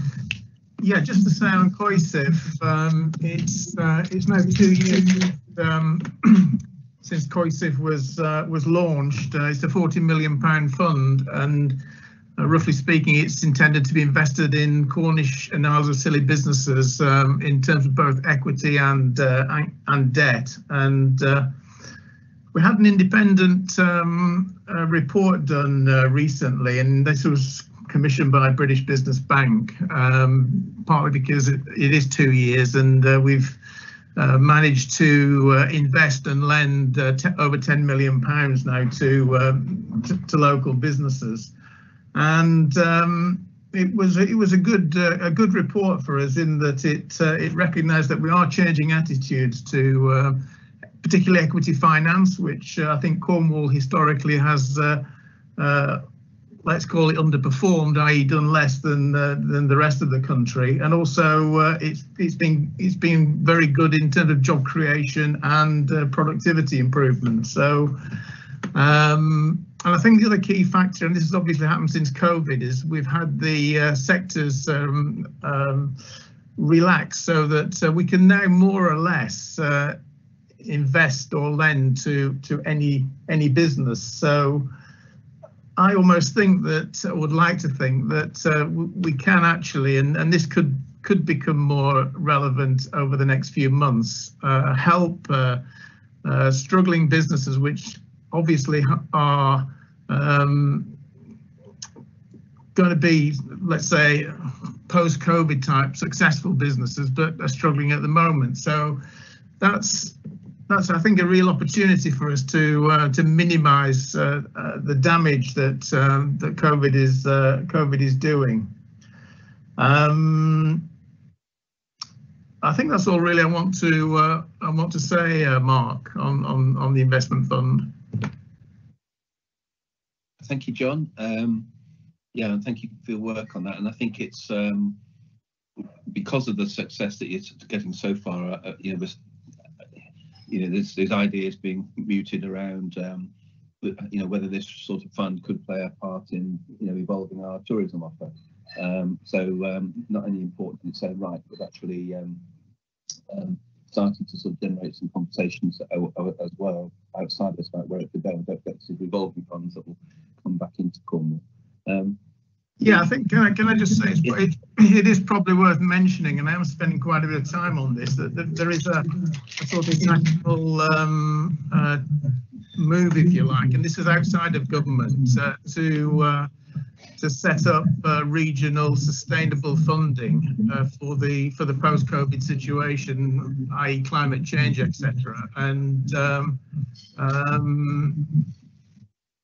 yeah, just to say on CIoSIF, um, it's uh, it's now two years um, since CIoSIF was uh, was launched. Uh, it's a 40 million pound fund, and uh, roughly speaking, it's intended to be invested in Cornish and of Scilly businesses um, in terms of both equity and uh, and debt. And uh, we had an independent um, report done recently, and this was commissioned by British Business Bank, um, partly because it, it is two years and uh, we've uh, managed to uh, invest and lend uh, over 10 million pounds now to, um, to, to local businesses, and um, it was it was a good uh, a good report for us in that it uh, it recognised that we are changing attitudes to particularly equity finance, which I think Cornwall historically has let's call it underperformed, i.e., done less than uh, than the rest of the country, and also uh, it's it's been it's been very good in terms of job creation and uh, productivity improvement. So, um, and I think the other key factor, and this has obviously happened since COVID, is we've had the uh, sectors um, um, relax so that uh, we can now more or less uh, invest or lend to to any any business. So. I almost think that, or would like to think that uh, we can actually, and, and this could could become more relevant over the next few months, uh, help uh struggling businesses, which obviously are um, going to be, let's say, post-COVID type successful businesses, but are struggling at the moment. So that's that's I think a real opportunity for us to uh, to minimise uh, uh, the damage that um, that COVID is uh, COVID is doing. Um, I think that's all really I want to uh, I want to say, uh, Mark, on, on on the investment fund. Thank you, John. Um, yeah, and thank you for your work on that. And I think it's um, because of the success that you're getting so far. you know, this, you know, there's, there's ideas being muted around, um, you know, whether this sort of fund could play a part in, you know, evolving our tourism offer. Um, so um, not only important its own right, but actually um, starting to sort of generate some conversations as well outside this about where it could go. Don't get to revolving funds that will come back into Cornwall. Um, yeah, I think can I, can I just say it, it is probably worth mentioning, and I am spending quite a bit of time on this. That, that there is a, a, sort of national um, uh, move, if you like, and this is outside of government uh, to uh, to set up uh, regional sustainable funding uh, for the for the post-COVID situation, i.e., climate change, etc. And um, um,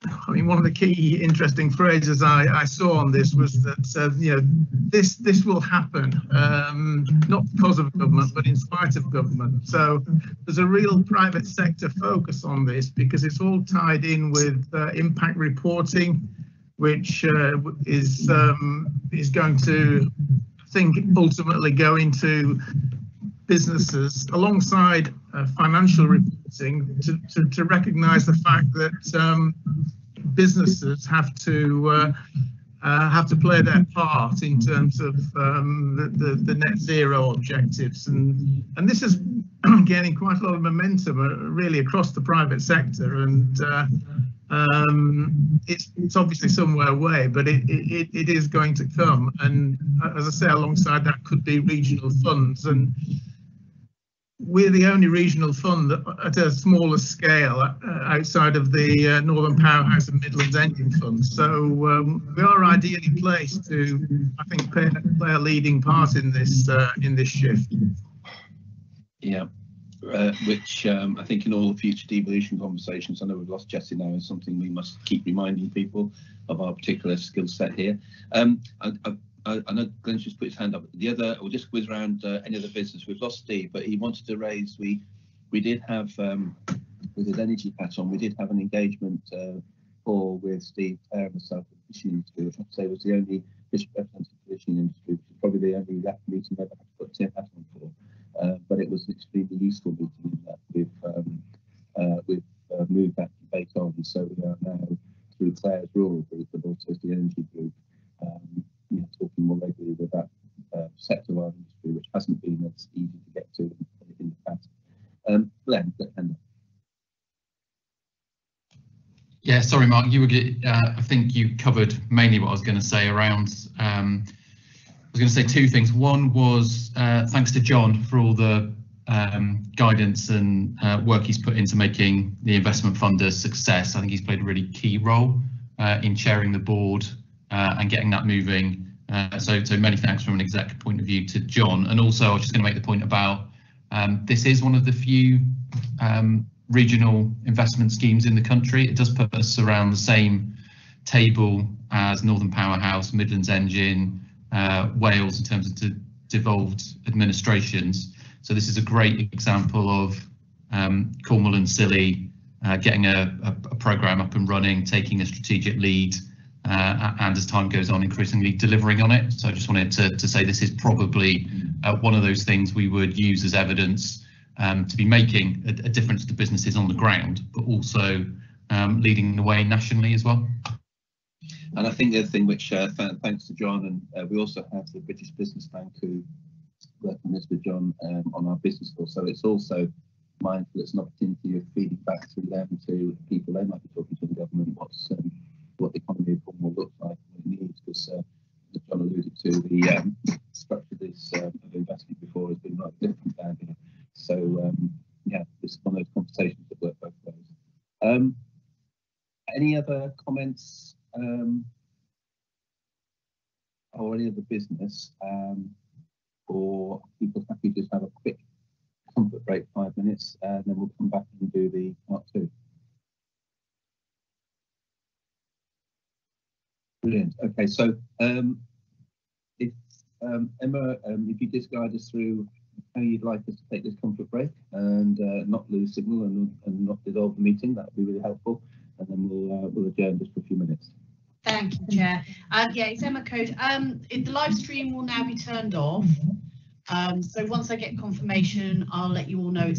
I mean, one of the key interesting phrases I, I saw on this was that uh, you know this this will happen um, not because of government but in spite of government. So there's a real private sector focus on this because it's all tied in with uh, impact reporting, which uh, is um, is going to I think ultimately go into businesses alongside uh, financial reporting to, to, to recognize the fact that um, businesses have to uh, uh, have to play their part in terms of um, the, the, the, net zero objectives. And, and this is gaining quite a lot of momentum uh, really across the private sector. And uh, um, it's, it's obviously somewhere away, but it, it, it is going to come. And as I say, alongside that could be regional funds. And we're the only regional fund at a smaller scale uh, outside of the uh, Northern Powerhouse and Midlands Engine Fund. So um, we are ideally placed to, I think, play, play a leading part in this uh, in this shift. Yeah, uh, which um, I think in all the future devolution conversations, I know we've lost Jesse now, is something we must keep reminding people of our particular skill set here. Um, I, I, I, know Glenn's just put his hand up. The other, we'll just whiz around uh, any other business. We've lost Steve, but he wanted to raise. We we did have um, with his energy patch on. We did have an engagement uh, call with Steve Taylor and myself at the fishing industry, which I'd say was the only representative fishing industry, which is probably the only left meeting I've ever had to put a hat on for. Uh, but it was extremely useful meeting in that we've um, uh, we've uh, moved that debate on. So we are now through Claire's rural group, but also the energy group. Um, you know, talking more regularly with that uh, sector of our industry, which hasn't been as easy to get to in, in the past. Um, Glenn. Yeah, sorry, Mark. You were. Uh, I think you covered mainly what I was going to say around. Um, was going to say two things. One was uh, thanks to John for all the um, guidance and uh, work he's put into making the investment fund a success. I think he's played a really key role uh, in chairing the board uh, and getting that moving. Uh, so, so many thanks from an exec point of view to John. And also, I was just going to make the point about um, this is one of the few um, regional investment schemes in the country. It does put us around the same table as Northern Powerhouse, Midlands Engine, uh, Wales in terms of de devolved administrations. So this is a great example of um, Cornwall and Scilly uh, getting a, a, a, program up and running, taking a strategic lead, uh, and as time goes on, increasingly delivering on it. So I just wanted to, to say this is probably uh, one of those things we would use as evidence um, to be making a, a, difference to businesses on the ground, but also um, leading the way nationally as well. And I think the other thing which, uh, thanks to John, and uh, we also have the British Business Bank who working this with John um, on our business course. So it's also mindful, it's an opportunity of feeding back to them, to people they might be talking to in government, what's um, what the economy of Cornwall looks like, what it needs, because uh, as John alluded to, the um, structure of this um, of investment before has been right different down here. So um, yeah, it's one of those conversations that work both ways. Um, any other comments um, or any other business? Um, or people happy to just have a quick comfort break, five minutes, and then we'll come back and do the part two. Brilliant. Okay, so um, if um, Emma, um, if you just guide us through how you'd like us to take this comfort break and uh, not lose signal and, and not dissolve the meeting, that would be really helpful. And then we'll uh, we'll adjourn just for a few minutes. Thank you, Chair. Uh, yeah, it's Emma Code. Um, the live stream will now be turned off. Um, so once I get confirmation, I'll let you all know